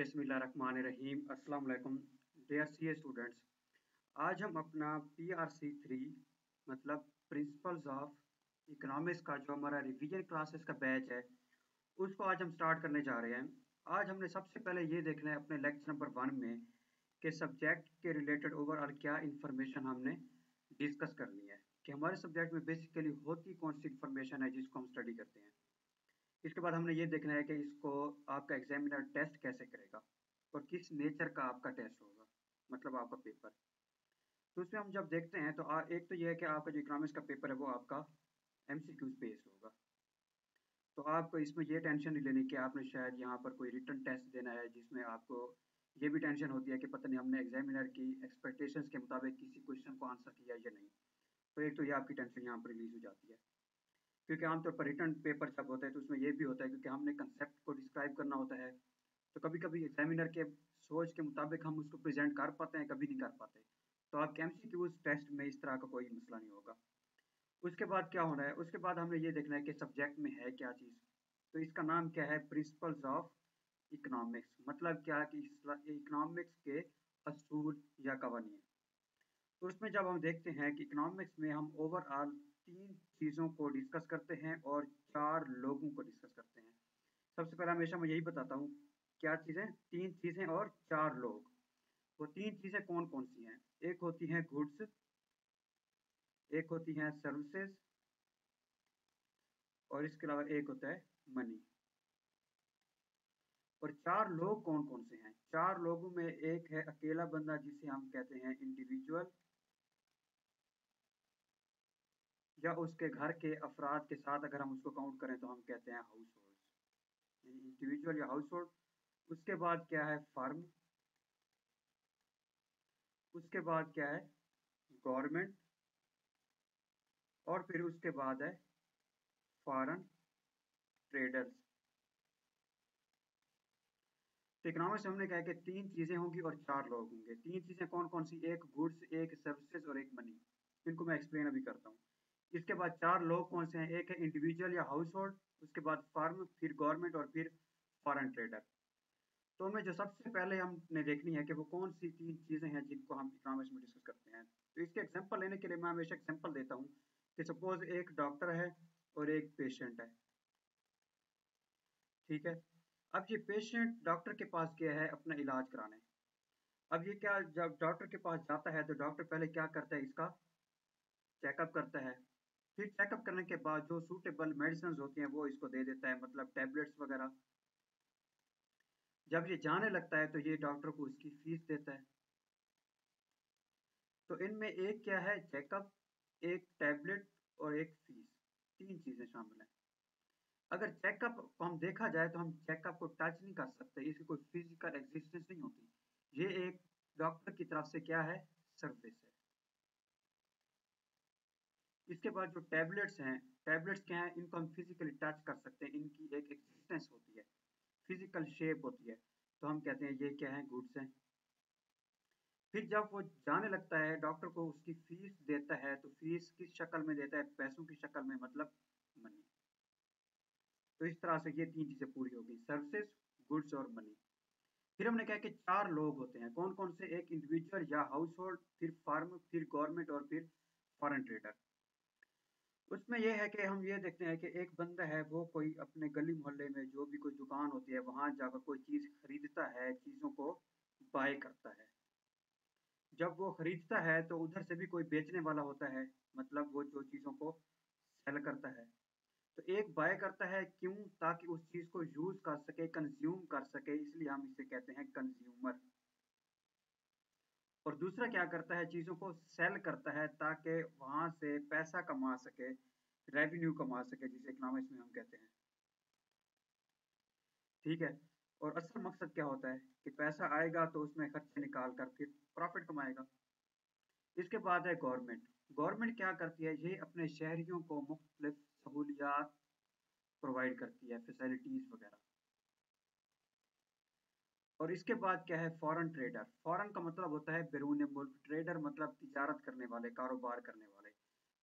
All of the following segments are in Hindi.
बिस्मिल्लाहिर्रहमानिर्रहीम। अस्सलाम वालेकुम डियर सी स्टूडेंट्स। आज हम अपना पी आर सी थ्री मतलब प्रिंसिपल्स ऑफ़ इकोनॉमिक्स का जो हमारा रिवीजन क्लासेस का बैच है, उसको आज हम स्टार्ट करने जा रहे हैं। आज हमने सबसे पहले ये देखना है अपने लेक्चर नंबर वन में कि सब्जेक्ट के रिलेटेड ओवरऑल क्या इन्फॉर्मेशन हमने डिस्कस करनी है, कि हमारे सब्जेक्ट में बेसिकली होती कौन सी इन्फॉर्मेशन है जिसको हम स्टडी करते हैं। इसके बाद हमने ये देखना है कि इसको आपका एग्जामिनर टेस्ट कैसे करेगा और किस नेचर का आपका टेस्ट होगा मतलब आपका पेपर तो उसमें हम जब देखते हैं तो आ, एक तो ये है कि आपका जो इकोनॉमिक्स का पेपर है वो आपका एम सी क्यूज बेस्ड होगा। तो आपको इसमें ये टेंशन नहीं लेनी कि आपने शायद यहाँ पर कोई रिटर्न टेस्ट देना है जिसमें आपको ये भी टेंशन होती है कि पता नहीं हमने एग्जामिनर की एक्सपेक्टेशंस के मुताबिक किसी क्वेश्चन को आंसर किया या नहीं। तो एक तो ये आपकी टेंशन यहाँ पर रिलीज़ हो जाती है। क्योंकि आमतौर पर रिटर्न पेपर जब होता है तो उसमें ये भी होता है क्योंकि हमने कंसेप्ट को डिस्क्राइब करना होता है। तो कभी कभी एग्जामिनर के सोच के मुताबिक हम उसको प्रेजेंट कर पाते हैं, कभी नहीं कर पाते। तो आपके एम टेस्ट में इस तरह का कोई मसला नहीं होगा। उसके बाद क्या होना है? उसके बाद हमें ये देखना है कि सब्जेक्ट में है क्या चीज़। तो इसका नाम क्या है? प्रिंसिपल्स ऑफ़ इकोनॉमिक्स मतलब क्या कि इकोनॉमिक्स के असूल या कवानी तो उसमें जब हम देखते हैं कि इकोनॉमिक्स में हम ओवरऑल तीन चीज़ों को डिस्कस करते हैं और चार लोगों को डिस्कस करते हैं। सबसे पहले हमेशा मैं यही बताता हूँ, क्या चीज़ें? तीन चीज़ें और चार लोग। वो तीन चीज़ें कौन कौन सी हैं? एक होती हैं गुड्स एक होती हैं सर्विसेज़ और इसके अलावा एक होता है मनी और चार लोग कौन कौन से हैं? चार लोगों में एक है अकेला बंदा जिसे हम कहते हैं इंडिविजुअल या उसके घर के अफराद के साथ अगर हम उसको काउंट करें तो हम कहते हैं हाउस होल्ड इंडिविजुअल या हाउस होल्ड उसके बाद क्या है फार्म उसके बाद क्या है गवर्नमेंट और फिर उसके बाद है फॉरेन ट्रेडर्स इकोनॉमिक्स हमने कहा कि तीन चीज़ें होंगी और चार लोग होंगे। तीन चीज़ें कौन कौन सी? एक गुड्स एक सर्विसेज़ और एक मनी इनको मैं एक्सप्लेन अभी करता हूँ। इसके बाद चार लोग कौन से हैं? एक है इंडिविजुअल या हाउस होल्ड उसके बाद फार्म फिर गवर्नमेंट और फिर फॉरन ट्रेडर तो हमें जो सबसे पहले हमने देखनी है कि वो कौन सी तीन चीज़ें हैं जिनको हम इकोनॉमिक्स में डिस्कस करते हैं। तो इसके एग्ज़ाम्पल लेने के लिए मैं हमेशा एग्जांपल देता हूँ कि सपोज़ एक डॉक्टर है और एक पेशेंट है। ठीक है? अब ये पेशेंट डॉक्टर के पास गया है अपना इलाज कराने। अब ये क्या जब डॉक्टर के पास जाता है तो डॉक्टर पहले क्या करता है इसका? चेकअप करता है। फिर चेकअप करने के बाद जो सूटेबल मेडिसिन होती हैं, वो इसको दे देता है मतलब टैबलेट्स वगैरह। जब ये जाने लगता है तो ये डॉक्टर को उसकी फ़ीस देता है। तो इनमें एक क्या है? चेकअप एक टैबलेट और एक फ़ीस तीन चीज़ें शामिल हैं। अगर चेकअप को हम देखा जाए तो हम चेकअप को टच नहीं कर सकते। इसकी कोई फ़िज़िकल एग्जिस्टेंस नहीं होती। ये एक डॉक्टर की तरफ़ से क्या है? सर्विस है। इसके बाद जो टैबलेट्स हैं टैबलेट्स क्या हैं? इनको हम फिजिकली टच कर सकते हैं। इनकी एक एक्सिस्टेंस होती है। फ़िज़िकल शेप होती है। तो हम कहते हैं, ये क्या है? गुड्स हैं। फिर जब वो जाने लगता है डॉक्टर को उसकी फ़ीस देता है तो फ़ीस किस शक्ल में देता है? पैसों की शक्ल में मतलब मनी तो इस तरह से ये तीन चीज़ें पूरी होगी सर्विसेज़ गुड्स और मनी फिर हमने कहा कि चार लोग होते हैं। कौन कौन से? एक इंडिविजुअल या हाउस होल्ड फिर फार्म फिर गवर्नमेंट और फिर फॉरन ट्रेडर उसमें यह है कि हम ये देखते हैं कि एक बंदा है, वो कोई अपने गली मोहल्ले में जो भी कोई दुकान होती है, वहाँ जाकर कोई चीज़ खरीदता है, चीज़ों को बाय करता है। जब वो खरीदता है तो उधर से भी कोई बेचने वाला होता है मतलब वो जो चीज़ों को सेल करता है। तो एक बाय करता है क्यों? ताकि उस चीज़ को यूज़ कर सके कंज्यूम कर सके, इसलिए हम इसे कहते हैं कंज्यूमर और दूसरा क्या करता है? चीज़ों को सेल करता है, ताकि वहाँ से पैसा कमा सके। रेवेन्यू कमा सके, जिसे इकोनॉमिक्स में हम कहते हैं। ठीक है? और असल मकसद क्या होता है? कि पैसा आएगा तो उसमें खर्चे निकाल कर फिर प्रॉफिट कमाएगा। इसके बाद है गवर्नमेंट गवर्नमेंट क्या करती है? ये अपने शहरियों को मुख्तलिफ़ सहूलियात प्रोवाइड करती है फैसिलिटीज़ वगैरह। और इसके बाद क्या है? फॉरेन ट्रेडर फॉरेन का मतलब होता है बैरून मुल्क। ट्रेडर मतलब तिजारत करने वाले, कारोबार करने वाले।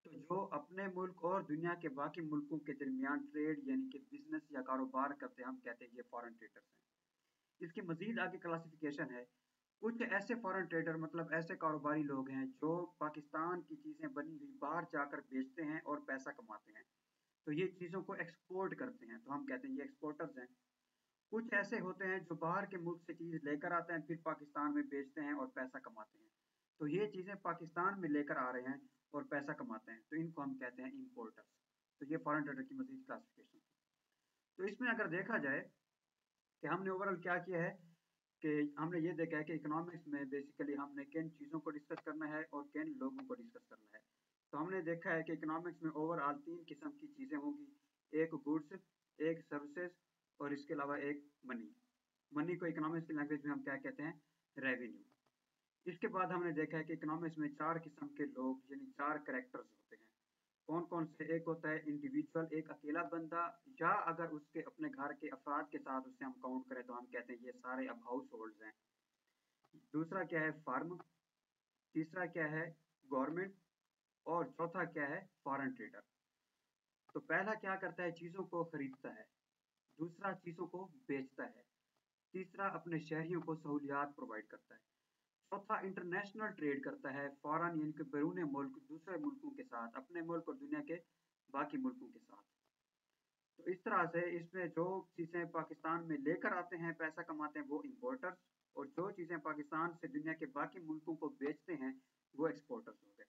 तो जो अपने मुल्क और दुनिया के बाकी मुल्कों के दरमियान ट्रेड यानी कि बिज़नेस या कारोबार करते हैं, हम कहते हैं ये फॉरेन ट्रेडर्स हैं। इसकी मजीद आगे क्लासिफिकेशन है। कुछ ऐसे फॉरेन ट्रेडर मतलब ऐसे कारोबारी लोग हैं जो पाकिस्तान की चीज़ें बनी हुई बाहर जाकर बेचते हैं और पैसा कमाते हैं। तो ये चीज़ों को एक्सपोर्ट करते हैं तो हम कहते हैं ये एक्सपोर्टर्स हैं। कुछ ऐसे होते हैं जो बाहर के मुल्क से चीज़ लेकर आते हैं, फिर पाकिस्तान में बेचते हैं और पैसा कमाते हैं। तो ये चीज़ें पाकिस्तान में लेकर आ रहे हैं। और पैसा कमाते हैं तो इनको हम कहते हैं इम्पोर्टर्स तो ये फॉरेन ट्रेडर की मजीद क्लासिफिकेशन तो इसमें अगर देखा जाए कि हमने ओवरऑल क्या किया है, कि हमने ये देखा है कि इकोनॉमिक्स में बेसिकली हमने किन चीज़ों को डिस्कस करना है और किन लोगों को डिस्कस करना है। तो हमने देखा है कि इकोनॉमिक्स में ओवरऑल तीन किस्म की चीज़ें होंगी, एक गुड्स एक सर्विसेज़ और इसके अलावा एक मनी मनी को इकोनॉमिक्स की लैंग्वेज में हम क्या कहते हैं? रेवेन्यू इसके बाद हमने देखा है कि इकोनॉमिक्स में चार किस्म के लोग, यानी चार करेक्टर्स होते हैं। कौन कौन से? एक होता है इंडिविजुअल एक अकेला बंदा, या अगर उसके अपने घर के अफराद के साथ उससे हम काउंट करें तो हम कहते हैं ये सारे अब हाउस होल्ड हैं। दूसरा क्या है? फार्म तीसरा क्या है? गवर्नमेंट और चौथा क्या है? फॉरेन ट्रेडर तो पहला क्या करता है? चीज़ों को खरीदता है। दूसरा चीज़ों को बेचता है। तीसरा अपने शहरियों को सहूलियात प्रोवाइड करता है। चौथा इंटरनेशनल ट्रेड करता है फॉरन यानी कि बैरून मुल्क, दूसरे मुल्कों के साथ, अपने मुल्क और दुनिया के बाकी मुल्कों के साथ। तो इस तरह से इसमें जो चीज़ें पाकिस्तान में लेकर आते हैं, पैसा कमाते हैं, वो इम्पोर्टर्स और जो चीज़ें पाकिस्तान से दुनिया के बाकी मुल्कों को बेचते हैं, वो एक्सपोर्टर्स हो गए।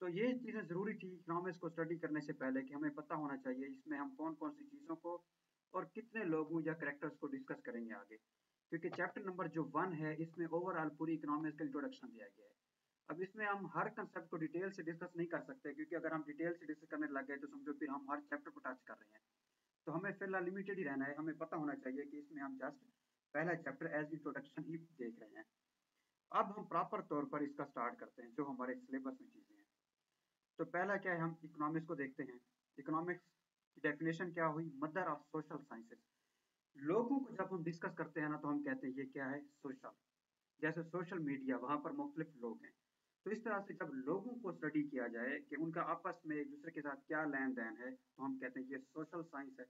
तो ये चीज़ें ज़रूरी थी इकनॉमिक्स को स्टडी करने से पहले कि हमें पता होना चाहिए इसमें हम कौन कौन सी चीज़ों को और कितने लोगों या करेक्टर्स को डिस्कस करेंगे आगे। क्योंकि चैप्टर नंबर जो वन है, इसमें ओवरऑल पूरी इकोनॉमिक्स का इंट्रोडक्शन दिया गया है। अब इसमें हम हर कंसेप्ट को डिटेल से डिस्कस नहीं कर सकते, क्योंकि अगर हम डिटेल से डिस्कस करने लग गए तो समझो फिर हम हर चैप्टर को टच कर रहे हैं। तो हमें फ़िलहाल लिमिटेड ही रहना है। हमें पता होना चाहिए कि इसमें हम जस्ट पहला चैप्टर एज इंट्रोडक्शन ही देख रहे हैं। अब हम प्रॉपर तौर पर इसका स्टार्ट करते हैं, जो हमारे सिलेबस में चीज़ें हैं। तो पहला क्या है, हम इकोनॉमिक्स को देखते हैं। इकोनॉमिक्स की डेफिनेशन क्या हुई? मदर ऑफ़ सोशल साइंसेस लोगों को जब हम डिस्कस करते हैं ना तो हम कहते हैं, ये क्या है? सोशल जैसे सोशल मीडिया वहाँ पर मुख्तलिफ़ लोग हैं। तो इस तरह से जब लोगों को स्टडी किया जाए कि उनका आपस में एक दूसरे के साथ क्या लेन देन है तो हम कहते हैं, ये सोशल साइंस है।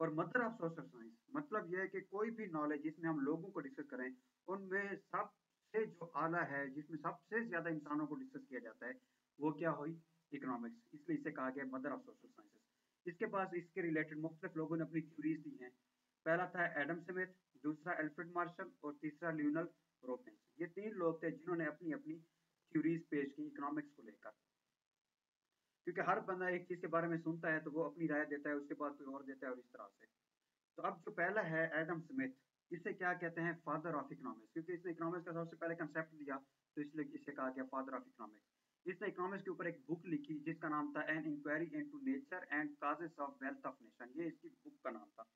और मदर ऑफ़ सोशल साइंस मतलब यह है कि कोई भी नॉलेज जिसमें हम लोगों को डिस्कस करें, उनमें सबसे जो आला है, जिसमें सबसे ज़्यादा इंसानों को डिस्कस किया जाता है, वो क्या हुई? इकोनॉमिक्स इसलिए इसे कहा गया मदर ऑफ़ सोशल साइंसेस इसके पास इसके रिलेटेड मुख्तलिफ़ लोगों ने अपनी थ्यूरीज दी हैं। पहला था एडम स्मिथ, दूसरा एल्फ्रेड मार्शल और तीसरा ल्यूनल रोपेंस ये तीन लोग थे जिन्होंने अपनी अपनी थ्योरीज पेश की इकोनॉमिक्स को लेकर। क्योंकि हर बंदा एक चीज़ के बारे में सुनता है तो वो अपनी राय देता है, उसके बाद कोई और देता है और इस तरह से। तो अब जो पहला है एडम स्मिथ, इसे क्या कहते हैं? फादर ऑफ़ इकोनॉमिक्स क्योंकि इसने इकोनॉमिक्स का सबसे पहले कंसेप्ट दिया तो इसलिए इसे कहा गया फादर ऑफ़ इकोनॉमिक्स इसने इकोनॉमिक्स के ऊपर एक बुक लिखी, जिसका नाम था an inquiry into nature and causes of wealth of nation ये इसकी बुक का नाम था।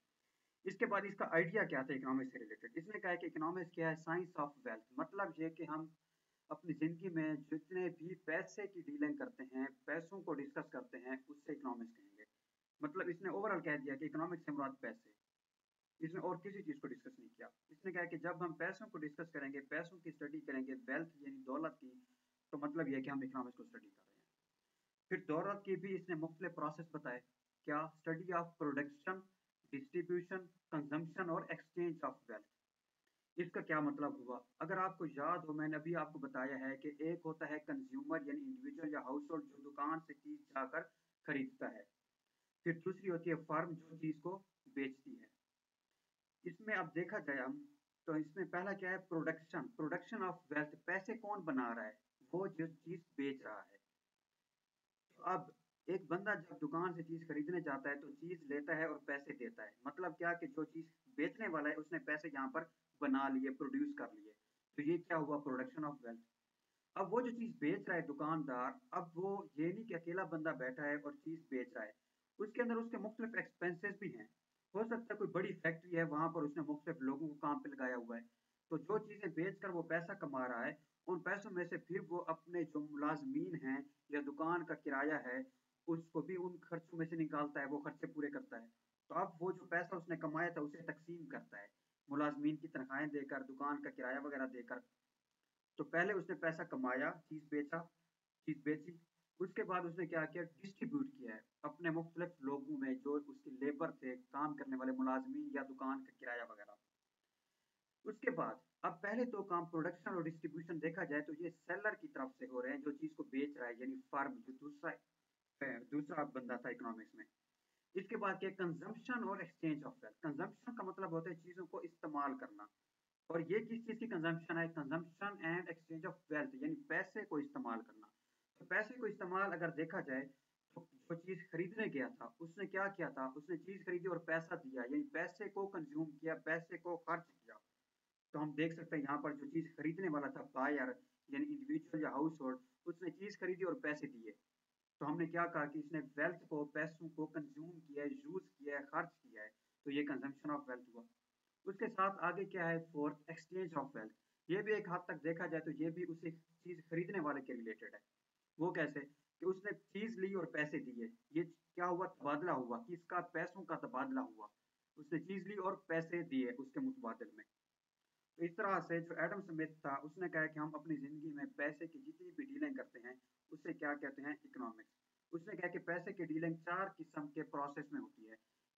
इसके बाद इसका आइडिया क्या था इकोनॉमिक्स से रिलेटेड इसने कहा कि इकोनॉमिक्स क्या है? साइंस ऑफ़ वेल्थ मतलब ये कि हम अपनी ज़िंदगी में जितने भी पैसे की डीलिंग करते हैं, पैसों को डिस्कस करते हैं, उससे इकोनॉमिक्स कहेंगे। मतलब इसने ओवरऑल कह दिया कि इकोनॉमिक्स से मुराद पैसे। इसने और किसी चीज़ को डिस्कस नहीं किया। इसने कहा कि जब हम पैसों को डिस्कस करेंगे, पैसों की स्टडी करेंगे वेल्थ यानी दौलत की तो मतलब यह कि हम इकोनॉमिक्स को स्टडी कर रहे हैं। फिर दौलत की भी इसने मुख्तलि प्रोसेस बताए। क्या? Study of production distribution consumption और एक्सचेंज ऑफ़ वेल्थ इसका क्या मतलब हुआ? अगर आपको याद हो, मैंने अभी आपको बताया है कि एक होता है कंज्यूमर यानी इंडिविजुअल या हाउस होल्ड जो दुकान से चीज़ जाकर खरीदता है। फिर दूसरी होती है फर्म जो चीज़ को बेचती है। इसमें अब देखा हम तो इसमें पहला क्या है? प्रोडक्शन प्रोडक्शन ऑफ़ वेल्थ पैसे कौन बना रहा है? वो जो चीज़ बेच रहा है। अब एक बंदा जब दुकान से चीज़ खरीदने जाता है तो चीज़ लेता है और पैसे देता है। मतलब क्या कि जो चीज़ बेचने वाला है, उसने पैसे यहाँ पर बना लिए प्रोड्यूस कर लिए। तो ये क्या हुआ? प्रोडक्शन ऑफ़ वेल्थ अब वो जो चीज़ बेच रहा है दुकानदार, अब वो ये नहीं कि अकेला बंदा बैठा है और चीज़ बेच रहा है। उसके अंदर उसके मुख्तलिफ़ एक्सपेंसेस भी हैं। हो सकता है कोई बड़ी फैक्ट्री है, वहाँ पर उसने मुख्तलिफ़ लोगों को काम पे लगाया हुआ है। तो जो चीज़ें बेच कर वो पैसा कमा रहा है, उन पैसों में से फिर वो अपने जो मुलाजमीन हैं या दुकान का किराया है उसको भी उन खर्चों में से निकालता है, वो खर्चे पूरे करता है। तो अब वो जो पैसा उसने कमाया था, उसे तकसीम करता है। मुलाजमीन की तनख्वाहें देकर, दुकान का किराया वगैरह देकर। तो पहले उसने पैसा कमाया, चीज़ बेचा, चीज़ बेची। उसके बाद उसने क्या किया? डिस्ट्रीब्यूट किया है। अपने मुख्तलिफ़ लोगों में जो उसके लेबर थे, काम करने वाले मुलाजमीन या दुकान का किराया वगैरह। उसके बाद, अब पहले तो काम प्रोडक्शन और डिस्ट्रीब्यूशन देखा जाए तो ये सेलर की तरफ़ से हो रहे हैं, जो चीज़ को बेच रहा है, यानी फार्म जो दूसरा दूसरा बंदा था इकोनॉमिक्स में। इसके बाद क्या कंजम्पशन और एक्सचेंज ऑफ़ वेल्थ कंजम्पशन का मतलब होता है चीज़ों को इस्तेमाल करना। और ये किस चीज़ की कंजम्पशन है? Consumption and exchange of wealth यानी पैसे को इस्तेमाल करना। तो पैसे को इस्तेमाल अगर देखा जाए तो जो चीज़ खरीदने गया था, उसने क्या किया था? उसने चीज़ खरीदी और पैसा दिया, यानी पैसे को कंज्यूम किया, पैसे को खर्च किया। तो हम देख सकते हैं यहाँ पर जो चीज़ खरीदने वाला था बायर यानी इंडिविजुअल या हाउस होल्ड उसने चीज़ खरीदी और पैसे दिए। तो हमने क्या कहा कि इसने वेल्थ को, पैसों को कंज्यूम किया है यूज़ किया है, खर्च किया है तो ये कंजम्पशन ऑफ़ वेल्थ हुआ। उसके साथ आगे क्या है? फोर्थ एक्सचेंज ऑफ़ वेल्थ ये भी एक हद तक देखा जाए तो ये भी उसी चीज़ खरीदने वाले के रिलेटेड है। वो कैसे? कि उसने चीज़ ली और पैसे दिए। ये क्या हुआ? तबादला हुआ। किसका पैसों का तबादला हुआ। उसने चीज़ ली और पैसे दिए उसके मुतबादल में। इस तरह से जो एडम स्मिथ था, उसने कहा कि हम अपनी ज़िंदगी में पैसे की जितनी भी डीलिंग करते हैं, उसे क्या कहते हैं? इकोनॉमिक्स उसने कहा कि पैसे की डीलिंग चार किस्म के प्रोसेस में होती है।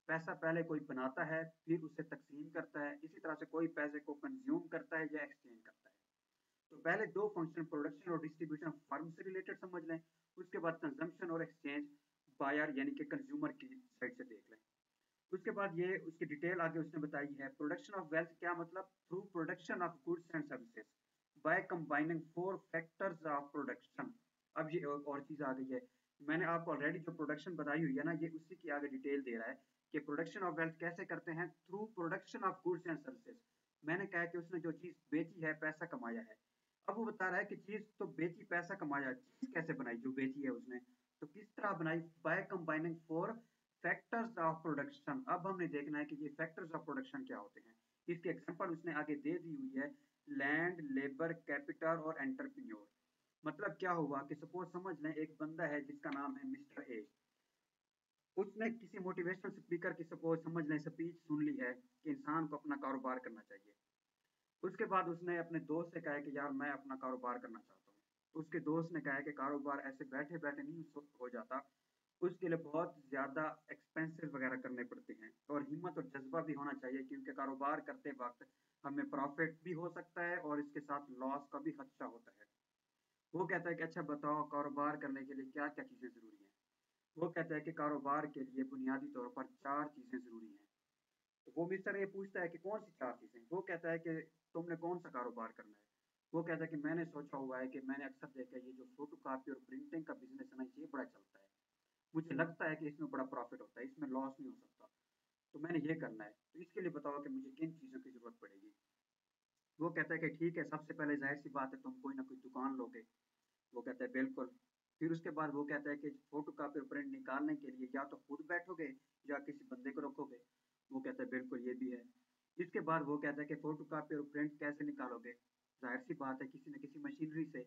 पैसा पहले कोई बनाता है, फिर उसे तकसीम करता है। इसी तरह से कोई पैसे को कंज्यूम करता है या एक्सचेंज करता है। तो पहले दो फ़ंक्शन प्रोडक्शन और डिस्ट्रीब्यूशन फर्म से रिलेटेड समझ लें, उसके बाद कंजम्पशन और एक्सचेंज बायर यानी कि कंज्यूमर की साइड से देख लें। उसके बाद ये उसकी डिटेल आगे उसने बताई है। प्रोडक्शन ऑफ़ वेल्थ क्या मतलब? Through production of goods and services by combining four factors of production अब ये और चीज़ आ गई है। मैंने आपको ऑलरेडी जो प्रोडक्शन बताई हुई है ना, ये उसी की आगे डिटेल दे रहा है कि प्रोडक्शन ऑफ़ वेल्थ कैसे करते हैं। Through production of goods and services मैंने कहा कि उसने जो चीज़ बेची है, पैसा कमाया है। अब वो बता रहा है कि चीज़ तो बेची, पैसा कमाया, चीज़ कैसे बनाई? जो बेची है उसने। तो किस तरह बनाई? By combining four factors of production अब हमने देखना है कि ये फैक्टर्स ऑफ़ प्रोडक्शन क्या होते हैं। इसके एग्जांपल उसने आगे दे दी हुई है लैंड लेबर कैपिटल और एंटरप्रेन्योर मतलब क्या हुआ कि सपोज़ समझ लें, एक बंदा है जिसका नाम है मिस्टर ए। उसने किसी मोटिवेशनल स्पीकर की सपोज़ समझ लें स्पीच सुन ली है कि इंसान को अपना कारोबार करना चाहिए। उसके बाद उसने अपने दोस्त से कहा कि यार मैं अपना कारोबार करना चाहता हूँ। उसके दोस्त ने कहा कि कारोबार ऐसे बैठे बैठे नहीं हो जाता। उसके लिए बहुत ज़्यादा एक्सपेंसिव वगैरह करने पड़ते हैं। और हिम्मत और जज्बा भी होना चाहिए क्योंकि कारोबार करते वक्त हमें प्रॉफिट भी हो सकता है और इसके साथ लॉस का भी खदशा होता है। वो कहता है कि अच्छा बताओ, कारोबार करने के लिए क्या क्या चीज़ें ज़रूरी हैं? वो कहता है कि, कारोबार के लिए बुनियादी तौर पर चार चीज़ें ज़रूरी हैं। तो वो मिस्टर ये पूछता है कि, कौन सी चार चीज़ें? वो कहता है कि, तुमने कौन सा कारोबार करना है? वो कहता है कि, मैंने सोचा हुआ है कि मैंने अक्सर देखा ये जो फ़ोटो कापी और प्रिंटिंग का बिज़नेस है ना, ये बड़ा चलता है। मुझे लगता है कि इसमें बड़ा प्रॉफिट होता है, इसमें लॉस नहीं हो सकता। तो मैंने ये करना है। तो इसके लिए बताओ कि मुझे किन चीज़ों की ज़रूरत पड़ेगी। वो कहता है कि ठीक है, सबसे पहले ज़ाहिर सी बात है, तुम कोई ना कोई दुकान लोगे। वो कहता है, बिल्कुल। फिर उसके बाद वो कहता है कि फ़ोटो कापी और प्रिंट निकालने के लिए या तो खुद बैठोगे या किसी बंदे को रखोगे। वो कहता है, बिल्कुल, ये भी है। इसके बाद वो कहता है कि फ़ोटो कापी और प्रिंट कैसे निकालोगे? ज़ाहिर सी बात है, किसी न किसी मशीनरी से।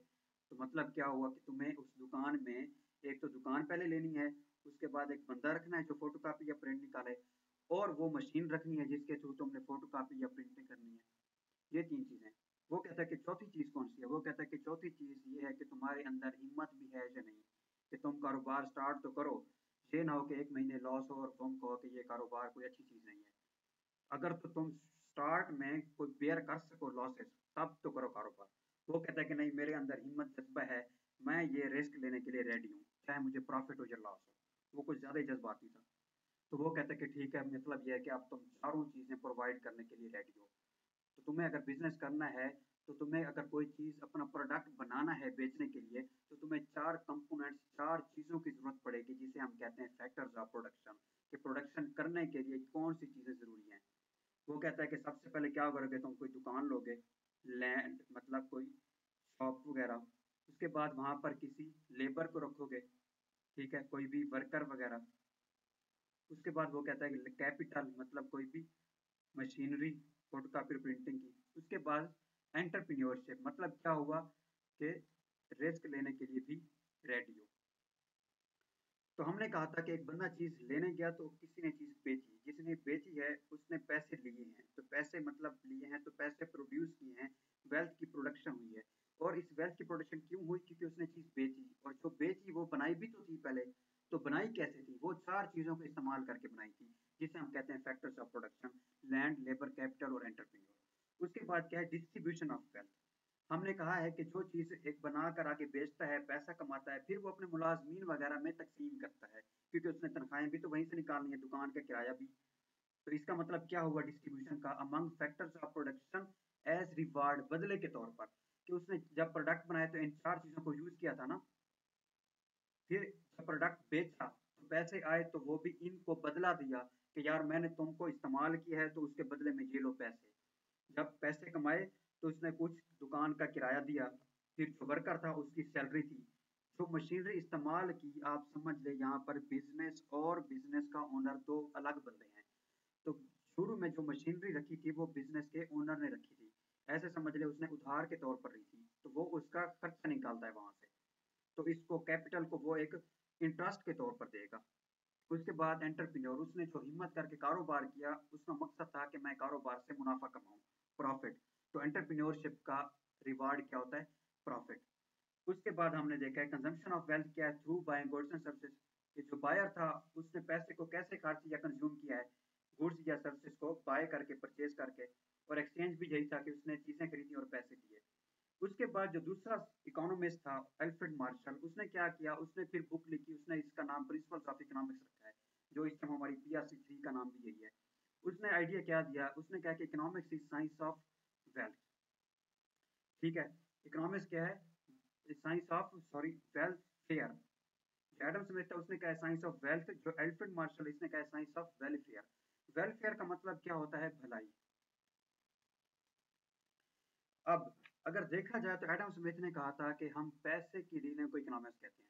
तो मतलब क्या हुआ कि तुम्हें उस दुकान में एक तो दुकान पहले लेनी है, उसके बाद एक बंदा रखना है जो फ़ोटो कापी या प्रिंट निकाले, और वो मशीन रखनी है जिसके थ्रू तुमने फ़ोटो कापी या प्रिंटिंग करनी है। ये तीन चीज़ें। वो कहता है कि चौथी चीज़ कौन सी है? वो कहता है कि चौथी चीज़ ये है कि तुम्हारे अंदर हिम्मत भी है या नहीं, कि तुम कारोबार स्टार्ट तो करो, ये ना हो कि एक महीने लॉस हो और तुम कहो कि ये कारोबार कोई अच्छी चीज़ नहीं है। अगर तो तुम स्टार्ट में कोई बेयर कर सको लॉसेस तब तो करो कारोबार। वो कहता है कि नहीं, मेरे अंदर हिम्मत जज्बा है, मैं ये रिस्क लेने के लिए रेडी हूँ। चाहे मुझे प्रॉफिट हो या लॉस हो वो कुछ ज़्यादा ही जज्बाती था। तो वो कहता कि ठीक है मतलब यह है कि आप तुम चारों चीज़ें प्रोवाइड करने के लिए रेडी हो। तो तुम्हें अगर बिज़नेस करना है तो तुम्हें अगर कोई चीज़ अपना प्रोडक्ट बनाना है बेचने के लिए तो तुम्हें चार कंपोनेंट्स चार चीज़ों की ज़रूरत पड़ेगी, जिसे हम कहते हैं फैक्टर्स ऑफ़ प्रोडक्शन कि प्रोडक्शन करने के लिए कौन सी चीज़ें ज़रूरी हैं। वो कहता है कि सबसे पहले क्या करोगे तुम? कोई दुकान लोगे लैंड मतलब कोई शॉप वगैरह। उसके बाद वहाँ पर किसी लेबर को रखोगे, ठीक है, कोई भी वर्कर वगैरह। उसके बाद वो कहता है कैपिटल मतलब कोई भी मशीनरी, फ़ोटो कापी प्रिंटिंग की। उसके बाद एंटरप्रीन्योरशिप मतलब क्या हुआ कि रिस्क लेने के लिए भी रेडी हो। तो हमने कहा था कि एक बंदा चीज़ लेने गया तो किसी ने चीज़ बेची। जिसने बेची है, उसने पैसे लिए हैं। तो पैसे मतलब लिए हैं तो पैसे प्रोड्यूस किए हैं। वेल्थ की प्रोडक्शन हुई है। और इस वेल्थ की प्रोडक्शन क्यों हुई? क्योंकि उसने चीज़ बेची। और जो बेची, वो बनाई भी तो थी पहले। तो बनाई कैसे थी? वो चार चीज़ों को इस्तेमाल करके बनाई थी, जिसे हम कहते हैं factors of production land labour capital और एंटरप्रीनियर उसके बाद क्या है? डिस्ट्रीब्यूशन ऑफ़ वेल्थ हमने कहा है कि जो चीज़ एक बना कर आके बेचता है, पैसा कमाता है, फिर वो अपने मुलाजमीन वगैरह में तकसीम करता है, क्योंकि उसने तनख्वाहें भी तो वहीं से निकालनी है, दुकान का किराया भी। तो इसका मतलब क्या हुआ? डिस्ट्रीब्यूशन का। Among factors of production as reward बदले के तौर पर कि उसने जब प्रोडक्ट बनाया तो इन चार चीज़ों को यूज़ किया था ना, फिर जब प्रोडक्ट बेचा तो पैसे आए तो वो भी इनको बदला दिया कि यार मैंने तुमको इस्तेमाल किया है तो उसके बदले में ये लो पैसे। जब पैसे कमाए तो उसने कुछ दुकान का किराया दिया, फिर जो वर्कर था उसकी सैलरी थी। जो मशीनरी इस्तेमाल की, आप समझ ले, यहाँ पर बिज़नेस और बिज़नेस का ओनर दो अलग बंदे हैं। तो शुरू में जो मशीनरी रखी थी वो बिज़नेस के ओनर ने रखी थी। ऐसे समझ ले उसने उधार के तौर पर रही थी तो वो उसका खर्चा निकालता है वहाँ से। तो इसको कैपिटल को वो एक इंटरेस्ट के तौर पर देगा। उसके बाद एंटरप्रेन्योर, उसने जो हिम्मत करके कारोबार किया, उसका मकसद था कि मैं कारोबार से मुनाफा कमाऊं, प्रॉफिट। तो एंटरप्रेन्योरशिप का रिवार्ड क्या होता है? प्रॉफिट। उसके बाद हमने देखा है, कंजम्पशन ऑफ़ वेल्थ क्या है through buying goods and services. कि जो बायर था, उसने पैसे को कैसे खर्च या कंज्यूम किया है, गुड्स या सर्विसेज़ को बाय करके, परचेज करके और एक्सचेंज भी यही था कि उसने चीज़ें खरीदी और पैसे दिए। उसके बाद जो दूसरा इकोनॉमिस्ट था एल्फ्रेड मार्शल उसने क्या किया? उसने फिर बुक लिखी, उसने इसका नाम प्रिंसिपल्स ऑफ़ इकोनॉमिक्स रखा है, जो इस टाइम हमारी पी थ्री का नाम भी यही है। उसने आइडिया क्या दिया? उसने कहा कि economics is science of wealth ठीक है इकोनॉमिक्स क्या है? Science of sorry wealth fair Adam Smith उसने कहा साइंस ऑफ़ वेल्थ जो एल्फ्रेड मार्शल इसने कहा साइंस ऑफ़ वेलफेयर वेलफेयर का मतलब क्या होता है? भलाई। अब अगर देखा जाए तो एडम स्मिथ ने कहा था कि हम पैसे की डीलिंग को इकोनॉमिक्स कहते हैं।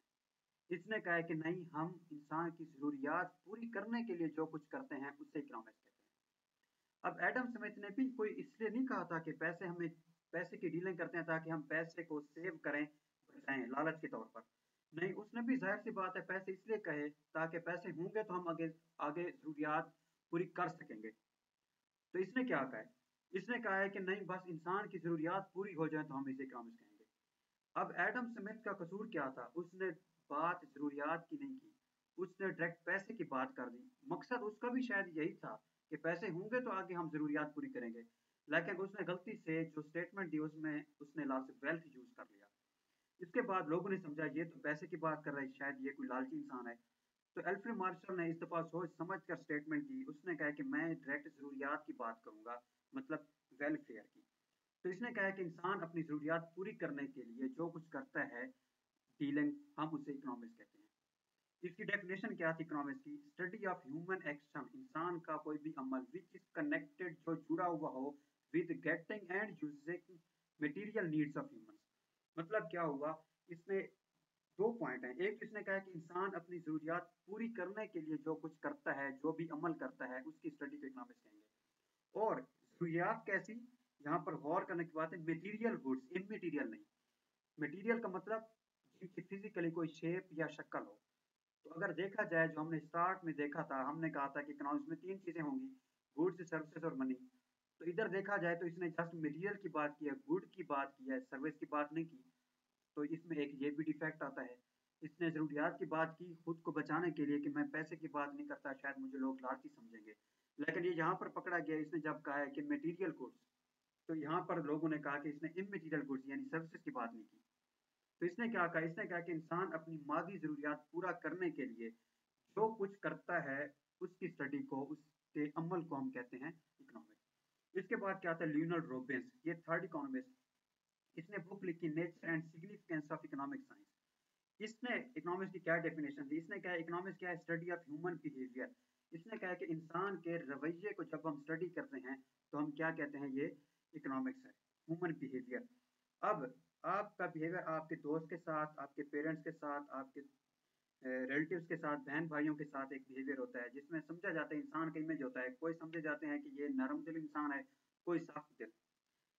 इसने कहा है कि नहीं, हम इंसान की जरूरियात पूरी करने के लिए जो कुछ करते हैं, उससे इकोनॉमिक्स कहते हैं। अब एडम स्मिथ ने भी कोई इसलिए नहीं कहा था कि पैसे हमें, पैसे की डीलिंग करते हैं ताकि हम पैसे को सेव करें बचाएँ लालच के तौर पर। नहीं, उसने भी ज़ाहिर सी बात है पैसे इसलिए कहे ताकि पैसे होंगे तो हम आगे आगे जरूरियात पूरी कर सकेंगे। तो इसने क्या कहा इसने कहा है कि नहीं, बस इंसान की जरूरियात पूरी हो जाए तो हम इसे इकोनॉमिक्स कहेंगे। अब एडम स्मिथ का कसूर क्या था? उसने बात जरूरियात की नहीं की। उसने डायरेक्ट पैसे की बात कर दी। मकसद उसका भी शायद यही था कि पैसे होंगे तो आगे हम जरूरियात पूरी करेंगे। लेकिन उसने गलती से जो स्टेटमेंट दी, उसमें उसने लास्ट वेल्थ यूज़ कर लिया। इसके बाद लोगों ने समझा, ये तो पैसे की बात कर रहा है, शायद ये कोई लालची इंसान है। तो एल्फ्रेड मार्शल ने इस दफ़ा सोच समझ कर स्टेटमेंट दी। उसने कहा कि मैं डायरेक्ट जरूरियात की बात करूँगा मतलब वेलफेयर की। तो इसने कहा कि इंसान अपनी ज़रूरियात पूरी करने के लिए जो कुछ करता है डीलिंग हम उसे इकोनॉमिक्स कहते हैं। इसकी डेफिनेशन क्या थी इकोनॉमिक्स की? स्टडी ऑफ़ ह्यूमन एक्शन इंसान का कोई भी अमल विच इज़ कनेक्टेड जो जुड़ा हुआ हो with getting and using material needs of human मतलब क्या हुआ? इसमें दो पॉइंट हैं। एक इसने कहा कि इंसान अपनी ज़रूरियात पूरी करने के लिए जो कुछ करता है, जो भी अमल करता है, उसकी स्टडी को इकोनॉमिक्स कहेंगे। और ज़रूरियात कैसी? यहाँ पर गौर करने की बात है मटेरियल गुड्स इमटेरियल नहीं। मटेरियल का मतलब जिनकी फिजिकली कोई शेप या शक्ल हो। तो अगर देखा जाए, जो हमने स्टार्ट में देखा था, हमने कहा था कि इकोनॉमिक्स में तीन चीज़ें होंगी गुड्स सर्विसेज़ और मनी तो इधर देखा जाए तो इसने जस्ट मटेरियल की बात की है गुड की बात की है सर्विस की बात नहीं की। तो इसमें एक ये भी डिफेक्ट आता है। इसने ज़रूरियात की बात की खुद को बचाने के लिए कि मैं पैसे की बात नहीं करता, शायद मुझे लोग लालची समझेंगे। लेकिन ये यहाँ पर पकड़ा गया, इसने जब कहा है कि मटेरियल गुड्स तो यहाँ पर लोगों ने कहा कि इसने इमटेरियल गुड्स यानी सर्विसेज़ की बात नहीं की। तो इसने क्या कहा? इसने कहा कि इंसान अपनी मादी ज़रूरियात पूरा करने के लिए जो कुछ करता है, उसकी स्टडी को, उसके अमल को हम कहते हैं इकोनॉमिक्स इसके बाद क्या है ल्यूनल रोबिन्स ये थर्ड इकोनॉमिस्ट इसने बुक लिखी nature and significance of economic science. इसने इकोनॉमिक्स की क्या डेफिनेशन दी? इसने कहा इकोनॉमिक्स क्या है? स्टडी ऑफ़ ह्यूमन बिहेवियर इसने कहा कि इंसान के रवैये को जब हम स्टडी करते हैं तो हम क्या कहते हैं? ये इकोनॉमिक्स है ह्यूमन बिहेवियर अब आपका बिहेवियर आपके दोस्त के साथ, आपके पेरेंट्स के साथ, आपके रिलेटिव्स के साथ बहन भाइयों के साथ एक बिहेवियर होता है, जिसमें समझा जाता है इंसान का इमेज होता है। कोई समझे जाते हैं कि ये नरम दिल इंसान है, कोई सख्त दिल।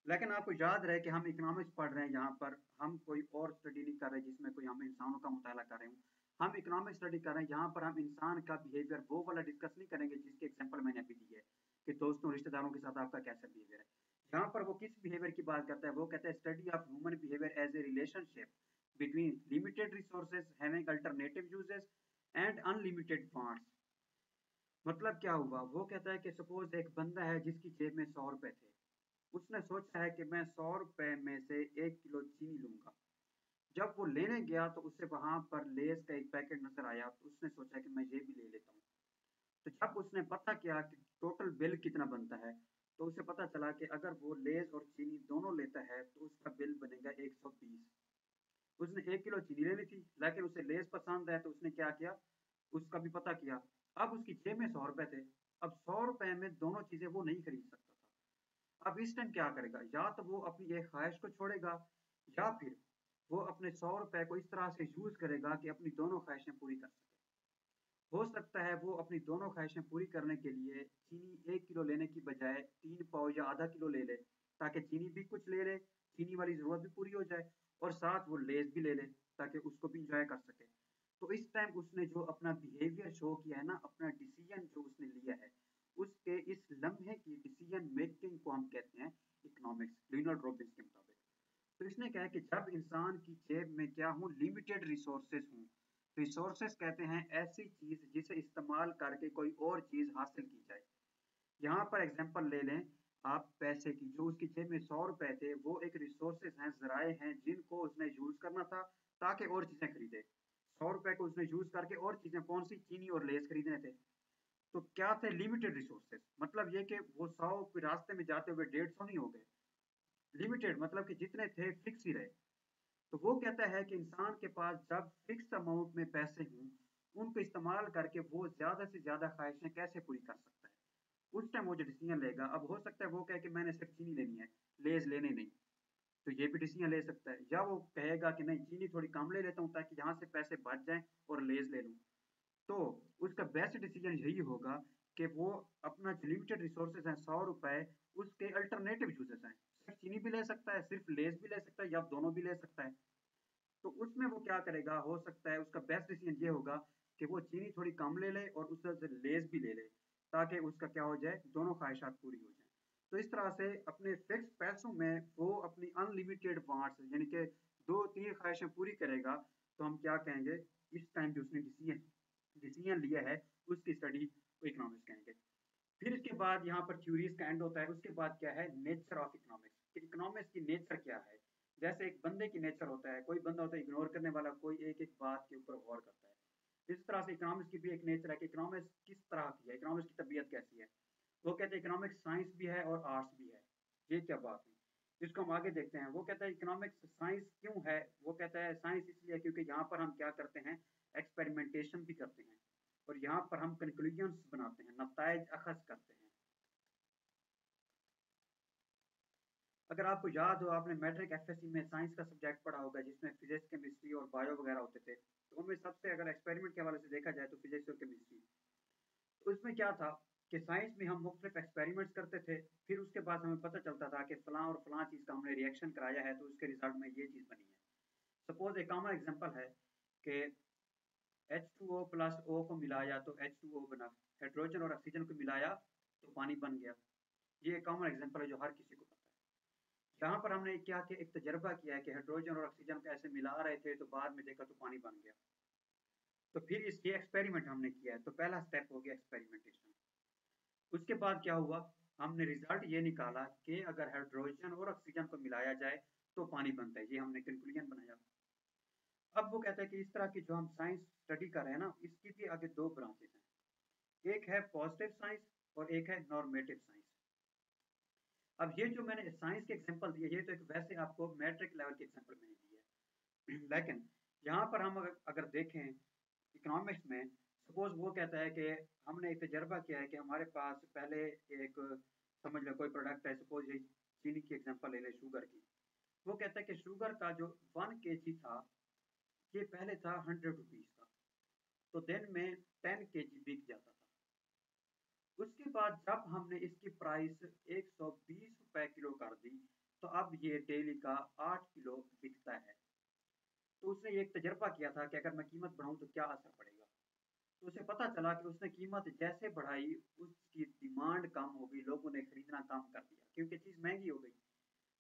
लेकिन आपको याद रहे कि हम इकोनॉमिक्स पढ़ रहे हैं यहाँ पर। हम कोई और स्टडी नहीं कर रहे जिसमें कोई हम इंसानों का मुताला कर रहे हूँ। हम इकोनॉमिक स्टडी कर रहे हैं। यहाँ पर हम इंसान का बिहेवियर वो वाला डिस्कस नहीं करेंगे जिसके एग्ज़ाम्पल मैंने अभी दी है कि दोस्तों, रिश्तेदारों के साथ आपका कैसा बिहेवियर है। यहाँ पर वो किस बिहेवियर की बात करता है? वो कहता है study of human behaviour as a relationship between limited resources having alternative uses and unlimited funds मतलब क्या हुआ? वो कहता है कि सपोज़ एक बंदा है जिसकी जेब में सौ रुपए थे। उसने सोचा है कि मैं सौ रुपए में से एक किलो चीनी लूँगा। जब वो लेने गया तो उसे वहाँ पर लेस का एक पैकेट नज़र आया तो उसने सोचा कि मैं ये भी ले लेता हूँ। तो जब उसने पता किया कि टोटल बिल कितना बनता है तो उसे पता चला कि अगर वो लेस और चीनी दोनों लेता है तो उसका बिल बनेगा एक सौ बीस। उसने एक किलो चीनी ले ली थी, लेकिन उसे लेस पसंद है तो उसने क्या किया? उसका भी पता किया। अब उसकी जेब में सौ रुपए थे। अब सौ रुपए में दोनों चीज़ें वो नहीं खरीद सकता। अब इस टाइम क्या करेगा? या तो वो अपनी एक ख्वाहिश को छोड़ेगा, या फिर वो अपने सौ रुपए को इस तरह से यूज़ करेगा कि अपनी दोनों ख्वाहिशें पूरी कर सके। हो सकता है वो अपनी दोनों ख्वाहिशें पूरी करने के लिए चीनी एक किलो लेने की बजाय तीन पाव या आधा किलो ले ले, ताकि चीनी भी कुछ ले ले, चीनी वाली ज़रूरत भी पूरी हो जाए, और साथ वो लेस भी ले ले, ताकि उसको भी इंजॉय कर सके। तो इस टाइम उसने जो अपना बिहेवियर शो किया है ना, अपना डिसीज़न जो उसने लिया है उसके इस लम्हे की डिसीज़न मेकिंग को हम कहते हैं इकोनॉमिक्स लिनोल्ड रॉबिन्स के मुताबिक। तो इसने कहा कि जब इंसान की जेब में क्या हो? लिमिटेड रिसोर्सेज हों। रिसोर्सेज कहते हैं ऐसी चीज़ जिसे इस्तेमाल करके कोई और चीज़ हासिल की जाए। यहाँ पर एग्ज़ाम्पल ले लें। आप पैसे की, जो उसकी जेब में सौ रुपए थे, वो एक रिसोर्सेज हैं, जराए हैं, जिनको उसने यूज़ करना था ताकि और चीज़ें खरीदे। सौ रुपए को उसने यूज़ करके और चीज़ें, कौन सी चीनी और लेस खरीदने थे? तो क्या थे लिमिटेड रिसोर्सेज मतलब ये कि वो सौ रास्ते में जाते हुए डेढ़ सौ नहीं हो गए। लिमिटेड मतलब कि जितने थे फिक्स ही रहे। तो वो कहता है कि इंसान के पास जब फिक्स अमाउंट में पैसे हों, उनको इस्तेमाल करके वो ज़्यादा से ज़्यादा ख्वाहिशें कैसे पूरी कर सकता है? उस टाइम वो जो डिसीज़न लेगा, अब हो सकता है वो कहे कि मैंने सिर्फ़ चीनी लेनी है, लेज लेने नहीं। तो ये भी डिसीज़न ले सकता है। या वो कहेगा कि नहीं, चीनी थोड़ी कम ले लेता हूँ ताकि यहाँ से पैसे बच जाएँ और लेज ले लूँ। तो उसका बेस्ट डिसीज़न यही होगा कि वो अपना लिमिटेड रिसोर्सेज हैं, सौ रुपए, उसके अल्टरनेटिव यूजेस हैं। सिर्फ़ चीनी भी ले सकता है, सिर्फ़ लेस भी ले सकता है, या दोनों भी ले सकता है। तो उसमें वो क्या करेगा, हो सकता है उसका बेस्ट डिसीज़न ये होगा कि वो चीनी थोड़ी कम ले ले और उससे लेस भी ले ले, ताकि उसका क्या हो जाए, दोनों ख्वाहिशात पूरी हो जाए। तो इस तरह से अपने फिक्स पैसों में वो अपनी अनलिमिटेड वांट्स यानी कि दो तीन ख्वाहिशें पूरी करेगा तो हम क्या कहेंगे, इस टाइम जो उसने डिसीज़न डिसीज़न लिया है, उसकी स्टडी इकोनॉमिक्स कहेंगे। फिर इसके बाद यहाँ पर थ्योरीज का एंड होता है, उसके बाद क्या है? नेचर ऑफ़ इकोनॉमिक्स कि इकोनॉमिक्स की नेचर क्या है? जैसे एक बंदे की नेचर होता है, कोई बंदा होता है इग्नोर करने वाला, कोई एक एक बात के ऊपर गौर करता है। इस तरह से इकोनॉमिक्स की भी एक नेचर है कि इकोनॉमिक्स किस तरह की है इकोनॉमिक्स की तबीयत कैसी है। वो कहते हैं इकोनॉमिक्स साइंस भी है और आर्ट्स भी है। ये क्या बात है? इसको हम आगे देखते हैं, वो कहता है इकोनॉमिक्स साइंस क्यों है? वो कहता है साइंस इसलिए क्योंकि यहाँ पर हम क्या करते हैं? एक्सपेरिमेंटेशन भी करते हैं। और यहाँ पर हम कंक्लूजन्स बनाते हैं, नतज अखज करते हैं। अगर आपको याद हो, आपने मैट्रिक एफएससी में साइंस का सब्जेक्ट पढ़ा होगा, जिसमें फिजिक्स केमिस्ट्री और बायो वगैरह होते थे तो उनमें सबसे अगर एक्सपेरिमेंट के हवाले से देखा जाए तो फिजिक्स और केमिस्ट्री तो उसमें क्या था कि साइंस में हम मुख्तलिफ़ एक्सपेरिमेंट्स करते थे, फिर उसके बाद हमें पता चलता था कि फलां और फलां चीज़ का हमने रिएक्शन कराया है तो उसके रिज़ल्ट में ये चीज़ बनी है। सपोज़ एक कॉमन एग्ज़ाम्पल है कि H two O plus O को मिलाया तो एच टू ओ बना। हाइड्रोजन और ऑक्सीजन को मिलाया तो पानी बन गया। ये एक कॉमन एग्ज़ाम्पल है जो हर किसी को यहाँ पर हमने क्या किया? एक तजर्बा किया है कि हाइड्रोजन और ऑक्सीजन को ऐसे मिला रहे थे तो बाद में देखा तो पानी बन गया। तो फिर इसके एक्सपेरिमेंट हमने किया है। तो पहला स्टेप हो गया एक्सपेरिमेंटेशन उसके बाद क्या हुआ? हमने रिज़ल्ट ये निकाला कि अगर हाइड्रोजन और ऑक्सीजन को मिलाया जाए तो पानी बनता है। ये हमने कंक्लूजन बनाया। अब वो कहता है कि इस तरह की जो हम साइंस स्टडी कर रहे हैं ना इसकी भी आगे दो ब्रांचेस हैं। एक है पॉजिटिव साइंस और एक है नॉर्मेटिव साइंस अब ये जो मैंने साइंस के एग्जांपल दिए ये तो एक वैसे आपको मैट्रिक लेवल के एग्जांपल मैंने दिए लेकिन यहाँ पर हम अगर, देखें इकोनॉमिक्स में सपोज़ वो कहता है कि हमने एक तजर्बा किया है कि हमारे पास पहले एक समझ लो कोई प्रोडक्ट है सपोज़ ये चीनी की एग्जांपल ले लें शुगर की। वो कहता है कि शुगर का जो वन के था ये पहले था हंड्रेड रुपीज़ का। तो दिन में टेन के जी बिक जाता था। उसके बाद जब हमने इसकी प्राइस एक सौ बीस रुपए किलो कर दी तो अब ये डेली का आठ किलो बिकता है। तो उसने एक तजर्बा किया था कि अगर मैं कीमत बढ़ाऊं तो क्या असर पड़ेगा? तो उसे पता चला कि उसने कीमत जैसे बढ़ाई, उसकी डिमांड कम हो गई, लोगों ने खरीदना कम कर दिया, क्योंकि चीज़ महँगी हो गई।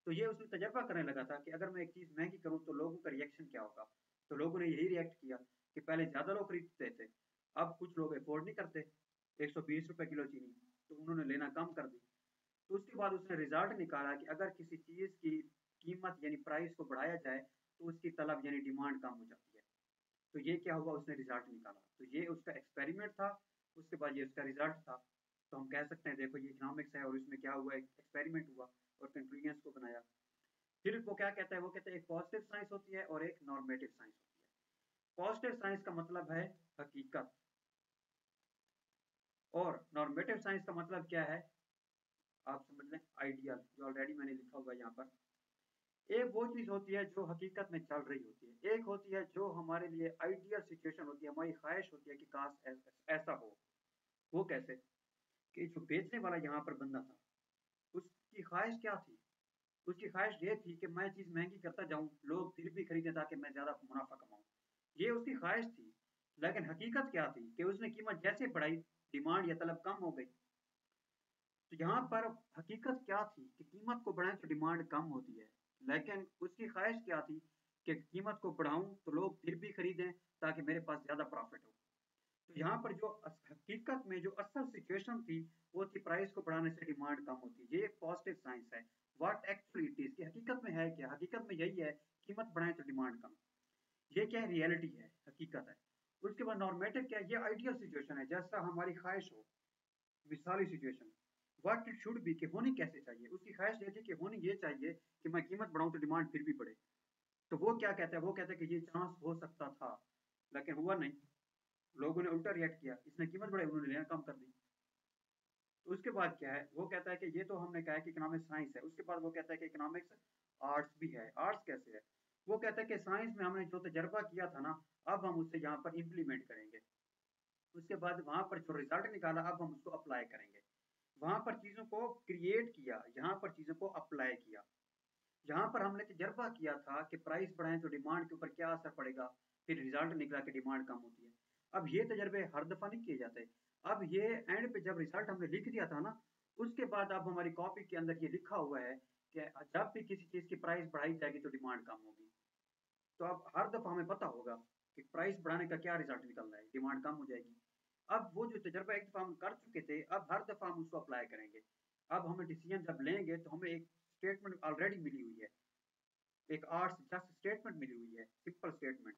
तो ये उसने तजर्बा करने लगा था कि अगर मैं एक चीज़ महँगी करूँ तो लोगों का रिएक्शन क्या होगा? तो लोगों ने यही रिएक्ट किया कि पहले ज़्यादा लोग खरीदते थे, अब कुछ लोग अफोर्ड नहीं करते। एक सौ बीस रुपए किलो चीनी तो उन्होंने लेना कम कर दी तो उसके बाद उसने रिज़ल्ट निकाला कि अगर किसी चीज़ की कीमत यानी प्राइस को बढ़ाया जाए तो उसकी तलब यानी डिमांड कम हो जाती है। तो ये क्या हुआ? उसने रिज़ल्ट निकाला। तो ये उसका एक्सपेरिमेंट था, उसके बाद ये उसका रिज़ल्ट था। तो हम कह सकते हैं, देखो ये इकोनॉमिक्स है और इसमें क्या हुआ? एक्सपेरिमेंट हुआ और कंक्लूजन्स को बनाया। फिर वो क्या कहता है? वो कहते हैं, एक पॉजिटिव साइंस होती है और एक नॉर्मेटिव साइंस होती है। पॉजिटिव साइंस का मतलब है हकीकत। और नॉर्मेटिव साइंस का मतलब क्या है? आप समझ लें आइडियल जो ऑलरेडी मैंने लिखा हुआ है यहाँ पर। एक वो चीज़ होती है जो हकीकत में चल रही होती है। एक होती है जो हमारे लिए आइडियल सिचुएशन होती है, हमारी ख्वाहिश होती है कि काश ऐसा हो। वो कैसे? कि जो बेचने वाला यहाँ पर बंदा था, उसकी ख्वाहिश क्या थी? उसकी ख्वाहिश ये थी कि मैं चीज़ महँगी करता जाऊँ, लोग फिर भी खरीदें ताकि मैं ज़्यादा मुनाफा कमाऊँ। ये उसकी ख्वाहिश थी। लेकिन हकीकत क्या थी कि उसने कीमत जैसे बढ़ाई, डिमांड या तलब कम हो गई। तो यहाँ पर हकीकत क्या थी कि कीमत को बढ़ाएँ तो डिमांड कम होती है। लेकिन उसकी ख्वाहिश क्या थी कि कीमत को बढ़ाऊं तो लोग फिर भी खरीदें ताकि मेरे पास ज़्यादा प्रॉफिट हो। तो यहाँ पर जो हकीकत में जो असल सिचुएशन थी, वो थी प्राइस को बढ़ाने से डिमांड कम होती है। ये एक पॉजिटिव साइंस है। व्हाट एक्चुअली इट इज़ हकीकत में है क्या? हकीकत में यही है कीमत बढ़ाएँ तो डिमांड कम। ये क्या है? रियलिटी है, हकीकत है। उसके बाद नॉर्मेटिव क्या है? ये आइडियल सिचुएशन है। जैसा हमारी ख्वाहिश हो, मिसाली situation what it should be कि होनी कैसे चाहिए? उसकी ख्वाहिश ये थी कि होनी ये चाहिए कि मैं कीमत बढ़ाऊं तो डिमांड फिर भी बढ़े। तो वो क्या कहता है? वो कहता है कि ये चांस हो सकता था, लेकिन हुआ नहीं। लोगों ने उल्टा रिएक्ट किया। इसने कीमत बढ़ाई, उन्होंने लेना कम कर दी। उसके बाद क्या है? वो कहता है कि ये तो हमने कहा कि इकोनॉमिक्स साइंस है। उसके बाद वो कहता है कि इकोनॉमिक्स आर्ट्स भी है। आर्ट्स कैसे है? वो कहता है कि साइंस में हमने जो तजर्बा किया था ना, अब हम उसे यहाँ पर इम्प्लीमेंट करेंगे। उसके बाद वहाँ पर जो रिज़ल्ट निकाला, अब हम उसको अप्लाई करेंगे। वहाँ पर चीज़ों को क्रिएट किया, यहाँ पर चीज़ों को अप्लाई किया। यहाँ पर हमने तजर्बा किया था कि प्राइस बढ़ाएँ तो डिमांड के ऊपर क्या असर पड़ेगा? फिर रिज़ल्ट निकला कि डिमांड कम होती है। अब ये तजर्बे हर दफ़ा नहीं किए जाते। अब ये एंड पे जब रिज़ल्ट हमने लिख दिया था ना, उसके बाद अब हमारी कॉपी के अंदर ये लिखा हुआ है कि जब भी किसी चीज़ की प्राइस बढ़ाई जाएगी तो डिमांड कम होगी। तो अब हर दफ़ा हमें पता होगा कि प्राइस बढ़ाने का क्या रिज़ल्ट निकल रहा है डिमांड कम हो जाएगी। अब वो जो तजर्बा एक दफ़ा हम कर चुके थे, अब हर दफ़ा हम उसको अप्लाई करेंगे। अब हमें डिसीज़न जब लेंगे तो हमें एक स्टेटमेंट ऑलरेडी मिली हुई है। एक आर्ट्स जस्ट स्टेटमेंट मिली हुई है सिंपल स्टेटमेंट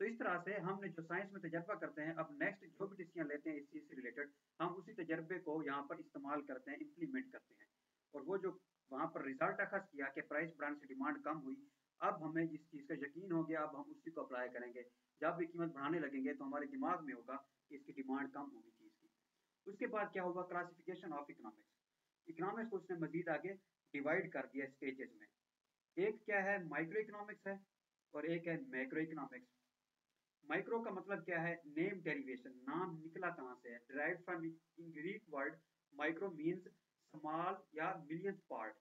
तो इस तरह से हमने जो साइंस में तजर्बा करते हैं, अब नेक्स्ट जो भी डिसीज़न लेते हैं इस चीज़ से रिलेटेड हम उसी तजर्बे को यहाँ पर इस्तेमाल करते हैं इम्प्लीमेंट करते हैं। और वो जो वहाँ पर रिज़ल्ट अखज किया कि प्राइस बढ़ाने से डिमांड कम हुई, अब हमें जिस चीज़ का यकीन हो गया, अब हम उसी को अप्लाई करेंगे। जब भी कीमत बढ़ाने लगेंगे तो हमारे दिमाग में होगा कि इसकी डिमांड कम होगी चीज़ की। उसके बाद क्या होगा क्लासिफिकेशन ऑफ़ इकोनॉमिक्स इकोनॉमिक्स को उसने मजीद आगे डिवाइड कर दिया स्टेजेस में। एक क्या है? माइक्रो इकोनॉमिक्स है और एक है मैक्रो इकोनॉमिक्स माइक्रो का मतलब क्या है? नेम डेरिवेशन नाम निकला कहाँ से है? Derive from Greek word micro means small या मिलियंस पार्ट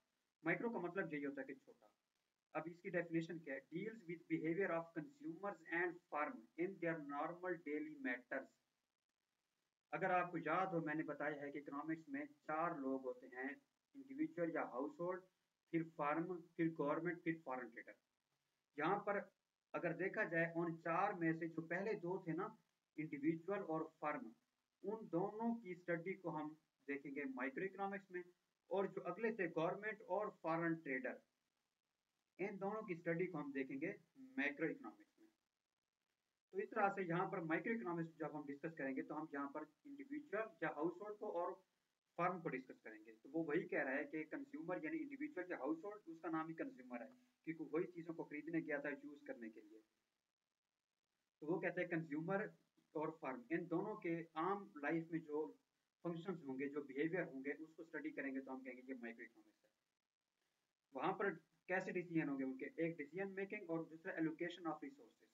माइक्रो का मतलब यही होता है कि छोटा। अब इसकी डेफिनेशन क्या है? Deals with behaviour of consumers and firm in their normal daily matters अगर आपको याद हो, मैंने बताया है कि इकोनॉमिक्स में चार लोग होते हैं। इंडिविजुअल या हाउस होल्ड फिर फार्म फिर गवर्नमेंट फिर फॉरन ट्रेडर यहाँ पर अगर देखा जाए, उन चार में से जो पहले दो थे ना इंडिविजुअल और फर्म उन दोनों की स्टडी को हम देखेंगे माइक्रो इकोनॉमिक्स में और जो अगले थे गवर्नमेंट और फॉरेन ट्रेडर इन दोनों की स्टडी को हम देखेंगे मैक्रो इकोनॉमिक्स में। तो इस तरह से यहाँ पर माइक्रो इकोनॉमिक्स जब हम डिस्कस करेंगे तो हम यहाँ पर इंडिविजुअल या हाउस होल्ड को और फर्म को डिस्कस करेंगे। तो वो वही कह रहा है कि कंज्यूमर यानी इंडिविजुअल या हाउस होल्ड उसका नाम ही कंज्यूमर है, क्योंकि वही चीज़ों को खरीदने गया था यूज़ करने के लिए। तो वो कहते हैं कंज्यूमर और फर्म इन दोनों के आम लाइफ में जो फ़ंक्शंस होंगे, जो बिहेवियर होंगे, उसको स्टडी करेंगे तो हम कहेंगे ये माइक्रो इकोनॉमिक्स है। वहाँ पर कैसे डिसीज़न होंगे उनके? एक डिसीज़न मेकिंग और दूसरा एलोकेशन ऑफ़ रिसोर्सेज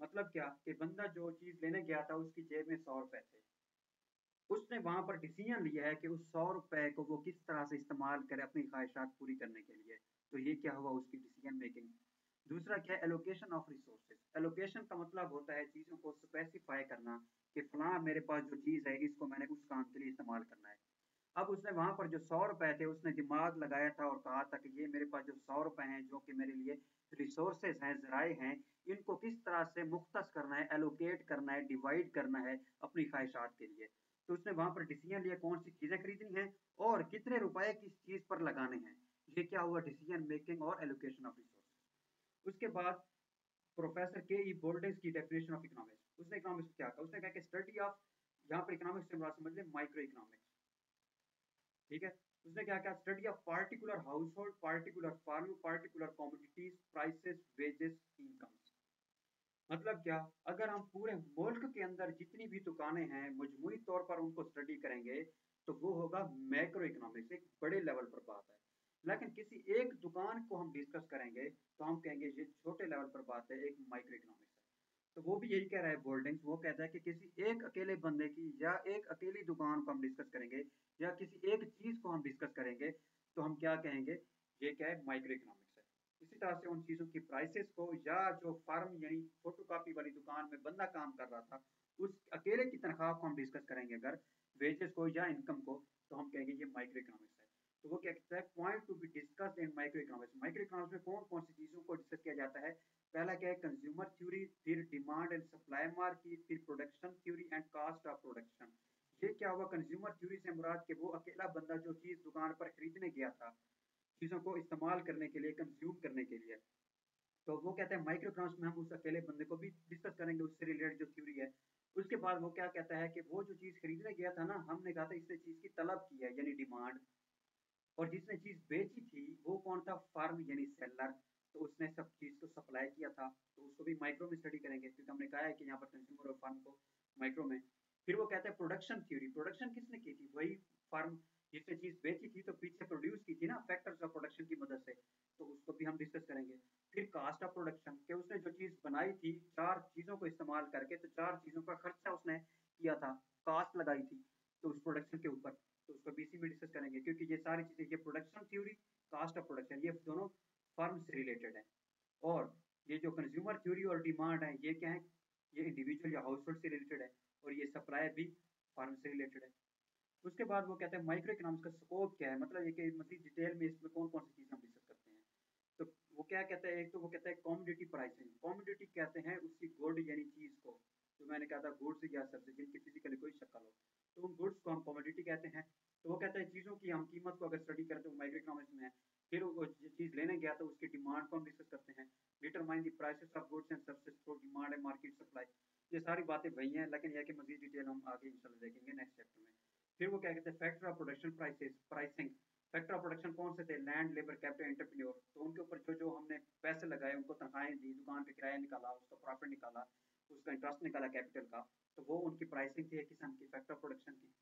मतलब क्या? कि बंदा जो चीज़ लेने गया था, उसकी जेब में सौ रुपए थे। उसने वहाँ पर डिसीज़न लिया है कि उस सौ रुपए को वो किस तरह से इस्तेमाल करे अपनी ख्वाहिशात पूरी करने के लिए। तो ये क्या हुआ उसकी डिसीज़न मेकिंग दूसरा क्या है? एलोकेशन ऑफ़ रिसोर्सेज एलोकेशन का मतलब होता है चीज़ों को स्पेसिफाई करना कि फलां मेरे पास जो चीज़ है, इसको मैंने उस काम के लिए इस्तेमाल करना है। अब उसने वहाँ पर जो सौ रुपए थे, उसने दिमाग लगाया था और कहा था कि ये मेरे पास जो सौ रुपए हैं, जो कि मेरे लिए रिसोर्सेज हैं, जराए हैं, इनको किस तरह से मुख्त करना है एलोकेट करना है डिवाइड करना है अपनी ख्वाहिशात के लिए। तो उसने वहाँ पर डिसीज़न लिया कौन सी चीज़ें खरीदनी है और कितने रुपए किस चीज़ पर लगाने हैं। ये क्या हुआ डिसीज़न मेकिंग और एलोकेशन ऑफ़ रिसोर्स उसके बाद प्रोफेसर के ई बोल्डेस की डेफिनेशन ऑफ़ इकोनॉमिक्स उसने इकोनॉमिक्स क्या कहा? उसने कहा कि स्टडी ऑफ़ यहाँ पर इकोनॉमिक्स से समझ लें माइक्रो इकोनॉमिक्स ठीक है? उसने क्या कहा? Study of particular household particular firm particular commodities prices wages income मतलब क्या? अगर हम पूरे मुल्क के अंदर जितनी भी दुकानें हैं मजमूरी तौर पर उनको स्टडी करेंगे तो वो होगा मैक्रो इकोनॉमिक्स एक बड़े लेवल पर बात है। लेकिन किसी एक दुकान को हम डिस्कस करेंगे तो हम कहेंगे ये छोटे लेवल पर बात है, एक माइक्रो इकोनॉमिक्स है। तो वो भी यही कह रहा है बोल्डिंग्स वो कहता है कि किसी एक अकेले बंदे की या एक अकेली दुकान को हम डिस्कस करेंगे, या किसी एक चीज़ को हम डिस्कस करेंगे तो हम क्या कहेंगे? ये क्या है? माइक्रो इकोनॉमिक्स इसी तरह से उन चीज़ों की प्राइसेस को या जो फार्म यानी फ़ोटो कॉपी वाली दुकान में बंदा काम कर रहा था, उस अकेले की तनख्वाह को हम डिस्कस करेंगे अगर वेजेस को या इनकम को तो हम कहेंगे ये माइक्रो इकोनॉमिक्स है। तो वो क्या कहता है point to be discuss in micro economics micro economics में कौन कौन सी चीज़ों को डिस्कस किया जाता है? पहला क्या है कंज्यूमर थ्योरी फिर डिमांड एंड सप्लाई मार्केट फिर production theory and cost of production ये क्या हुआ कंज्यूमर थ्योरी से मुराद के वो अकेला बंदा जो चीज़ दुकान पर खरीदने गया था चीज़ों को इस्तेमाल करने के लिए कंज्यूम करने के लिए। तो वो कहते हैं माइक्रो इकोनॉमिक्स में हम उस अकेले बंदे को भी डिस्कस करेंगे, उससे रिलेटेड जो थ्योरी है। उसके बाद वो क्या कहता है कि वो जो चीज़ खरीदने गया था ना, हमने कहा था इसने चीज़ की तलब की है, यानी डिमांड और जिसने चीज़ बेची थी, वो कौन था? फार्म यानी सेलर तो उसने सब चीज़ को सप्लाई किया था तो उसको भी माइक्रो में स्टडी करेंगे। क्योंकि हमने कहा है कि यहाँ पर कंज्यूमर और फार्म को माइक्रो में। फिर वो कहते हैं प्रोडक्शन थ्योरी प्रोडक्शन किसने की थी? वही फार्म जिसने चीज़ बेची थी तो पीछे प्रोड्यूस की थी ना फैक्टर्स ऑफ़ प्रोडक्शन की मदद से। तो उसको भी हम डिस्कस करेंगे। फिर कास्ट ऑफ़ प्रोडक्शन के उसने जो चीज़ बनाई थी, चार चीज़ों को इस्तेमाल करके तो चार चीज़ों का खर्चा उसने किया था कास्ट लगाई थी तो उस प्रोडक्शन के ऊपर। तो उसको बीसी में डिस्कस करेंगे, क्योंकि ये सारी चीज़ें, ये production theory cost of production ये दोनों फर्म से रिलेटेड है। और ये जो कंज्यूमर थ्योरी और डिमांड है, ये क्या है? ये इंडिविजुअल या हाउस होल्ड से रिलेटेड है, और ये सप्लाई भी फार्म से रिलेटेड है। उसके बाद वो कहते हैं माइक्रो इकोनॉमिक्स का स्कोप क्या है? मतलब ये मजीद डिटेल में इसमें कौन कौन सी चीज़ें हम डिस्कस करते हैं? तो वो क्या कहते हैं? एक तो वो कहते हैं कॉमोडिटी प्राइसिंग कॉमोडिटी कहते हैं उसकी गुड यानी चीज़ को, जो मैंने कहा था गुड्स या सर्विस जिनकी फिजिकली कोई शक्ल हो। तो उन गुड्स को हम कॉमोडिटी कहते हैं। तो वो कहते हैं चीज़ों की हम कीमत को अगर स्टडी करते हैं माइक्रो इकोनॉमिक्स में, फिर वो चीज़ लेने गया तो उसकी डिमांड को हम डिस्कस करते हैं। Determine the prices of goods and services through demand and market supply ये सारी बातें वही हैं, लेकिन यह कि मजीद डिटेल हम आगे इंशाल्लाह देखेंगे नेक्स्ट चैप्टर में। फिर वो क्या कहते हैं factor of production prices pricing factor of production कौन से थे? लैंड लेबर कैपिटल एंटरप्रेन्योर तो उनके ऊपर जो जो हमने पैसे लगाए, उनको तनख्वाहें दी, दुकान पे किराया निकाला, उसका प्रॉफिट निकाला, उसका इंटरेस्ट निकाला कैपिटल का तो वो उनकी प्राइसिंग थी एक किस्म की फैक्टर ऑफ़ प्रोडक्शन की.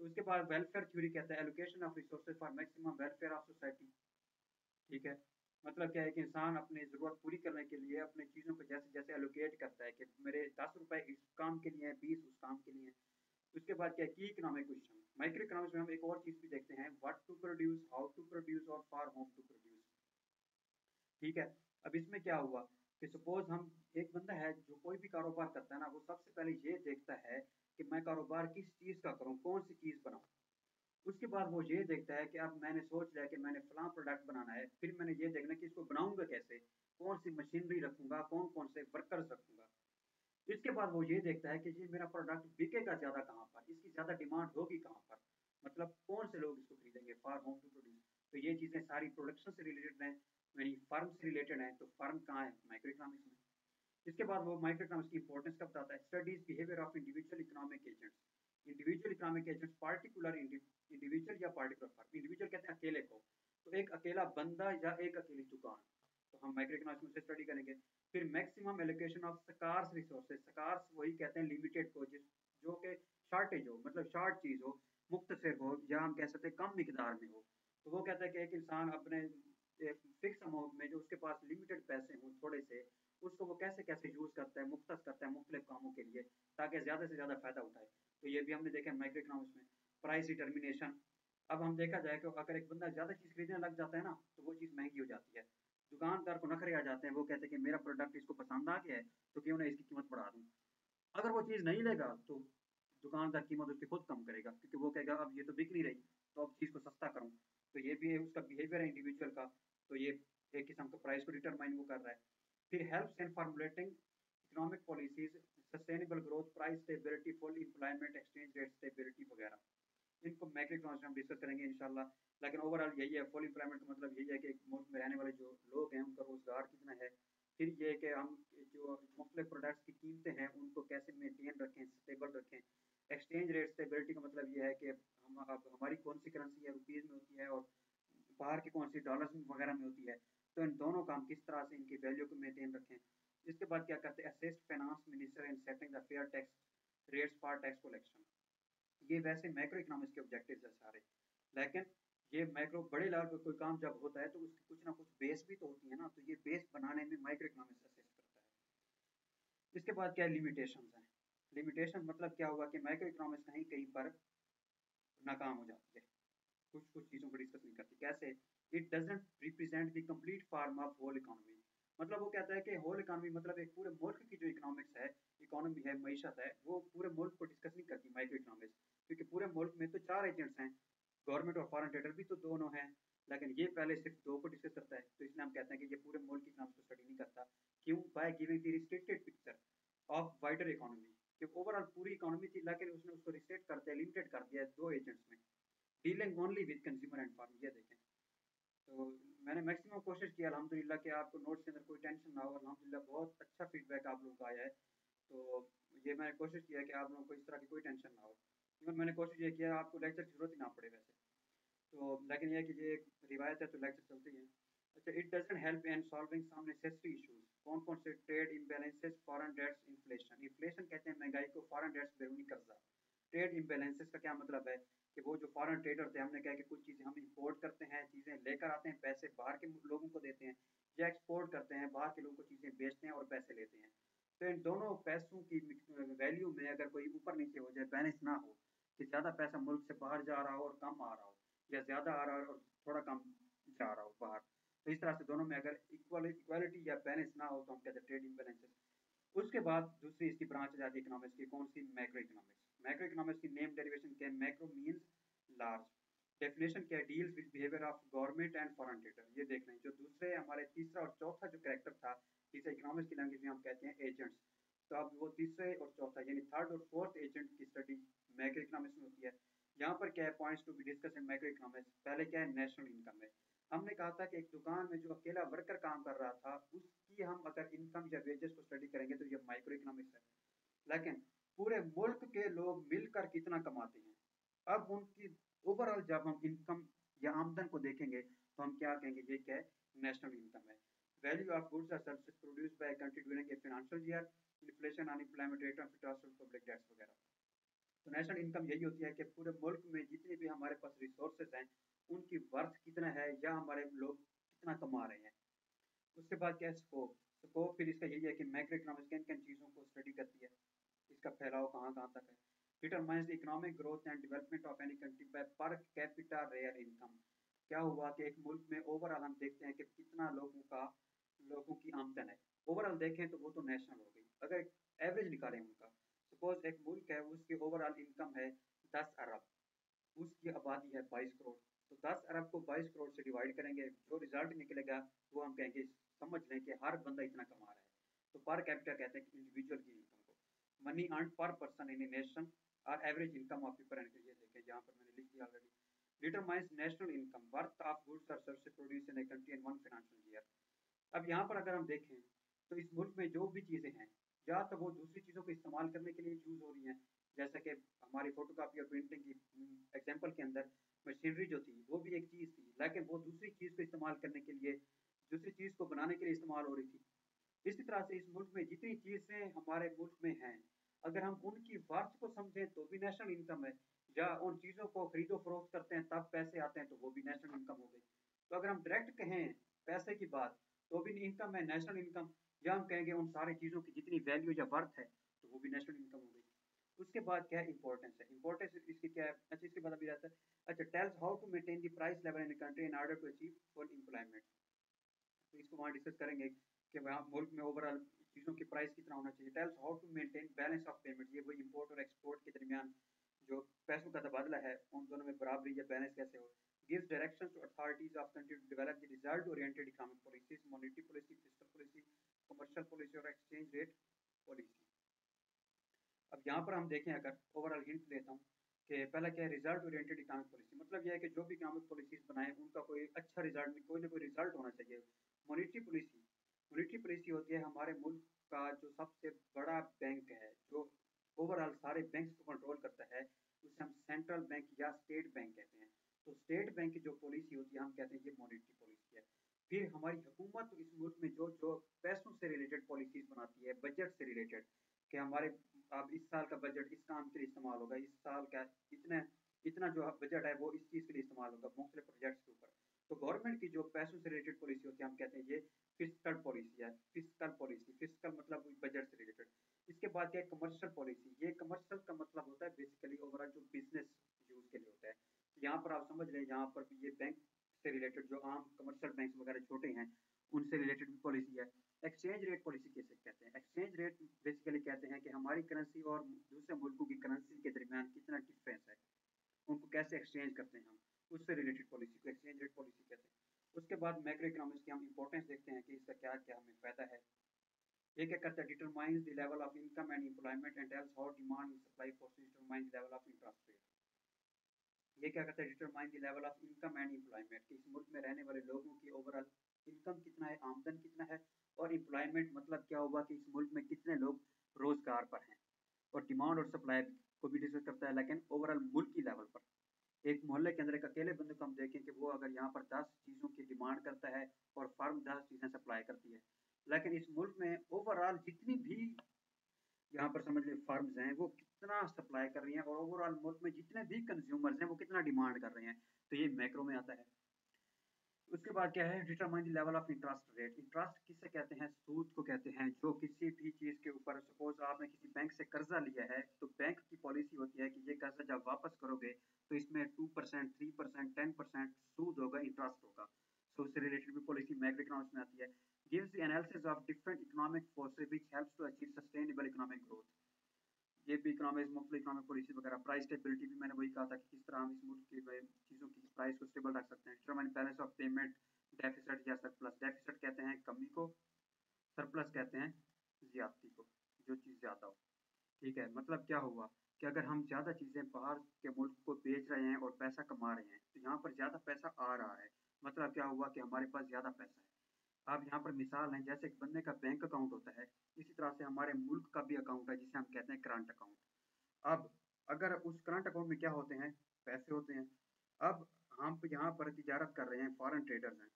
तो उसके बाद वेलफेयर थ्योरी कहता है allocation of resources for maximum welfare of society ठीक है? मतलब क्या है कि इंसान अपनी ज़रूरत पूरी करने के लिए अपने चीज़ों को जैसे जैसे एलोकेट करता है कि मेरे दस रुपए इस काम के लिए हैं, बीस उस काम के लिए हैं उसके बाद क्या की इकोनॉमिक क्वेश्चन माइक्रो इकोनॉमिक्स में हम एक और चीज़ भी देखते हैं what to produce how to produce और फॉर होम टू प्रोड्यूस ठीक है? अब इसमें क्या हुआ कि सपोज़ हम एक बंदा है जो कोई भी कारोबार करता है ना, वो सबसे पहले ये देखता है कि मैं कारोबार किस चीज़ का करूँ, कौन सी चीज़ बनाऊँ। उसके बाद वो ये देखता है कि अब मैंने सोच लिया कि मैंने फलां प्रोडक्ट बनाना है, फिर मैंने ये देखना कि इसको बनाऊँगा कैसे, कौन सी मशीनरी रखूँगा कौन कौन से वर्कर्स रखूँगा। इसके बाद वो ये देखता है कि ये मेरा प्रोडक्ट बिकेगा ज़्यादा कहाँ पर? इसकी ज़्यादा डिमांड होगी कहाँ पर? मतलब कौन से लोग इसको खरीदेंगे? फार होम टू प्रोड्यूस तो ये चीज़ें सारी प्रोडक्शन से रिलेटेड हैं, यानी फार्म से रिलेटेड हैं तो फार्म कहाँ है? माइक्रो इकोनॉमिक्स में। इसके बाद वो माइक्रो इकोनॉमिक्स की इंपॉर्टेंस का बताता है? Studies behaviour of individual economic agents individual economic agents particular individual या पार्टिकुलर फर्म इंडिविजुअल कहते हैं अकेले को। तो एक अकेला बंदा या एक अकेली दुकान। तो हम माइक्रो इकोनॉमिक्स में स्टडी करेंगे। फिर maximum allocation of scarce resources scarce वही कहते हैं लिमिटेड को, जिस, जो कि शॉर्टेज हो मतलब शॉर्ट चीज़ हो मुख्तसर हो, या हम कह सकते हैं कम मिकदार में हो। तो वो कहता है कि एक इंसान अपने, एक फिक्स अमाउंट में जो उसके पास लिमिटेड पैसे हों थोड़े से, उसको वो कैसे कैसे यूज़ करता है मुख्त करता है मुख्तलिफ़ कामों के लिए, ताकि ज़्यादा से ज़्यादा फ़ायदा उठाए। तो ये भी हमने देखा माइक्रो इकोनॉमिक्स में प्राइस डिटर्मिनेशन अब हम देखा जाए कि अगर एक बंदा ज़्यादा चीज़ खरीदने लग जाता है ना तो वो चीज़ महँगी हो जाती है। दुकानदार को नखरे आ जाते हैं, वो कहते हैं कि मेरा प्रोडक्ट इसको पसंद आ गया है तो क्यों ना इसकी कीमत बढ़ा दूँ? अगर वो चीज़ नहीं लेगा तो दुकानदार कीमत उसकी खुद कम करेगा, क्योंकि वो कहेगा, अब ये तो बिक नहीं रही तो अब चीज़ को सस्ता करूँ। तो ये भी है उसका बिहेवियर है इंडिविजुअल का तो ये एक किस्म का प्राइस को डिटरमाइन वो कर रहा है। फिर helps in formulating economic policies sustainable growth price stability full employment exchange rate stability वगैरह। इनको मैक्रो इकोनॉमिक्स हम डिस्कस करेंगे इंशाल्लाह। लेकिन ओवरऑल यही है फुल एम्प्लॉयमेंट का मतलब यही है कि एक मुल्क में रहने वाले जो लोग हैं, उनका रोज़गार कितना है। फिर ये कि हम जो मुख्तु प्रोडक्ट्स की कीमतें हैं, उनको कैसे मेनटेन रखें स्टेबल रखें। एक्सचेंज रेट स्टेबिलिटी का मतलब ये है कि हम अब हमारी कौन सी करेंसी है रुपीज़ में होती है और बाहर की कौन सी डॉलर्स वगैरह में होती है। तो इन दोनों का हम किस तरह से इनकी वैल्यू को मेनटेन रखें। इसके बाद क्या करते हैं assist finance minister in setting the fair tax rates for tax collection ये वैसे मैक्रो इकोनॉमिक्स के ऑब्जेक्टिव्स है सारे। लेकिन ये मैक्रो बड़े लेवल पर कोई काम जब होता है तो उसकी कुछ ना कुछ बेस भी तो होती है ना तो ये बेस बनाने में माइक्रो इकोनॉमिक्स असिस्ट करता है। इसके बाद क्या लिमिटेशन है? लिमिटेशन मतलब क्या हुआ कि माइक्रो इकोनॉमिक्स कहीं कहीं पर नाकाम हो जाती है। कुछ कुछ चीज़ों को डिस्कस नहीं करती। कैसे? It doesn't represent the complete form of whole economy मतलब वो कहता है कि होल इकोनॉमी मतलब एक पूरे मुल्क की जो इकोनॉमिक्स है इकोनॉमी है, मीशत है, वो पूरे मुल्क को डिस्कस नहीं करती माइक्रो इकोनॉमिक्स क्योंकि पूरे मुल्क में तो चार एजेंट्स हैं गवर्नमेंट और फॉरन ट्रेडर भी तो दोनों हैं, लेकिन ये पहले सिर्फ़ दो को डिस्कस करता है तो इसलिए हम कहते हैं कि ये पूरे मुल्क की इकोनॉमिक्स को स्टडी नहीं करता, क्यों? By giving the restricted picture of wider economy कि ओवरऑल पूरी इकोनॉमी थी, लेकिन उसने उसको रिस्ट्रिक्ट कर दिया लिमिटेड कर दिया दो एजेंट्स में dealing only with consumer and firm ये देखें। तो मैंने मैक्सिमम कोशिश किया अलहमदिल्ला कि आपको नोट्स के अंदर कोई टेंशन ना हो। अलहमदिल्ला बहुत अच्छा फीडबैक आप लोगों का आया है। तो ये मैंने कोशिश किया कि आप लोगों को इस तरह की कोई टेंशन ना हो। इवन मैंने कोशिश ये किया, आपको लेक्चर की ज़रूरत ही ना पड़े वैसे। तो लेकिन यह कि ये एक रिवायत है तो लेक्चर चलते हैं अच्छा it doesn't help in solving some necessary issues कौन कौन से trade imbalances foreign debts inflation inflation कहते हैं महँगाई को फॉरेन डेट्स बैरूनी कर्जा। ट्रेड इम्बेलेंसेस का क्या मतलब है? कि वो जो फॉरेन ट्रेडर थे, हमने कहा कि कुछ चीज़ें हम इंपोर्ट करते हैं, चीज़ें लेकर आते हैं, पैसे बाहर के लोगों को देते हैं या एक्सपोर्ट करते हैं, बाहर के लोगों को चीज़ें बेचते हैं और पैसे लेते हैं। तो इन दोनों पैसों की वैल्यू में अगर कोई ऊपर नीचे हो जाए बैलेंस ना हो, कि ज़्यादा पैसा मुल्क से बाहर जा रहा हो और कम आ रहा हो, या ज़्यादा आ रहा हो और थोड़ा कम जा रहा हो बाहर तो इस तरह से दोनों में अगर इक्वल इक्वालिटी या बैलेंस ना हो तो हम कहते हैं ट्रेड इम्बेलेंसेस उसके बाद दूसरी इसकी ब्रांच आ जाती है इकोनॉमिक्स की, कौन सी मैक्रो इकोनॉमिक्स मैक्रो इकोनॉमिक्स की नेम डेरिवेशन क्या है मैक्रो मींस लार्ज डेफिनेशन क्या है? Deals with behaviour of government and foreign trader ये देख लें जो दूसरे हमारे तीसरा और चौथा जो कैरेक्टर था जिसे इकोनॉमिक्स की लैंग्वेज में हम कहते हैं एजेंट्स तो अब वो तीसरे और चौथा, यानी थर्ड और फोर्थ एजेंट की स्टडी मैक्रो इकोनॉमिक्स में होती है। यहाँ पर क्या है? Points to be discuss in macro economics पहले क्या है? नेशनल इनकम है हमने कहा था कि एक दुकान में जो अकेला वर्कर काम कर रहा था, उसकी हम अगर इनकम या वेजेस को स्टडी करेंगे तो ये माइक्रो इकोनॉमिक्स है। लेकिन पूरे मुल्क के लोग मिलकर कितना कमाते हैं। अब उनकी ओवरऑल जब हम इनकम या आमदन को देखेंगे तो हम क्या कहेंगे? ये क्या है? नेशनल इनकम है। Value of goods or services produce by country during a financial year inflation unemployment rate of public debts वगैरह। तो नेशनल इनकम यही होती है कि पूरे मुल्क में जितने भी हमारे पास रिसोर्सेज हैं, उनकी वर्थ कितना है या हमारे लोग कितना कमा रहे हैं। उसके बाद क्या है? स्कोप स्कोप फिर इसका यही है कि मैक्रो इकोनॉमिक्स किन किन चीज़ों को स्टडी करती है। इसका फैलाव कहाँ कहाँ तक है? Determines the economic growth and development of any country by per capita real income क्या हुआ कि एक मुल्क में ओवरऑल हम देखते हैं कि कितना लोगों का, लोगों की आमदन है। ओवरऑल देखें तो वो तो नेशनल हो गई। अगर एवरेज निकालें उनका सपोज़ एक मुल्क है, उसकी ओवरऑल इनकम है दस अरब, उसकी आबादी है बाईस करोड़। तो दस अरब को बाईस करोड़ से डिवाइड करेंगे, जो रिज़ल्ट निकलेगा, वो हम कहेंगे, समझ लें कि हर बंदा इतना कमा रहा है। तो पर कैपिटल कहते हैं कि इंडिविजुअल की money earn per person in nation और average income of people and ये देखें जहाँ पर मैंने लिख दिया already determines national income worth of goods और service produce in a country in one financial year अब यहाँ पर अगर हम देखें तो इस मुल्क में जो भी चीज़ें हैं, या तो वो दूसरी चीज़ों को इस्तेमाल करने के लिए यूज़ हो रही हैं, जैसे कि हमारी फोटोकॉपी और प्रिंटिंग की एग्जांपल के अंदर मशीनरी जो थी, वो भी एक चीज़ थी, लेकिन वो दूसरी चीज़ को इस्तेमाल करने के लिए, दूसरी चीज़ को बनाने के लिए इस्तेमाल हो रही थी। इसी तरह से इस मुल्क में जितनी चीज़ें हमारे मुल्क में हैं, अगर हम उनकी वर्थ को समझें तो भी नेशनल इनकम है। या उन चीज़ों को खरीदो फरोख्त करते हैं, तब पैसे आते हैं तो वो भी नेशनल इनकम हो गई तो अगर हम डायरेक्ट कहें पैसे की बात तो भी इनकम है नेशनल इनकम या हम कहेंगे उन सारी चीज़ों की जितनी वैल्यू या वर्थ है तो वो भी नेशनल इनकम हो गई। उसके बाद क्या इंपॉर्टेंस है? इंपॉर्टेंस इसकी क्या है? अच्छा इसके बाद अभी रहता है। अच्छा tells how to maintain the price level in country in order to achieve full employment तो इसको वहाँ डिस्कस करेंगे। कि वहाँ मुल्क में ओवरऑल चीज़ों की प्राइस कितना होना चाहिए। Tells how to maintain balance of payment ये वो इम्पोर्ट और एक्सपोर्ट के दरमियान जो पैसों का तबादला है, उन दोनों में बराबरी या बैलेंस कैसे हो। Gives directions to authorities of country to develop the result oriented economic policies, monetary policy, fiscal policy, commercial policy और exchange rate पॉलिसी अब यहाँ पर हम देखें, अगर ओवरऑल हिंट देता हूँ कि पहला क्या है रिज़ल्ट ओरिएंटेड इकोनॉमिक पॉलिसी मतलब यह है कि जो भी इकोनॉमिक पॉलिसीज़ बनाए, उनका कोई अच्छा रिज़ल्ट कोई ना कोई रिज़ल्ट होना चाहिए। मॉनिटरी पॉलिसी मॉनिटरी पॉलिसी होती है, हमारे मुल्क का जो सबसे बड़ा बैंक है, जो ओवरऑल सारे बैंक को कंट्रोल करता है, उसे हम सेंट्रल बैंक या स्टेट बैंक कहते हैं। तो स्टेट बैंक की जो पॉलिसी होती है, हम कहते हैं ये मॉनिटरी पॉलिसी है। फिर हमारी हुकूमत इस मुल्क में जो जो पैसों से रिलेटेड पॉलिसीज़ बनाती है बजट से रिलेटेड कि हमारे, अब इस साल का बजट इस काम के लिए इस्तेमाल होगा, इस साल का इतने, इतना जो बजट है, वो इस चीज़ के लिए इस्तेमाल होगा, मुख्तलिफ़ प्रोजेक्ट्स के ऊपर। तो गवर्नमेंट की जो पैसों से रिलेटेड पॉलिसी होती है, हम कहते हैं ये फ़िज़िकल पॉलिसी है फ़िज़िकल पॉलिसी फ़िज़िकल मतलब बजट से रिलेटेड इसके बाद क्या है कमर्शियल पॉलिसी ये कमर्शियल का मतलब होता है बेसिकली ओवरऑल जो बिज़नेस यूज़ के लिए होता है. यहाँ पर आप समझ रहे हैं यहाँ पर ये बैंक से रिलेटेड जो आम कमर्शियल बैंक वगैरह छोटे हैं, उनसे रिलेटेड भी पॉलिसी है. एक्सचेंज रेट पॉलिसी कैसे कहते हैं? एक्सचेंज रेट बेसिकली कहते हैं कि हमारी करेंसी और दूसरे मुल्कों की करेंसी के दरमियान कितना डिफरेंस है? उनको कैसे एक्सचेंज करते हैं हम? उससे रिलेटेड पॉलिसी को एक्सचेंज रेट पॉलिसी कहते हैं। उसके बाद मैक्रो इकोनॉमिक्स की हम इंपॉर्टेंस देखते हैं कि इसका क्या क्या हमें फ़ायदा है। ये क्या करता है? Determines the level of income and employment and tells how demand supply forces determine the level of interest rate ये क्या करता है? Determine the level of income and employment कि इस मुल्क में रहने वाले लोगों की ओवरऑल इनकम कितना है, आमदन कितना है, और एम्प्लॉयमेंट मतलब क्या होगा कि इस मुल्क में कितने लोग रोज़गार पर हैं, और डिमांड और सप्लाई को भी डिस्कस करता है, लेकिन ओवरऑल मुल्क की लेवल पर। एक मोहल्ले के अंदर एक अकेले बंदे को हम देखें कि वो अगर यहाँ पर दस चीज़ों की डिमांड करता है और फर्म दस चीज़ें सप्लाई करती है। लेकिन इस मुल्क में ओवरऑल जितनी भी यहाँ पर समझ लें फर्म्स हैं, वो कितना सप्लाई कर रही हैं और ओवरऑल मुल्क में जितने भी कंज्यूमर्स हैं, वो कितना डिमांड कर रहे हैं। तो ये मैक्रो में आता है। उसके बाद क्या है? Determine level of interest rate interest किसे कहते हैं? सूद को कहते हैं, जो किसी भी चीज़ के ऊपर सपोज़ आपने किसी बैंक से कर्जा लिया है तो बैंक की पॉलिसी होती है कि ये कर्जा जब वापस करोगे तो इसमें two percent three percent ten percent सूद होगा इंटरेस्ट होगा। सो उससे रिलेटेड भी पॉलिसी मैक्रो इकोनॉमिक्स में आती है। Gives the analysis of different economic forces which helps to achieve sustainable economic growth. ये भी इकोनॉमिक्स मुख्तु इकोनॉमिक पॉलिसी वगैरह प्राइस स्टेबिलिटी भी मैंने वही कहा था कि किस तरह हम इस मुल्क चीज़ों की प्राइस को स्टेबल रख सकते हैं। Determine balance of payment deficit या सरप्लस डेफिसिट कहते हैं कमी को सरप्लस कहते हैं ज्यादती को, जो चीज़ ज़्यादा हो। ठीक है मतलब क्या हुआ कि अगर हम ज़्यादा चीज़ें बाहर के मुल्क को बेच रहे हैं और पैसा कमा रहे हैं तो यहाँ पर ज़्यादा पैसा आ रहा है। मतलब क्या हुआ कि हमारे पास ज़्यादा पैसा है। आप यहाँ पर मिसाल हैं, जैसे एक बंदे का बैंक अकाउंट होता है, इसी तरह से हमारे मुल्क का भी अकाउंट है, जिसे हम कहते हैं करंट अकाउंट अब अगर उस करंट अकाउंट में क्या होते हैं? पैसे होते हैं। अब हम यहाँ पर तिजारत कर रहे हैं फॉरेन ट्रेडर्स हैं।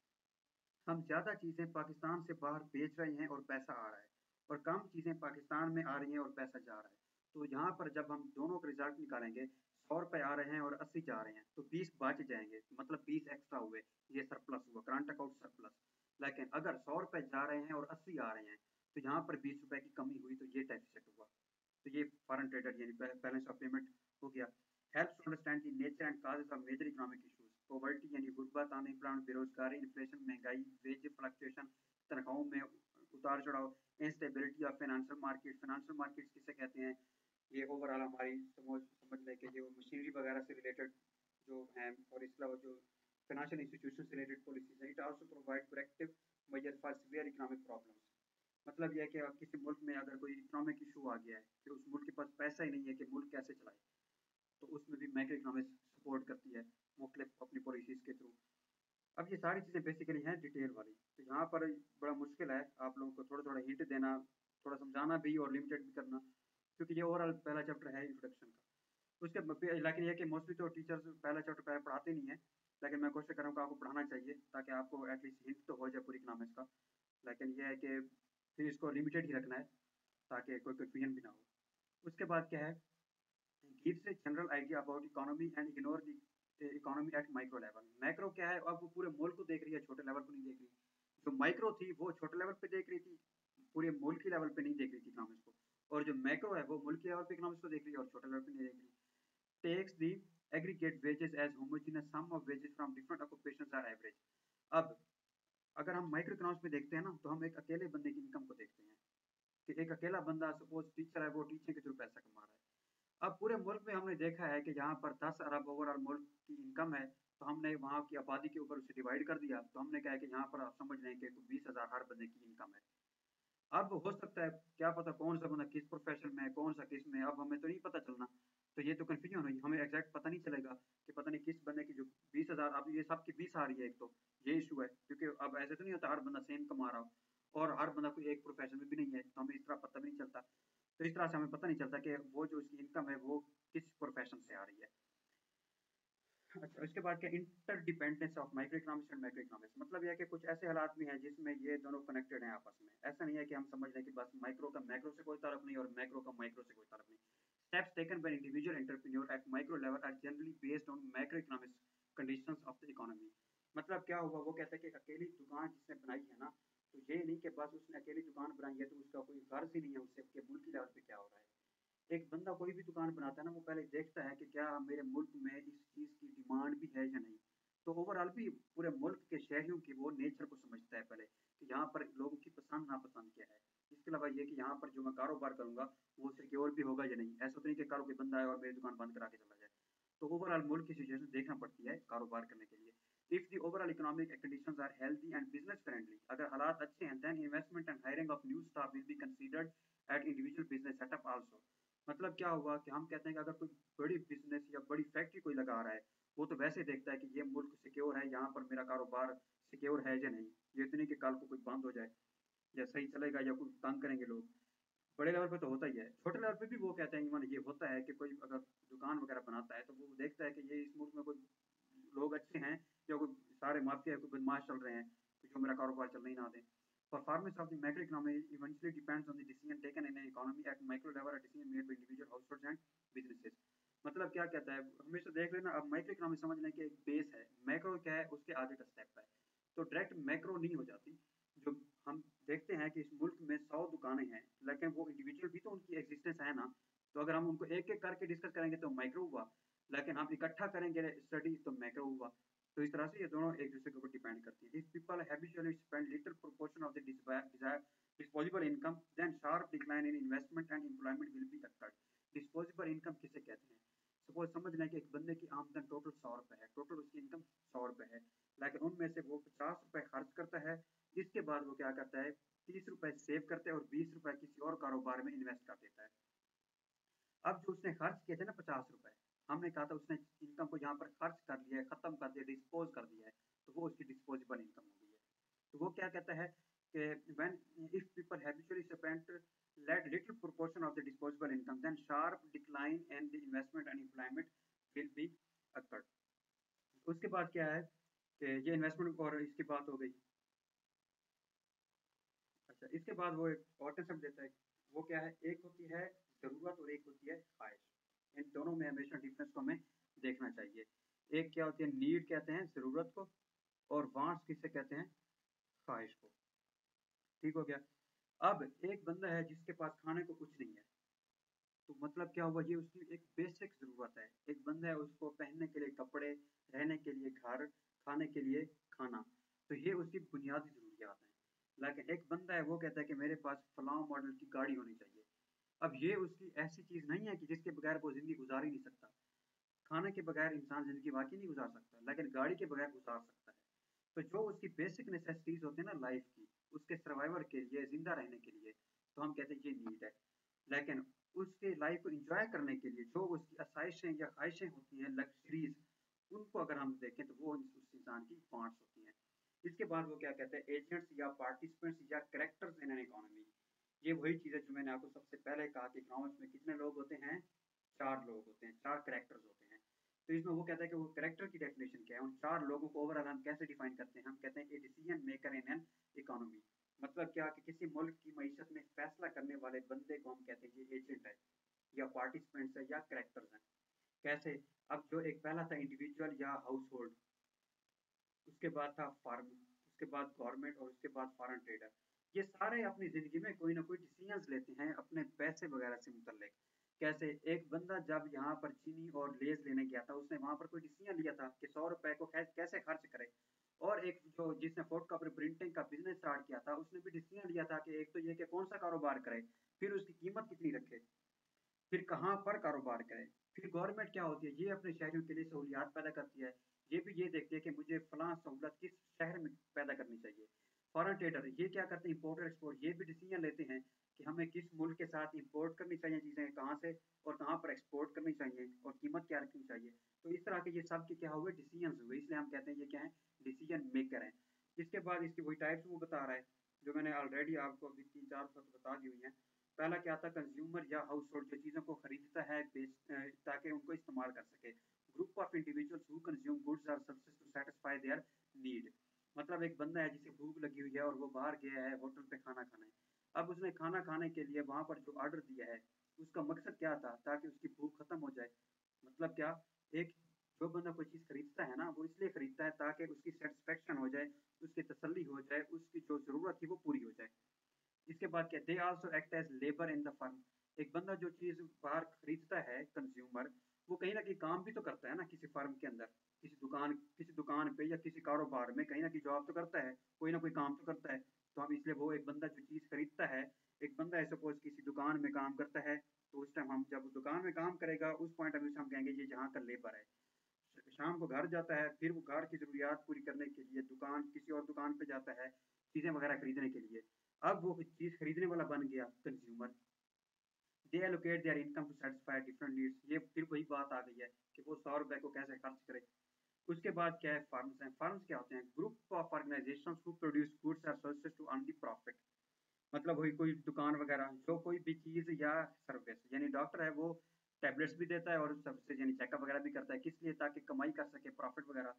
हम ज़्यादा चीज़ें पाकिस्तान से बाहर बेच रहे हैं और पैसा आ रहा है, और कम चीज़ें पाकिस्तान में आ रही हैं और पैसा जा रहा है। तो यहाँ पर जब हम दोनों का रिज़ल्ट निकालेंगे, सौ रुपये आ रहे हैं और अस्सी जा रहे हैं तो बीस बच जाएँगे मतलब बीस एक्स्ट्रा हुए, ये सरप्लस हुआ करंट अकाउंट सरप्लस लेकिन अगर सौ रुपये जा रहे हैं और अस्सी आ रहे हैं तो यहाँ पर बीस रुपये की कमी हुई तो ये टैक्स डेफिसिट हुआ। तो ये फॉरन ट्रेडर यानी बैलेंस ऑफ़ पेमेंट हो गया। Helps to understand nature and causes of major economic issues poverty यानी गुर्बत अनएम्प्लॉयमेंट बेरोजगारी इन्फ्लेशन महँगाई वेज फ्लक्चुएशन तनख्वाहों में उतार चढ़ाव instability of financial market financial markets किसे कहते हैं? ये ओवरऑल हमारी समझ समझ लें कि जो मशीनरी वगैरह से रिलेटेड जो हैं, और इसके अलावा जो financial institutions related policies and it also provide corrective measures for severe economic problems. मतलब यह कि किसी मुल्क में अगर कोई इकोनॉमिक इशू आ गया है कि उस मुल्क के पास पैसा ही नहीं है कि मुल्क कैसे चलाए तो उसमें भी मैक्रो इकोनॉमिक्स सपोर्ट करती है मुख्तलिफ़ अपनी पॉलिसीज़ के थ्रू अब ये सारी चीज़ें बेसिकली हैं डिटेल वाली। तो यहाँ पर बड़ा मुश्किल है आप लोगों को थोड़ा थोड़ा हिंट देना, थोड़ा समझाना भी और लिमिटेड भी करना, क्योंकि ये ओवरऑल पहला चैप्टर है इंट्रोडक्शन का। उसके लेकिन यह कि मोस्टली तो टीचर्स पहला चैप्टर पहले पढ़ाते नहीं है। लेकिन मैं कोशिश करूँगा आपको पढ़ाना चाहिए, ताकि आपको एटलीस्ट हिंट तो हो जाए पूरी इकनॉमिक्स का लेकिन यह है कि फिर इसको लिमिटेड ही रखना है, ताकि कोई कन्फ्यूज़न भी ना हो। उसके बाद क्या है gives a general idea about economy and ignore the economy at micro level macro क्या है? अब वो पूरे मुल्क को देख रही है, छोटे लेवल को नहीं देख रही। जो माइक्रो थी, वो छोटे लेवल पे देख रही थी, पूरे मुल्क की लेवल पे नहीं देख रही थी इकोनॉमिक्स को। और जो मैक्रो है, वो मुल्क लेवल पे इकोनॉमिक्स को देख रही है और छोटे लेवल पे नहीं देख रही। Takes the aggregate wages as homogeneous sum of wages from different occupations are average. अब, अगर हम माइक्रो इकोनॉमिक्स में देखते हैं ना तो हम एक अकेले बंदे की इनकम को देखते हैं। कि एक अकेला बंदा सपोज़ टीचर है, वो टीचिंग के थ्रू पैसा कमा रहा है। अब पूरे मुल्क में हमने देखा है कि यहाँ पर दस अरब ओवरऑल मुल्क की इनकम है तो हमने वहाँ की आबादी के ऊपर उसे डिवाइड कर दिया। तो हमने कहा कि यहाँ पर आप समझ लें कि बीस हज़ार हर बंदे की इनकम है। अब हो सकता है, क्या पता कौन सा बंदा किस प्रोफेशन में है, कौन सा किसमें अब हमें तो नहीं पता चलना। तो ये तो कन्फ्यूज़न हुई हमें एग्जैक्ट पता नहीं चलेगा कि पता नहीं किस बंदे की जो बीस हज़ार, अब ये सब की बीस आ रही है एक तो। ये इशू है, क्योंकि अब ऐसे तो नहीं होता हर बंदा सेम कमा रहा हो और हर बंदा कोई एक प्रोफेशन में भी नहीं है तो हमें इस तरह पता भी नहीं चलता। तो इस तरह से हमें पता नहीं चलता कि वो जो उसकी इनकम है, वो किस प्रोफेशन से आ रही है। अच्छा इसके बाद क्या interdependence of micro economics and micro economics मतलब यह कि कुछ ऐसे हालात भी हैं जिसमें ये दोनों कनेक्टेड हैं आपस में। ऐसा नहीं है कि हम समझ लें कि बस माइक्रो का माइक्रो से कोई तारुफ नहीं और माइक्रो का माइक्रो से कोई तारुफ नहीं। Steps taken by individual entrepreneur at micro level are generally based on macroeconomics conditions of the economy. मतलब क्या हुआ? वो कहते हैं कि अकेली दुकान जिसने बनाई है ना तो ये नहीं कि बस उसने अकेली दुकान बनाई है तो उसका कोई गर्ज ही नहीं है उससे कि मुल्क लेवल पे क्या हो रहा है। एक बंदा कोई भी दुकान बनाता है ना, वो पहले देखता है कि क्या मेरे मुल्क में इस चीज़ की डिमांड भी है या नहीं। तो ओवरऑल भी पूरे मुल्क के शहरियों की वो नेचर को समझता है पहले कि यहाँ पर लोगों की पसंद नापसंद क्या है। इसके अलावा ये कि यहाँ पर जो मैं कारोबार करूँगा, वो सिक्योर भी होगा या नहीं? ऐसा तो नहीं कि कल कोई बंदा आए और मेरी दुकान बंद करा के चला जाए। तो ओवरऑल मुल्क की सिचुएशन देखना पड़ती है कारोबार करने के लिए। If the overall economic conditions are healthy and business friendly, अगर हालात अच्छे हैं, then investment and hiring of new staff will be considered at individual business setup also. मतलब क्या हुआ कि हम कहते हैं कि अगर कोई बड़ी बिज़नेस या बड़ी फैक्ट्री कोई लगा रहा है, वो तो वैसे देखता है कि ये मुल्क सिक्योर है, यहाँ पर मेरा कारोबार सिक्योर है या नहीं। ये तो नहीं कि कल को कोई बंद हो जाए। या सही चलेगा या कोई तंग करेंगे लोग। बड़े लेवल पे तो होता ही है। छोटे लेवल पे भी वो कहते हैं कि ये होता है कि कोई अगर दुकान वगैरह बनाता है तो वो देखता है कि ये इस मुल्क में कोई लोग अच्छे हैं या कोई सारे माफिया कोई बदमाश चल रहे हैं जो मेरा कारोबार चलने ही ना दें। Performance of the macroeconomy eventually depends on the decision taken in an economy at micro level, a decision made by individual households and. मतलब क्या कहता है? हमेशा देख लेना अब माइक्रो इकोनॉमी समझ लें कि एक बेस है। मैक्रो क्या है? उसके आगे का स्टेप है। तो डायरेक्ट मैक्रो नहीं हो जाती। जो हम देखते हैं कि इस मुल्क में सौ दुकानें हैं, लेकिन वो इंडिविजुअल भी तो उनकी एग्जिस्टेंस है ना? तो अगर हम उनको एक एक करके डिस्कस करेंगे तो माइक्रो हुआ, लेकिन हम इकट्ठा करेंगे स्टडी तो मैक्रो हुआ। तो इस तरह से ये दोनों एक दूसरे के ऊपर डिपेंड करती है। If people habitually spend little proportion of the desire disposable income then sharp decline in investment and employment will be occurred disposable income किसे कहते हैं? सपोज़ समझ लें कि एक बंदे की आमदन टोटल सौ रुपए है टोटल उसकी इनकम सौ रुपए है, लेकिन उनमें से वो पचास रुपए खर्च करता है इसके बाद वो क्या करता है? तीस रुपए सेव करते हैं और बीस रुपए किसी और कारोबार में इन्वेस्ट कर देता है। अब जो उसने खर्च किए थे ना पचास रुपए, हमने कहा था उसने इनकम को यहाँ पर खर्च कर लिया है, खत्म कर दिया डिस्पोज कर दिया है तो वो उसकी डिस्पोजेबल इनकम हो गई है। तो वो क्या कहता है कि when, if people habitually spend, let little proportion of the disposable income, then sharp decline in the investment and employment will be occurred उसके बाद क्या है कि ये इन्वेस्टमेंट और इसकी बात हो गई। अच्छा इसके बाद वो एक और कंसेप्ट देता है। वो क्या है? एक होती है ज़रूरत और एक होती है ख्वाहिश। इन दोनों में हमेशा डिफरेंस को हमें देखना चाहिए। एक क्या होती है? नीड कहते हैं ज़रूरत को और वांट्स किसे कहते हैं? ख्वाहिश को। ठीक हो गया? अब एक बंदा है जिसके पास खाने को कुछ नहीं है। तो मतलब क्या हुआ? ये उसकी एक बेसिक ज़रूरत है। एक बंदा है उसको पहनने के लिए कपड़े, रहने के लिए घर, खाने के लिए खाना। तो ये उसकी बुनियादी लेकिन एक बंदा है, वो कहता है कि मेरे पास फलां मॉडल की गाड़ी होनी चाहिए। अब ये उसकी ऐसी चीज़ नहीं है कि जिसके बगैर वो ज़िंदगी गुजार ही नहीं सकता। खाने के बगैर इंसान ज़िंदगी वाकई नहीं गुजार सकता, लेकिन गाड़ी के बगैर गुजार सकता है। तो जो उसकी बेसिक नेसेसिटीज़ होते हैं ना लाइफ की, उसके सर्वाइवर के लिए, ज़िंदा रहने के लिए तो हम कहते हैं ये नीड है। लेकिन उसके लाइफ को इंजॉय करने के लिए जो उसकी आसाइशें या ख्वाहिशें होती हैं लग्जरीज उनको अगर हम देखें तो वो उस इंसान की पार्ट्स होती इसके बाद वो क्या कहते हैं एजेंट्स या पार्टिसिपेंट्स या करेक्टर्स इन एन इकोनॉमी ये वही चीज़ है जो मैंने आपको सबसे पहले कहा कि इकोनॉमिक्स में कितने लोग होते हैं, चार लोग होते हैं, चार करेक्टर्स होते हैं। तो इसमें वो कहता है कि वो करेक्टर की डेफिनेशन क्या है, उन चार लोगों को ओवरऑल हम कैसे डिफाइन करते हैं? हम कहते हैं a decision maker in an economy मतलब क्या कि किसी मुल्क की मीशत में फैसला करने वाले बंदे को हम कहते हैं ये एजेंट है, या पार्टिसिपेंट्स है, या करेक्टर्स हैं। कैसे? अब जो एक पहला था इंडिविजुअल या हाउस होल्ड उसके बाद था फार्म उसके बाद गवर्नमेंट और उसके बाद फॉरन ट्रेडर ये सारे अपनी ज़िंदगी में कोई ना कोई डिसीजंस लेते हैं अपने पैसे वगैरह से मुतल कैसे एक बंदा जब यहाँ पर चीनी और लेस लेने गया था, उसने वहाँ पर कोई डिसीज़न लिया था कि सौ रुपए को कैसे खर्च करे? और एक जो जिसने फ़ोटो कॉपी प्रिंटिंग का बिज़नेस स्टार्ट किया था, उसने भी डिसीज़न लिया था कि एक तो ये कि कौन सा कारोबार करे, फिर उसकी कीमत कितनी रखे, फिर कहाँ पर कारोबार करे? फिर गवर्नमेंट क्या होती है? ये अपने शहरों के लिए सहूलियात पैदा करती है। ये भी ये देखती है कि मुझे फलां सहूलत किस शहर में पैदा करनी चाहिए। फॉरेन ट्रेडर ये क्या करते हैं? इम्पोर्ट एक्सपोर्ट ये भी डिसीज़न लेते हैं कि हमें किस मुल्क के साथ इंपोर्ट करनी चाहिए चीज़ें, कहाँ से और कहाँ पर एक्सपोर्ट करनी चाहिए और कीमत क्या रखनी चाहिए। तो इस तरह के ये सब के क्या हुए? डिसीज़न हुए। इसलिए हम कहते हैं ये क्या है? डिसीज़न मेकर है। इसके बाद इसकी वही टाइप्स वो बता रहा है, जो मैंने ऑलरेडी आपको अभी तीन चार बता दी हुई हैं। पहला क्या था? कंज्यूमर या हाउस होल्ड जो चीज़ों को खरीदता है, बेच ताकि उनको इस्तेमाल कर सके। Group of individuals who consume goods or services to satisfy their need मतलब एक बंदा है जिसे भूख लगी हुई है और वो बाहर गया है, होटल पे खाना खाना। अब उसने खाना खाने के लिए वहाँ पर जो ऑर्डर दिया है, उसका मकसद क्या था ताकि उसकी भूख खत्म हो जाए? मतलब क्या? एक, जो बंदा कोई चीज़ खरीदता है ना, वो इसलिए खरीदता है ताकि उसकी सेटिस्फेक्शन हो जाए, उसकी तसल्ली हो जाए, उसकी जो ज़रूरत थी वो पूरी हो जाए। इसके बाद क्या? They also act as labour in the firm एक बंदा जो चीज़ बाहर खरीदता है कंज्यूमर वो कहीं ना कहीं काम भी तो करता है ना किसी फर्म के अंदर, किसी दुकान किसी दुकान पे या किसी कारोबार में कहीं ना कहीं जॉब तो करता है, कोई ना कोई काम तो करता है। तो हम इसलिए वो एक बंदा जो चीज़ खरीदता है, एक बंदा है सपोज़ किसी दुकान में काम करता है तो उस टाइम हम जब दुकान में काम करेगा, उस पॉइंट ऑफ़ व्यू से हम कहेंगे, ये जहाँ का लेबर है। शाम को घर जाता है, फिर वो घर की ज़रूरियात पूरी करने के लिए दुकान, किसी और दुकान पे जाता है, चीज़ें वगैरह खरीदने के लिए। अब वो चीज़ खरीदने वाला बन गया consumer they allocate their income to satisfy different needs ये फिर वही बात आ गई है कि वो सौ रुपए को कैसे खर्च करे। उसके बाद क्या है? फार्म्स हैं। फार्म्स क्या होते हैं? Group of organisation who produce goods or services to earn the profit मतलब वही कोई दुकान वगैरह, जो कोई भी चीज़ या सर्विस यानी डॉक्टर है वो टैबलेट्स भी देता है और सर्विसेज़ यानी चेकअप वगैरह भी करता है। किस लिए? ताकि कमाई कर सके प्रॉफिट वगैरह।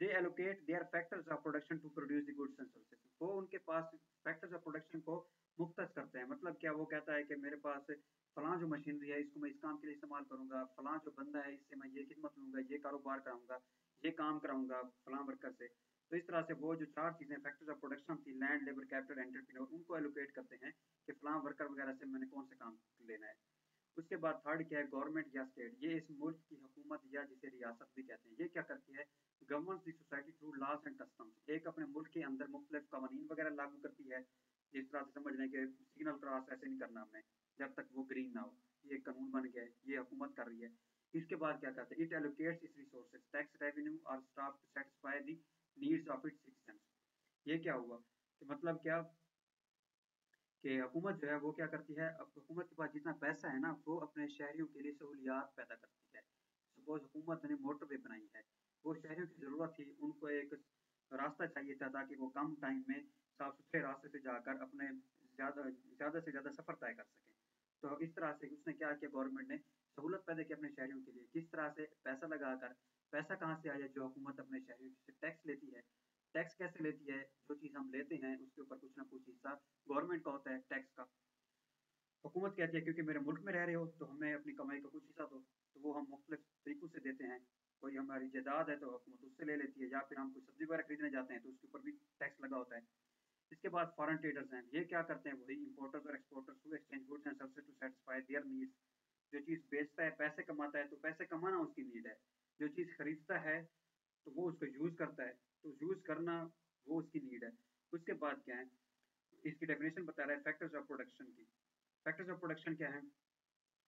They allocate their factors of production to produce the goods and services वो उनके पास फैक्टर्स ऑफ़ प्रोडक्शन को मुख्त करते हैं। मतलब क्या वो कहता है कि मेरे पास फलां जो मशीनरी है, इसको मैं इस काम के लिए इस्तेमाल करूँगा, फलां जो बंदा है, इससे मैं ये खिदमत लूँगा, ये कारोबार कराऊँगा, ये काम कराऊँगा फलां वर्कर से। तो इस तरह से वो जो चार चीज़ें फैक्टर्स ऑफ़ प्रोडक्शन थी लैंड लेबर कैपिटल एंटरप्रेन्योर उनको एलोकेट करते हैं कि फलां वर्कर वगैरह से मैंने कौन से काम लेना है। उसके बाद थर्ड क्या है गवर्नमेंट या स्टेट ये इस मुल्क की हुकूमत या जिसे रियासत भी कहते हैं, ये क्या करती है? Government the society through laws and customs एक अपने मुल्क के अंदर मुख्तलिफ़ कवानीन वगैरह लागू करती है। जिस तरह से समझ लें कि सिग्नल क्रॉस ऐसे नहीं करना हमने, जब तक वो ग्रीन ना हो। ये कानून बन गया ये हुकूमत कर रही है। इसके बाद क्या कहते हैं? It allocates is resources tax revenue और staff to satisfy the needs of its citizens ये क्या हुआ? कि मतलब क्या? कि हुकूमत जो है, वो क्या करती है? अब हुकूमत के पास जितना पैसा है ना, वो अपने शहरियों के लिए सहूलियात पैदा करती है। सपोज़ हुकूमत ने मोटर वे बनाई है, वो शहरियों की ज़रूरत थी, उनको एक रास्ता चाहिए था ताकि वो कम टाइम में साफ़ सुथरे रास्ते से जाकर अपने ज़्यादा ज़्यादा से ज़्यादा सफ़र तय कर सकें। तो इस तरह से उसने क्या किया गवर्नमेंट ने? सहूलत पैदा की अपने शहरियों के लिए। किस तरह से पैसा लगाकर, पैसा कहाँ से आया जो हुकूमत अपने शहरियों से टैक्स लेती है? टैक्स कैसे लेती है? जो चीज़ हम लेते हैं, उसके ऊपर कुछ ना कुछ हिस्सा गवर्नमेंट का होता है, टैक्स का। हुकूमत कहती है, क्योंकि मेरे मुल्क में रह रहे हो तो हमें अपनी कमाई का कुछ हिस्सा दो। तो वो हम मुख्तलिफ़ तरीक़ों से देते हैं। कोई हमारी जायदाद है तो हुकूमत उससे ले लेती है, या फिर हम कोई सब्ज़ी वगैरह खरीदने जाते हैं तो उसके ऊपर भी टैक्स लगा होता है। इसके बाद फॉरेन ट्रेडर्स हैं। ये क्या करते हैं? वही इंपोर्टर्स और exporters to exchange goods and services to satisfy their needs जो चीज़ बेचता है, पैसे कमाता है तो पैसे कमाना उसकी नीड है। जो चीज़ खरीदता है तो वो उसको यूज़ करता है। तो यूज़ करना वो उसकी नीड है। उसके बाद क्या है? इसकी डेफिनेशन बता रहा है फैक्टर्स ऑफ़ प्रोडक्शन की। फैक्टर्स ऑफ़ प्रोडक्शन क्या है?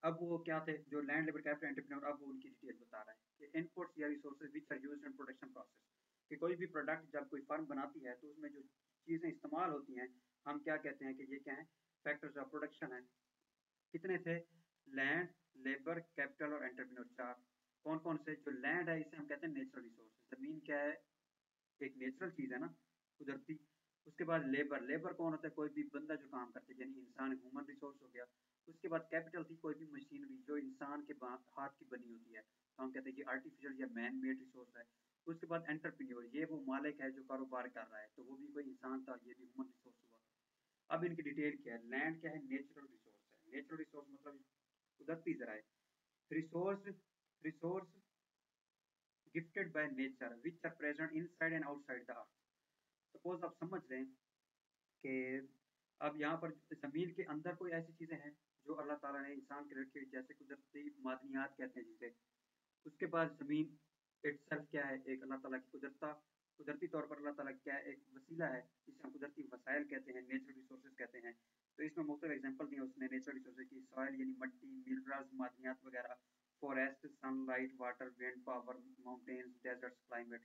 अब वो क्या थे? जो लैंड लेबर कैपिटल एंटरप्रेन्योर अब वो उनकी डिटेल बता रहा है कि इनपुट्स या resources which are used in production process कि कोई भी प्रोडक्ट जब कोई फर्म बनाती है तो उसमें जो चीज़ें इस्तेमाल होती हैं, हम क्या कहते हैं कि ये क्या है? फैक्टर्स ऑफ़ प्रोडक्शन है। कितने थे? लैंड लेबर कैपिटल और एंटरप्रेन्योर चार। कौन कौन से? जो लैंड है, इसे हम कहते हैं नेचुरल रिसोर्स ज़मीन क्या है? एक नेचुरल चीज़ है ना, कुदरती। उसके बाद लेबर लेबर कौन होता है? कोई भी बंदा जो काम करते यानी इंसान ह्यूमन रिसोर्स हो गया। उसके बाद कैपिटल थी, कोई भी मशीनरी जो इंसान के हाथ की बनी होती है। तो हम कहते हैं कि आर्टिफिशियल या मैन मेड रिसोर्स है। उसके बाद एंटरप्रीन्योर ये वो मालिक है जो कारोबार कर रहा है तो वो भी कोई इंसान था, ये भी ह्यूमन रिसोर्स हुआ। अब इनकी डिटेल क्या है? लैंड क्या है? नेचुरल रिसोर्स है। नेचुरल रिसोर्स मतलब कुदरती जरा है। Resource resource gifted by nature which are present inside and outside the earth suppose आप समझ लें कि अब यहाँ पर ज़मीन के अंदर कोई ऐसी चीज़ें हैं जो अल्लाह ताला ने इंसान के रखे जैसे कुदरती मादनियात कहते हैं जिसे। उसके बाद ज़मीन इट क्या है? एक अल्लाह ताला की कुदरता, कुदरती तौर पर अल्लाह ताला क्या है एक वसीला है, जिसे हम कुदरती वसाइल कहते हैं नेचुरल रिसोर्सेज कहते हैं। तो इसमें मुख्तु एग्ज़ाम्पल दिए उसने नेचुरल रिसोर्सेज की सॉइल यानी मट्टी मिनरल्स मादनियात वगैरह forest sunlight water wind power mountains deserts climate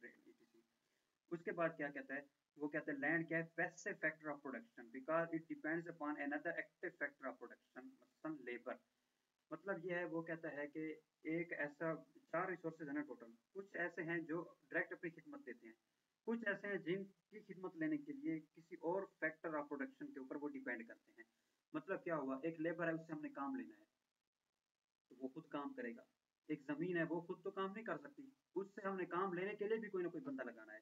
उसके बाद क्या कहता है? वो कहते हैं लैंड क्या है? Passive factor of production because it depends upon another active factor of production labour मतलब ये है, वो कहता है कि एक ऐसा चार रिसोर्सेज है टोटल कुछ ऐसे हैं जो डायरेक्ट अपनी खिदमत देते हैं। कुछ ऐसे हैं जिनकी खिदमत लेने के लिए किसी और फैक्टर ऑफ़ प्रोडक्शन के ऊपर वो डिपेंड करते हैं। मतलब क्या हुआ? एक लेबर है, उससे हमने काम लेना है। तो वो खुद काम करेगा। एक ज़मीन है, वो खुद तो काम नहीं कर सकती। उससे हमने काम लेने के लिए भी कोई ना कोई बंदा लगाना है।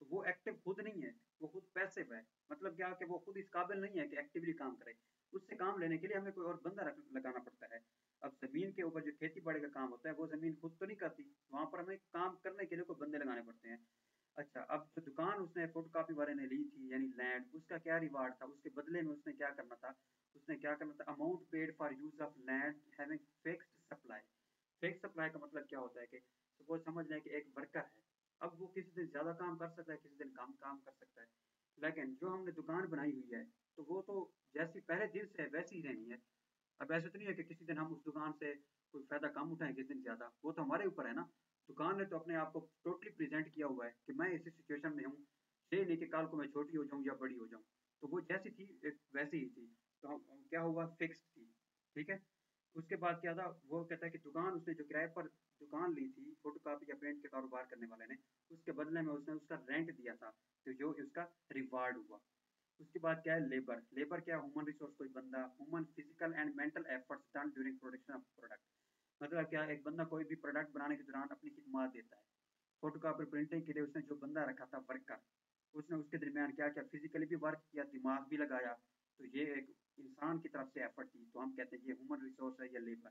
तो वो एक्टिव खुद नहीं है, वो खुद पैसिव है। मतलब क्या कि वो खुद इस काबिल नहीं है कि एक्टिवली काम करे। उससे काम लेने के लिए हमें कोई और बंदा लगाना पड़ता है। अब ज़मीन के ऊपर जो खेती बाड़ी का काम होता है, वो ज़मीन खुद तो नहीं करती। वहाँ पर हमें काम करने के लिए कोई बंदे लगाने पड़ते हैं। अच्छा अब जो दुकान उसने फ़ोटो कापी वाले ने ली थी, यानी लैंड उसका क्या रिवार्ड था? उसके बदले में उसने क्या करना था? उसने क्या करना था? Amount paid for use of land having fixed supply fix supply का मतलब क्या होता है कि सपोज़ समझ लें कि एक वर्कर है। अब वो किसी दिन ज़्यादा काम कर सकता है, किसी दिन कम काम कर सकता है। लेकिन जो हमने दुकान बनाई हुई है तो वो तो जैसी पहले दिन से वैसी ही रहनी है। अब ऐसा तो नहीं है कि किसी दिन हम उस दुकान से कोई फ़ायदा कम उठाएँ, किसी दिन ज़्यादा। वो तो हमारे ऊपर है ना। दुकान ने तो अपने आप को टोटली प्रेजेंट किया हुआ है कि मैं इसी सिचुएशन में हूँ। ये नहीं कि कल को मैं छोटी हो जाऊँ या बड़ी हो जाऊँ। तो वो जैसी थी वैसी ही थी। तो हम क्या हुआ? फिक्स थी। ठीक है? उसके बाद क्या था? वो कहता है कि दुकान उसने जो किराए पर दुकान ली थी फ़ोटो कापी या प्रिंट के कारोबार करने वाले ने, उसके बदले में उसने उसका रेंट दिया था। तो जो उसका रिवार्ड हुआ। उसके बाद क्या है? लेबर लेबर क्या ह्यूमन रिसोर्स कोई बंदा human physical and mental efforts done during production of product मतलब क्या एक बंदा कोई भी प्रोडक्ट बनाने के दौरान अपनी खिदमत देता है। फ़ोटो कापी प्रिंटिंग के लिए उसने जो बंदा रखा था वर्कर उसने उसके दरमियान क्या क्या? फिजिकली भी वर्क किया, दिमाग भी लगाया। तो ये एक इंसान की तरफ़ से एफर्ट थी। तो हम कहते हैं ये ह्यूमन रिसोर्स है, या लेबर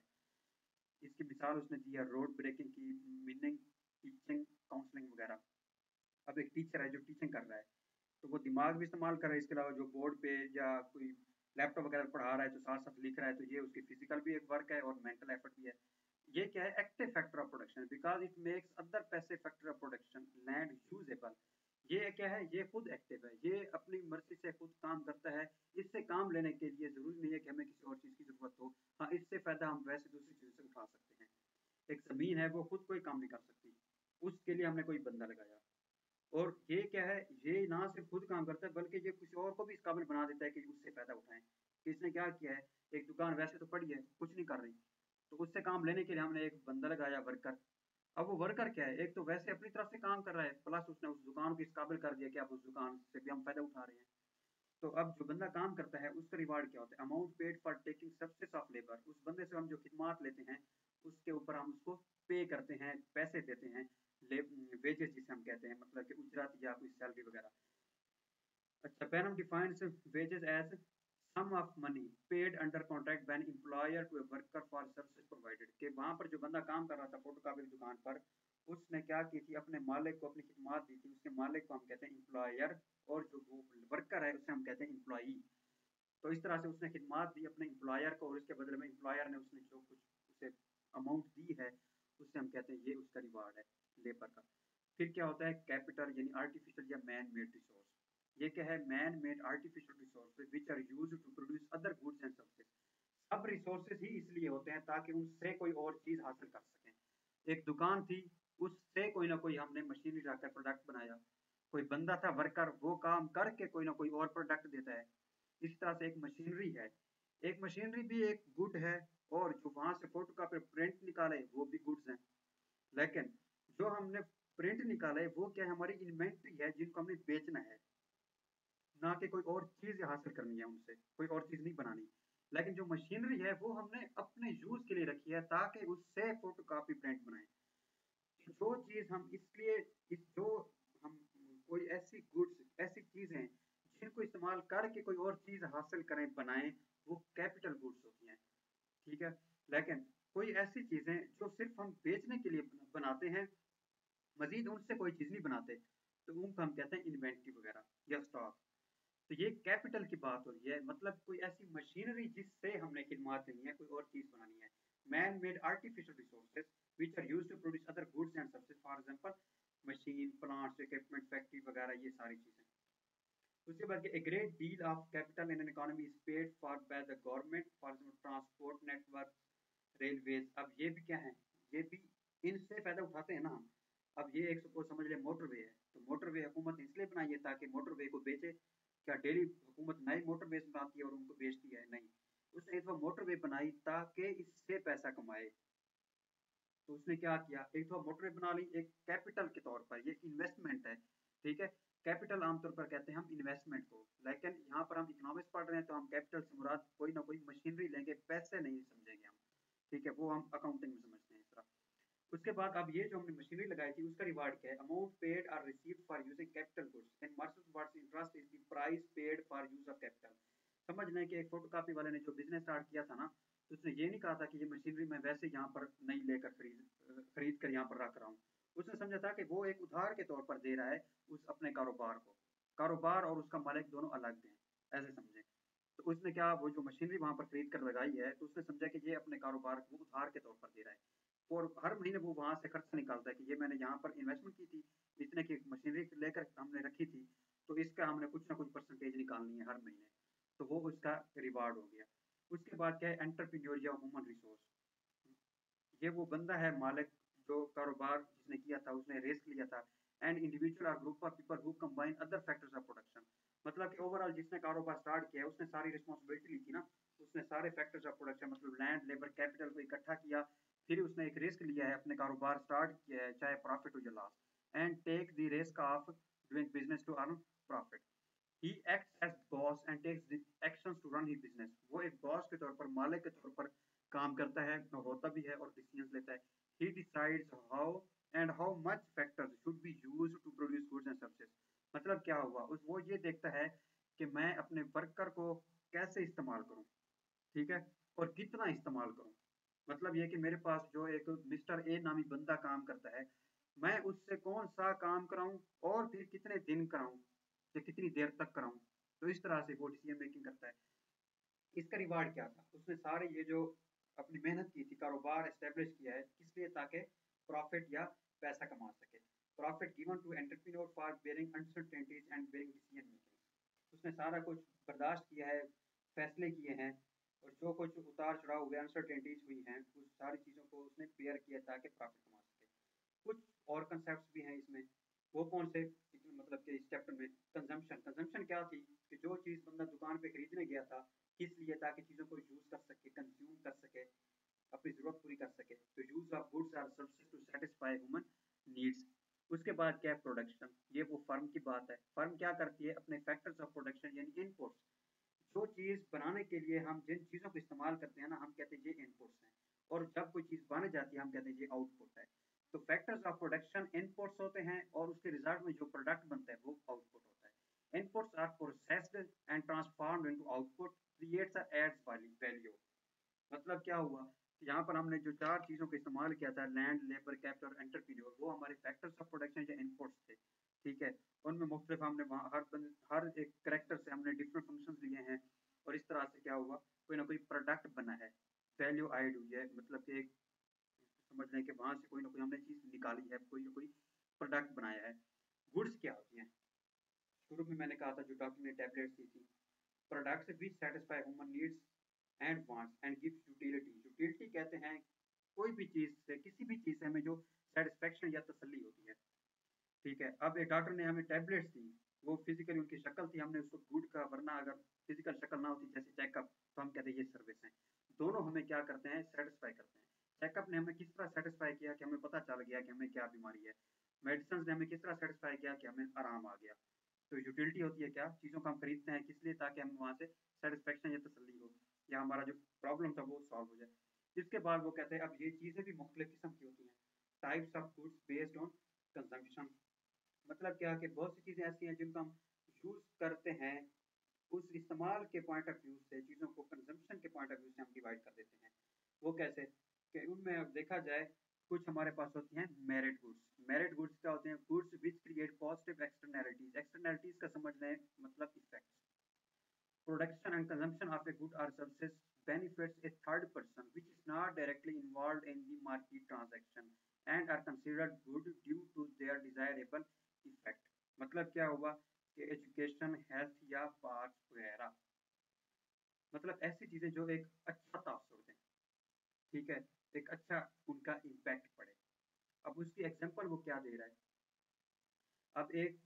इसकी मिसाल उसने दी है रोड ब्रेकिंग की मीनिंग टीचिंग काउंसलिंग वगैरह। अब एक टीचर है जो टीचिंग कर रहा है। तो वो दिमाग भी इस्तेमाल कर रहा है, इसके अलावा जो बोर्ड पे या कोई लैपटॉप वगैरह पढ़ा रहा है तो साथ साथ लिख रहा है तो ये उसकी फ़िज़िकल भी एक वर्क है और मेंटल एफर्ट भी है। ये क्या है? Active factor of production because it makes other passive factor of production land usable ये क्या है? ये खुद एक्टिव है। ये अपनी मर्ज़ी से खुद काम करता है। इससे काम लेने के लिए ज़रूरी नहीं है कि हमें किसी और चीज़ की ज़रूरत हो। हाँ इससे फ़ायदा हम वैसे दूसरी चीज़ से उठा सकते हैं। एक ज़मीन है, वो खुद कोई काम नहीं कर सकती। उसके लिए हमने कोई बंदा लगाया। और ये क्या है? ये ना सिर्फ़ खुद काम करता है, बल्कि ये किसी और को भी इस काबिल बना देता है कि उससे फ़ायदा उठाएँ। कि इसने क्या किया है? एक दुकान वैसे तो पड़ी है, कुछ नहीं कर रही। तो उससे काम लेने के लिए हमने एक बंदा लगाया वर्कर। अब वो वर्कर क्या है? एक तो वैसे अपनी तरफ़ से काम कर रहा है, प्लस उसने उस दुकान को इस काबिल कर दिया कि आप उस दुकान से भी हम फ़ायदा उठा रहे हैं। तो अब जो बंदा काम करता है, उसका रिवार्ड क्या होता है? Amount paid for taking success of labour उस बंदे से हम जो खिदमात लेते हैं, उसके ऊपर हम उसको पे करते हैं, पैसे देते हैं। वेजेस जिसे हम कहते हैं मतलब कि उजरत या कोई सैलरी वगैरह। अच्छा Benham defines wages as sum of money paid under contract by an employer to worker for service provided के वहाँ पर जो बंदा काम कर रहा था फ़ोटो की दुकान पर, उसने क्या की थी? अपने मालिक को अपनी खिदमत दी थी। उसके मालिक को हम कहते हैं एम्प्लॉयर और जो वो वर्कर है, उसे हम कहते हैं एम्प्लॉई तो इस तरह से उसने खिदमत दी अपने एम्प्लॉयर को और इसके बदले में एम्प्लॉयर ने उसने जो कुछ उसे अमाउंट दी है उससे हम कहते हैं ये उसका रिवार्ड है। लेबर का। फिर क्या होता है? कैपिटल यानी आर्टिफिशियल या मैन मेड रिसोर्स ये क्या है? Man made artificial resource which are use to produce other goods and services सब रिसोर्सेज ही इसलिए होते हैं ताकि उनसे कोई और चीज़ हासिल कर सकें। एक दुकान थी, उससे कोई ना कोई हमने मशीनरी लाकर प्रोडक्ट बनाया। कोई बंदा था वर्कर वो काम करके कोई ना कोई और प्रोडक्ट देता है। इस तरह से एक मशीनरी है। एक मशीनरी भी एक गुड है और जो वहाँ से फ़ोटो का प्रिंट निकाले, वो भी गुड्स हैं। लेकिन जो हमने प्रिंट निकाला है, वो क्या है, हमारी इन्वेंट्री है, जिनको हमने बेचना है। ना कि कोई और चीज़ हासिल करनी है उनसे, कोई और चीज़ नहीं बनानी। लेकिन जो मशीनरी है, वो हमने अपने यूज़ के लिए रखी है, ताकि उससे फ़ोटो कापी प्रिंट बनाए। जो चीज़ हम इसलिए, इस जो हम, कोई ऐसी गुड्स ऐसी चीज़ें जिनको इस्तेमाल करके कोई और चीज़ हासिल करें, बनाएँ, वो कैपिटल गुड्स होती हैं। ठीक है? लेकिन कोई ऐसी चीज़ें जो सिर्फ़ हम बेचने के लिए बनाते हैं मजीद उनसे कोई चीज़ नहीं बनाते तो उनको हम कहते हैं इन्वेंट्री वगैरह या स्टॉक तो ये कैपिटल की बात हो रही है मतलब कोई ऐसी मशीनरी जिससे हमने खिदमत लेनी है, कोई और चीज़ बनानी है. Man made artificial resources which are use to produce other goods and services for example machine plants equipment factory वगैरह, ये सारी चीज़ें. उसके बाद a great deal of capital in an economy is paid for by the government for example transport network railways अब ये भी क्या है? ये भी इनसे फ़ायदा उठाते हैं ना हम. अब ये एक सपोज़ समझ ले मोटरवे है। तो मोटरवे हुकूमत इसलिए बनाई है ताकि मोटरवे को बेचे। क्या डेली हुकूमत नई मोटरवे बनाती है और उनको बेचती है? नहीं। उसने एक बार मोटरवे बनाई ताकि इससे पैसा कमाए। तो उसने क्या किया? एक तो मोटरवे बना ली, एक कैपिटल के तौर पर। ये इन्वेस्टमेंट है, ठीक है? कैपिटल आमतौर पर कहते हैं हम इन्वेस्टमेंट को। लेकिन यहाँ पर हम इकोनॉमिक्स पढ़ रहे हैं तो हम कैपिटल से मुराद कोई ना कोई मशीनरी लेंगे, पैसे नहीं समझेंगे हम, ठीक है? वो हम अकाउंटिंग में समझते हैं। उसके बाद अब ये जो हमने मशीनरी लगाई थी, उसका रिवार्ड क्या है? Amount paid or receive for using capital goods and Marshall words interest is the price paid for use of capital समझ लें कि एक फोटोकॉपी वाले ने जो बिज़नेस स्टार्ट किया था ना तो उसने ये नहीं कहा था कि ये मशीनरी मैं वैसे यहाँ पर नहीं लेकर खरीद खरीद कर यहाँ पर रख रहा हूँ। उसने समझा था कि वो एक उधार के तौर पर दे रहा है उस अपने कारोबार को। कारोबार और उसका मालिक दोनों अलग हैं, ऐसे समझे। तो उसने क्या, वो जो मशीनरी वहाँ पर खरीद कर लगाई है तो उसने समझा कि ये अपने कारोबार को उधार के तौर पर दे रहा है। और हर महीने वो वहाँ से खर्च निकालता है कि ये मैंने यहाँ पर इन्वेस्टमेंट की थी, इतने की मशीनरी लेकर हमने रखी थी तो इसका हमने कुछ ना कुछ परसेंटेज निकालनी है हर महीने। तो वो उसका रिवार्ड हो गया। उसके बाद क्या है एंटरप्रीन्योर या ह्यूमन रिसोर्स ये वो बंदा है मालिक जो कारोबार जिसने किया था, उसने रिस्क लिया था। एंड इंडिविजुअल और group of people who combine other factors of production मतलब कि ओवरऑल जिसने कारोबार स्टार्ट किया उसने सारी रिस्पॉन्सिबिलिटी ली थी ना, उसने सारे फैक्टर्स ऑफ़ प्रोडक्शन मतलब लैंड लेबर कैपिटल को इकट्ठा किया फिर उसने एक रिस्क लिया है, अपने कारोबार स्टार्ट किया है, चाहे प्रॉफिट हो या loss and take the risk of doing business to earn profit he acts as boss and takes the actions to run he business वो एक बॉस के तौर पर, मालिक के तौर पर काम करता है, होता भी है और डिसीजंस लेता है। He decides how and how much factors should be used to produce goods and services. मतलब क्या हुआ? उस, वो ये देखता है कि मैं अपने वर्कर को कैसे इस्तेमाल करूँ? ठीक है? और कितना इस्तेमाल करूँ? मतलब ये कि मेरे पास जो एक मिस्टर ए नामी बंदा काम करता है, मैं उससे कौन सा काम कराऊं और फिर कितने दिन कराऊं या कितनी देर तक कराऊं? तो इस तरह से वो डिसीज़न मेकिंग करता है। इसका रिवार्ड क्या था? उसने सारे ये जो अपनी मेहनत की थी, कारोबार इस्टेब्लिश किया है, किस लिए? ताकि प्रॉफिट या पैसा कमा सके। Profit given to entrepreneur for bearing uncertainties and bearing decision making उसने सारा कुछ बर्दाश्त किया है, फैसले किए हैं और जो कुछ उतार चढ़ाव हुए अनसर्टेनिटीज हुई हैं, उस सारी चीज़ों को उसने बेयर किया ताकि प्रॉफिट कमा सके। कुछ और कंसेप्ट भी हैं इसमें। वो कौन से? मतलब कि इस चैप्टर में कंजम्पशन कंजम्पशन क्या थी? कि जो चीज़ बंदा दुकान पे खरीदने गया था, किस लिए? ताकि चीज़ों को यूज़ कर सके कंज्यूम कर सके, अपनी ज़रूरत पूरी कर सके। तो use of goods or services to satisfy human needs उसके बाद क्या है प्रोडक्शन ये वो फर्म की बात है। फर्म क्या करती है? अपने फैक्टर्स ऑफ़ प्रोडक्शन यानी इनपुट्स जो चीज़ बनाने के लिए हम जिन चीज़ों को इस्तेमाल करते हैं ना, हम कहते हैं ये इनपुट्स हैं। और जब कोई चीज़ बन जाती है, हम कहते हैं ये आउटपुट है। तो फैक्टर्स ऑफ़ प्रोडक्शन इनपुट्स होते हैं और उसके रिज़ल्ट में जो प्रोडक्ट बनता है, वो आउटपुट होता है। Inputs are processed and transformed into output creates adds value मतलब क्या हुआ यहाँ पर हमने जो चार चीज़ों का इस्तेमाल किया था लैंड लेबर कैपिटल एंटरप्रीन्योर वो हमारे फैक्टर्स ऑफ़ प्रोडक्शन या इनपुट्स थे। ठीक है? उनमें मुख्तलिफ़ हमने वहाँ हर हर एक करेक्टर से हमने डिफरेंट फ़ंक्शन लिए हैं और इस तरह से क्या हुआ? कोई ना कोई प्रोडक्ट बना है। वैल्यू आइड हुई है मतलब कि एक समझ लें कि वहाँ से कोई ना कोई हमने चीज़ निकाली है, कोई ना कोई प्रोडक्ट बनाया है। गुड्स क्या होती हैं? शुरू में मैंने कहा था जो डॉक्टर ने टैबलेट्स दी थी, products which satisfy human needs and wants and gives utility utility कहते हैं कोई भी चीज़ से, किसी भी चीज़ से हमें जो सेटिस्फेक्शन या तसल्ली होती है। ठीक है? अब एक डॉक्टर ने हमें टैबलेट्स दी, वो फिजिकली उनकी शक्ल थी, हमने उसको गुड का वरना अगर फ़िज़िकल शक्ल ना होती, जैसे चेकअप तो हम कहते हैं, ये सर्विस है। दोनों हमें क्या करते हैं सेटिस्फाई करते हैं। चेकअप ने हमें किस तरह सेटिस्फाई किया कि हमें पता चल गया कि हमें क्या बीमारी है? मेडिसिन ने हमें किस तरह सेटिस्फाई किया कि हमें आराम आ गया? तो यूटिलिटी होती है क्या? चीज़ों को हम खरीदते हैं किस लिए, ताकि हम वहाँ से सेटिस्फेक्शन या तसली हो, या हमारा जो प्रॉब्लम था, वो सॉल्व हो जाए। इसके बाद वो कहते हैं, अब ये चीज़ें भी मुख्तलिफ़ किस्म की होती हैं। Types of goods based on consumption मतलब क्या कि बहुत सी चीज़ें ऐसी हैं जिनको हम यूज़ करते हैं, उस इस्तेमाल के पॉइंट ऑफ़ व्यू से, चीज़ों को कंजम्पशन के पॉइंट ऑफ़ व्यू से हम डिवाइड कर देते हैं। वो कैसे? कि उनमें अब देखा जाए, कुछ हमारे पास होती हैं मेरिट गुड्स मेरिट गुड्स क्या होते हैं? Goods which create positive externalities externalities का समझ लें मतलब effects production and consumption of a good or services benefits a third person which is not directly involved in the market transaction and are considered good due to their desirable effect. मतलब क्या हुआ कि एजुकेशन हेल्थ या पार्क वगैरह। मतलब ऐसी चीज़ें जो एक अच्छा तासुर दें ठीक है? एक अच्छा उनका इम्पैक्ट पड़े। अब उसकी एग्जांपल वो क्या दे रहा है? अब एक,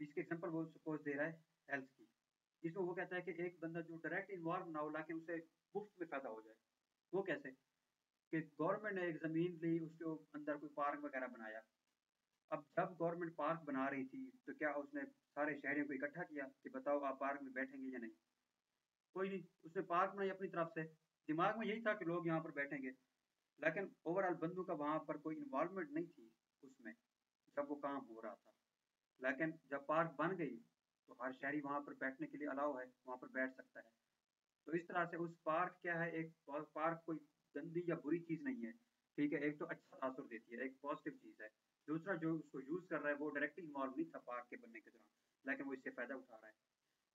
इसके एग्जांपल वो सपोज़ दे रहा है हेल्थ की। इसमें वो कहता है कि एक बंदा जो डायरेक्ट इन्वॉल्व ना हो, लाके उसे मुफ़्त में पैदा हो जाए। वो कैसे? कि गवर्नमेंट ने एक ज़मीन ली, उसके अंदर कोई पार्क वगैरह बनाया। अब जब गवर्नमेंट पार्क बना रही थी तो क्या उसने सारे शहरियों को इकट्ठा किया कि बताओ आप पार्क में बैठेंगे या नहीं? कोई नहीं, उसने पार्क बनाई अपनी तरफ़ से। दिमाग में यही था कि लोग यहाँ पर बैठेंगे। लेकिन ओवरऑल बंदू का वहाँ पर कोई इन्वॉल्वमेंट नहीं थी उसमें, जब वो काम हो रहा था। लेकिन जब पार्क बन गई तो हर शहरी वहाँ पर बैठने के लिए अलाव है, वहाँ पर बैठ सकता है। तो इस तरह से उस पार्क क्या है, एक पार्क कोई गंदी या बुरी चीज़ नहीं है। ठीक है, एक तो अच्छा तासर देती है, एक पॉजिटिव चीज़ है। दूसरा जो उसको यूज़ कर रहा है, वो डायरेक्टली इन्वॉल्व नहीं था पार्क के बनने के दौरान लेकिन वो इससे फ़ायदा उठा रहा है।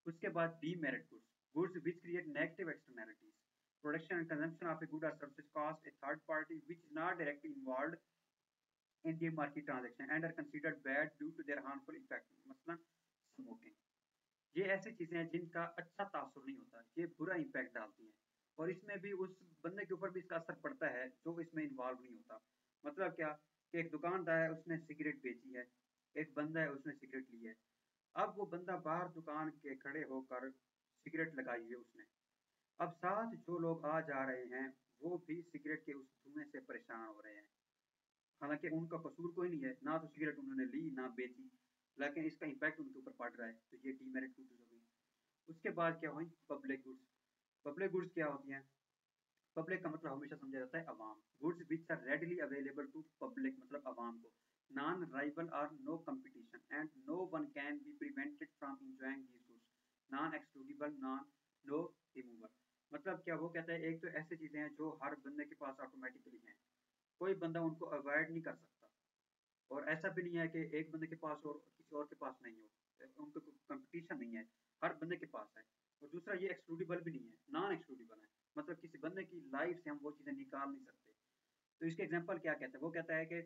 उसके बाद demerit goods goods which create negative externalities production and consumption of a good or service cost a third party which is not directly involved in the market transaction and are considered bad due to their harmful effect मसलन स्मोकिंग ये ऐसी चीज़ें हैं जिनका अच्छा तासर नहीं होता। ये बुरा इम्पैक्ट डालती हैं। और इसमें भी उस बंदे के ऊपर भी इसका असर पड़ता है जो इसमें इन्वॉल्व नहीं होता। मतलब क्या? कि एक दुकानदार है, उसने सिगरेट बेची है, एक बंदा है, उसने सिगरेट ली है। अब वो बंदा बाहर दुकान के खड़े होकर सिगरेट लगाई है उसने। अब साथ जो लोग आ जा रहे हैं, वो भी सिगरेट के उस धुएँ से परेशान हो रहे हैं। हालाँकि उनका कसूर कोई नहीं है, ना तो सिगरेट उन्होंने ली, ना बेची। लेकिन इसका इम्पैक्ट उनके ऊपर पड़ रहा है तो ये डीमेरिट गुड्स हो। गई उसके बाद क्या हुई? पब्लिक गुड्स पब्लिक गुड्स क्या होती हैं पब्लिक का मतलब हमेशा समझा जाता है अवाम goods which are readily available to public मतलब अवाम को। Non rival or no competition and no one can be prevented from enjoying these goods non excludable non no removal मतलब क्या वो कहता है, एक तो ऐसी चीज़ें हैं जो हर बंदे के पास ऑटोमेटिकली हैं। कोई बंदा उनको अवॉइड नहीं कर सकता। और ऐसा भी नहीं है कि एक बंदे के पास और किसी और के पास नहीं हो। उनको कंपटीशन नहीं है। हर बंदे के पास है। और दूसरा ये एक्सक्लूडिबल भी नहीं है। नॉन एक्सक्लूडिबल है। मतलब किसी बंदे की लाइफ से हम वो चीज़ें निकाल नहीं सकते। तो इसके एग्ज़ाम्पल क्या कहते हैं? वो कहता है कि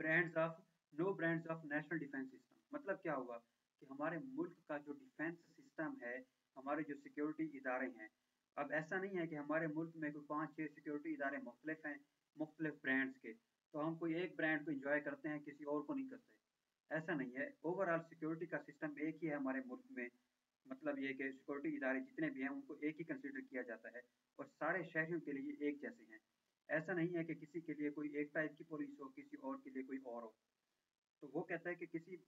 brands of no brands of national defence system मतलब क्या हुआ? कि हमारे मुल्क का जो डिफेंस सिस्टम है, हमारे जो सिक्योरिटी इदारे हैं, अब ऐसा नहीं है कि हमारे मुल्क में कोई पाँच छः सिक्योरिटी इदारे मुख्तलिफ़ हैं, मुख्तलिफ़ ब्रांड्स के। तो हम कोई एक ब्रांड को इंजॉय करते हैं, किसी और को नहीं करते। ऐसा नहीं है। ओवरऑल सिक्योरिटी का सिस्टम एक ही है हमारे मुल्क में। मतलब ये कि सिक्योरिटी इदारे जितने भी हैं, उनको एक ही कंसिडर किया जाता है और सारे शहरियों के लिए एक जैसे हैं। ऐसा नहीं है कि किसी के लिए कोई एक टाइप की पुलिस हो, किसी और के लिए कोई और हो। तो वो कहता है कि किसी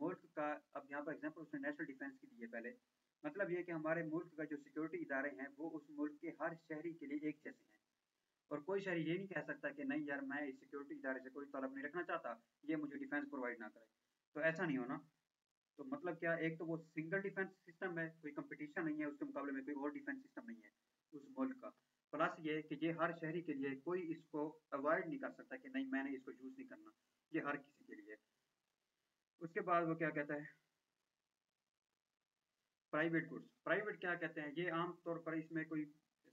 मुल्क का, अब यहाँ पर एग्ज़ाम्पल उसने नेशनल डिफेंस की दी है पहले। मतलब ये कि हमारे मुल्क का जो सिक्योरिटी इदारे हैं, वो उस मुल्क के हर शहरी के लिए एक जैसे हैं। और कोई शहरी ये नहीं कह सकता कि नहीं यार, मैं इस सिक्योरिटी इदारे से कोई तलब नहीं रखना चाहता, ये मुझे डिफेंस प्रोवाइड ना करे। तो ऐसा नहीं होना। तो मतलब क्या एक तो वो सिंगल डिफेंस सिस्टम है, कोई कंपटीशन नहीं है, उसके मुकाबले में कोई और डिफेंस सिस्टम नहीं है, उस मुल्क का। प्लस ये कि ये हर शहरी के लिए कोई इसको अवॉइड नहीं कर सकता कि नहीं, मैंने इसको यूज़ नहीं करना। ये हर किसी के लिए। उसके बाद वो क्या कहता है? प्राइवेट गुड्स प्राइवेट क्या कहते हैं? ये आमतौर पर इसमें कोई,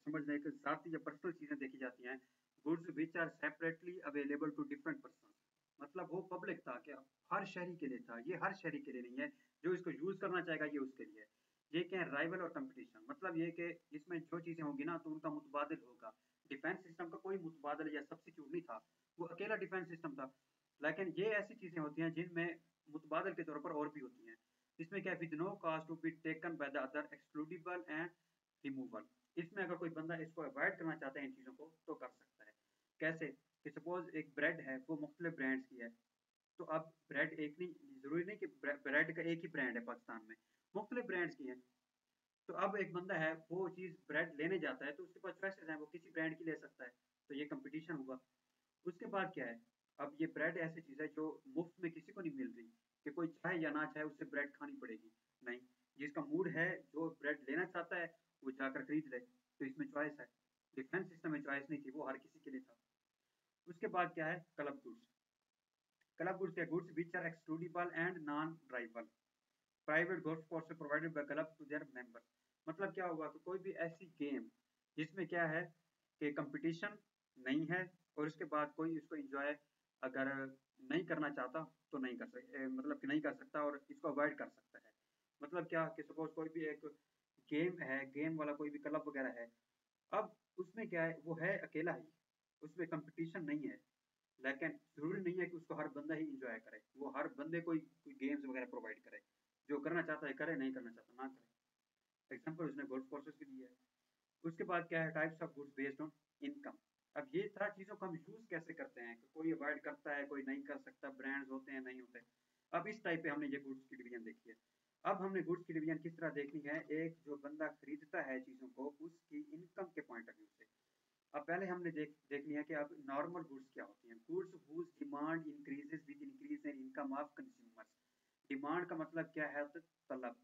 समझ लें कि ज़ाती या पर्सनल चीज़ें देखी जाती हैं। Goods which are separately available to different person मतलब वो पब्लिक था क्या हर शहरी के लिए था, ये हर शहरी के लिए नहीं है, जो इसको यूज़ करना चाहेगा ये उसके लिए ये क्या है राइवल और कंपटीशन मतलब ये कि इसमें जो चीज़ें होंगी ना तो उनका मुतबादल होगा। डिफेंस सिस्टम का कोई मुतबादल या सब्सिट्यूट नहीं था, वो अकेला डिफेंस सिस्टम था। लेकिन ये ऐसी चीज़ें होती हैं जिनमें मुतबादल के तौर पर और भी होती हैं। इसमें क्या with no cost to be taken by the other excludable and removal इसमें अगर कोई बंदा इसको अवॉइड करना चाहता है इन चीज़ों को तो कर सकता है। कैसे? कि सपोज़ एक ब्रेड है, वो मुख्तलिफ़ ब्रांड्स की है तो अब ब्रेड एक नहीं, ज़रूरी नहीं कि ब्रेड का एक ही ब्रांड है पाकिस्तान में, मुख्तलिफ़ ब्रांड्स की हैं। तो अब एक बंदा है, वो चीज़ ब्रेड लेने जाता है तो उसके पास चॉइसेस हैं, वो किसी ब्रांड की ले सकता है तो ये कंपटीशन हुआ। उसके बाद क्या है, अब ये ब्रेड ऐसी चीज़ है जो मुफ़्त में किसी को नहीं मिल रही, कि कोई चाहे या ना चाहे उससे ब्रेड खानी पड़ेगी, नहीं। जिसका मूड है, जो ब्रेड लेना चाहता है, वो जाकर खरीद ले तो इसमें चॉइस है। डिफेंस सिस्टम में चॉइस नहीं थी, वो हर किसी के लिए था। उसके बाद क्या है? क्लब गुड्स क्लब गुड्स क्या goods which are excludable and non rival private golf course provided by club to their member मतलब क्या होगा कि कोई भी ऐसी गेम जिसमें क्या है कि कंपटीशन नहीं है और उसके बाद कोई इसको एंजॉय अगर नहीं करना चाहता तो नहीं कर सकता मतलब कि नहीं कर सकता और इसको अवॉइड कर सकता है। मतलब क्या कि सपोज़ कोई भी एक गेम है गेम वाला कोई भी क्लब वगैरह है, अब उसमें क्या है, वो है अकेला ही। उसमें कंपटीशन नहीं है। लेकिन ज़रूरी नहीं है कि उसको हर बंदा ही इंजॉय करे। वो हर बंदे को कोई गेम्स वगैरह प्रोवाइड करे। जो करना चाहता है करे, नहीं करना चाहता, ना करे। एग्ज़ाम्पल उसने गोल्फ कोर्सेज भी दिया है। उसके बाद क्या है types of goods based on income अब ये सारी चीज़ों को हम यूज़ कैसे करते हैं? कि कोई अवॉइड करता है, कोई नहीं कर सकता ब्रांड्स होते हैं, नहीं होते। अब इस टाइप पे हमने ये गुड्स की डिवीज़न देखी है। अब हमने गुड्स की डिवीज़न किस तरह देखनी है? एक जो बंदा खरीदता है चीज़ों को, उसकी इनकम के पॉइंट ऑफ़ व्यू से। अब पहले हमने देख देखनी है कि अब नॉर्मल गुड्स क्या होती हैं? Goods whose demand increases with increase in income of consumers demand का मतलब क्या है? तलब।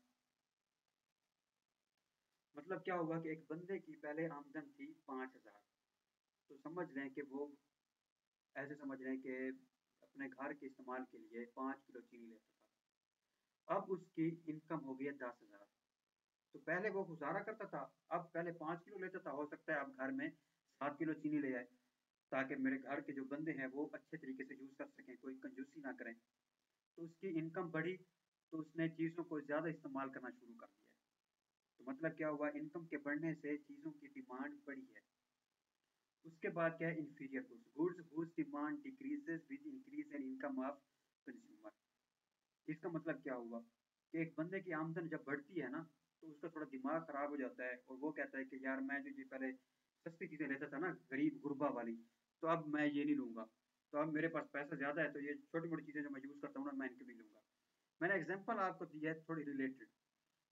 मतलब क्या हुआ कि एक बंदे की पहले आमदन थी पाँच हज़ार। तो समझ लें कि वो, ऐसे समझ लें कि अपने घर के इस्तेमाल के लिए पाँच किलो चीनी लेता था। अब उसकी इनकम हो गई है दस हज़ार। तो पहले वो गुजारा करता था। अब पहले पाँच किलो लेता था। हो सकता है अब घर में सात किलो चीनी ले आए, ताकि मेरे घर के जो बंदे हैं वो अच्छे तरीके से यूज़ कर सकें, कोई कंजूसी ना करें। तो उसकी इनकम बढ़ी तो उसने चीज़ों को ज़्यादा इस्तेमाल करना शुरू कर दिया तो मतलब क्या हुआ इनकम के बढ़ने से चीज़ों की डिमांड बढ़ी है। उसके बाद क्या है inferior goods goods whose demand decreases with increase in income of consumer इसका मतलब क्या हुआ कि एक बंदे की आमदन जब बढ़ती है ना तो उसका थोड़ा दिमाग ख़राब हो जाता है और वो कहता है कि, यार, मैं जो ये पहले सस्ती चीज़ें लेता था ना, गरीब गुरबा वाली। तो अब मैं ये नहीं लूँगा। तो अब मेरे पास पैसा ज़्यादा है तो ये छोटी मोटी चीज़ें जो मैं यूज़ करता हूँ ना, मैं इनके भी लूँगा। मैंने एग्ज़ाम्पल आपको दिया है थोड़ी रिलेटेड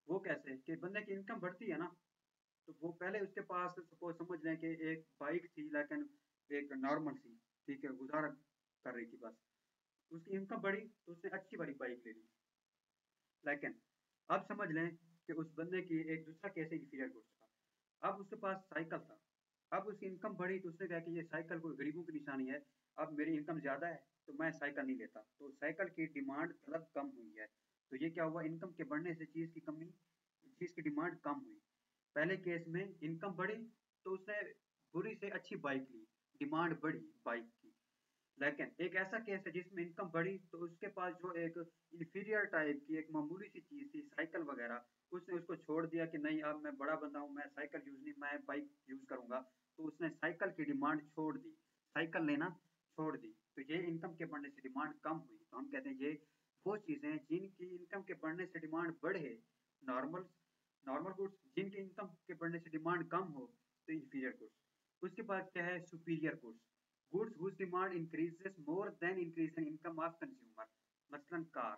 वो कैसे? कि बंदे की इनकम बढ़ती है ना तो वो पहले उसके पास सपोज़ समझ लें कि एक बाइक थी, लेकिन एक नॉर्मल सी, ठीक है, गुजारा कर रही थी बस। उसकी इनकम बढ़ी तो उसने अच्छी वाली बाइक ले ली। लेकिन अब समझ लें कि उस बंदे की एक दूसरा कैसे इंफीरियर गुड्स था अब उसके पास साइकिल था। अब उसकी इनकम बढ़ी तो उसने कहा कि ये साइकिल कोई गरीबों की निशानी है, अब मेरी इनकम ज़्यादा है तो मैं साइकिल नहीं लेता। तो साइकिल की डिमांड तलब कम हुई है। तो ये क्या हुआ? इनकम के बढ़ने से चीज़ की कमी, चीज़ की डिमांड कम हुई। पहले केस में इनकम बढ़ी तो उसने बुरी से अच्छी बाइक ली डिमांड बढ़ी बाइक की। लेकिन एक ऐसा केस है जिसमें इनकम बढ़ी तो उसके पास जो एक इन्फीरियर टाइप की एक मामूली सी चीज़ थी साइकिल वगैरह, उसने उसको छोड़ दिया कि नहीं, अब मैं बड़ा बंदा हूँ, मैं साइकिल यूज़ नहीं, मैं बाइक यूज़ करूँगा। तो उसने साइकिल की डिमांड छोड़ दी। साइकिल लेना छोड़ दी। तो ये इनकम के बढ़ने से डिमांड कम हुई। तो हम कहते हैं ये वो चीज़ें जिनकी इनकम के बढ़ने से डिमांड बढ़े। नॉर्मल नॉर्मल गुड्स जिनकी इनकम के बढ़ने से डिमांड कम हो तो इंफीरियर गुड्स उसके बाद क्या है? Superior goods goods whose demand increases more than increase in income of consumer मसलन कार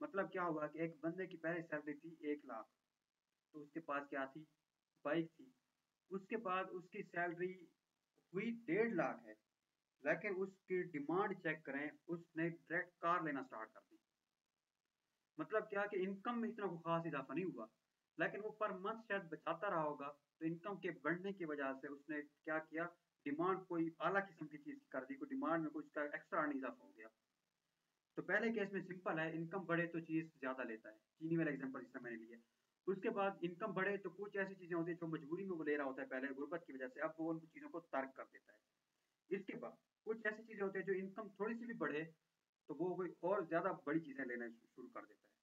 मतलब क्या हुआ कि एक बंदे की पहले सैलरी थी एक लाख। तो उसके पास क्या थी? बाइक थी। उसके बाद उसकी सैलरी हुई डेढ़ लाख है। लेकिन उसकी डिमांड चेक करें, उसने डायरेक्ट कार लेना स्टार्ट कर दी। मतलब क्या कि इनकम में इतना खास इजाफा नहीं हुआ। लेकिन वो पर मंथ शायद बचाता रहा होगा तो इनकम के बढ़ने की वजह से उसने क्या किया? डिमांड कोई आला किस्म की चीज़ कर दी, कोई डिमांड में कुछ एक्स्ट्रा अर्न इजाफा हो गया। तो पहले केस में सिंपल है इनकम बढ़े तो चीज़ ज़्यादा लेता है। चीनी वाला एग्ज़ाम्पल जिसका मैंने लिया उसके बाद इनकम बढ़े तो कुछ ऐसी चीज़ें होती है जो मजबूरी में वो ले रहा होता है पहले गुर्बत की वजह से, अब वो उन चीज़ों को तर्क कर देता है। इसके बाद कुछ ऐसी चीज़ें होती है जो इनकम थोड़ी सी भी बढ़े तो वो कोई और ज़्यादा बड़ी चीज़ें लेना शुरू कर देता है।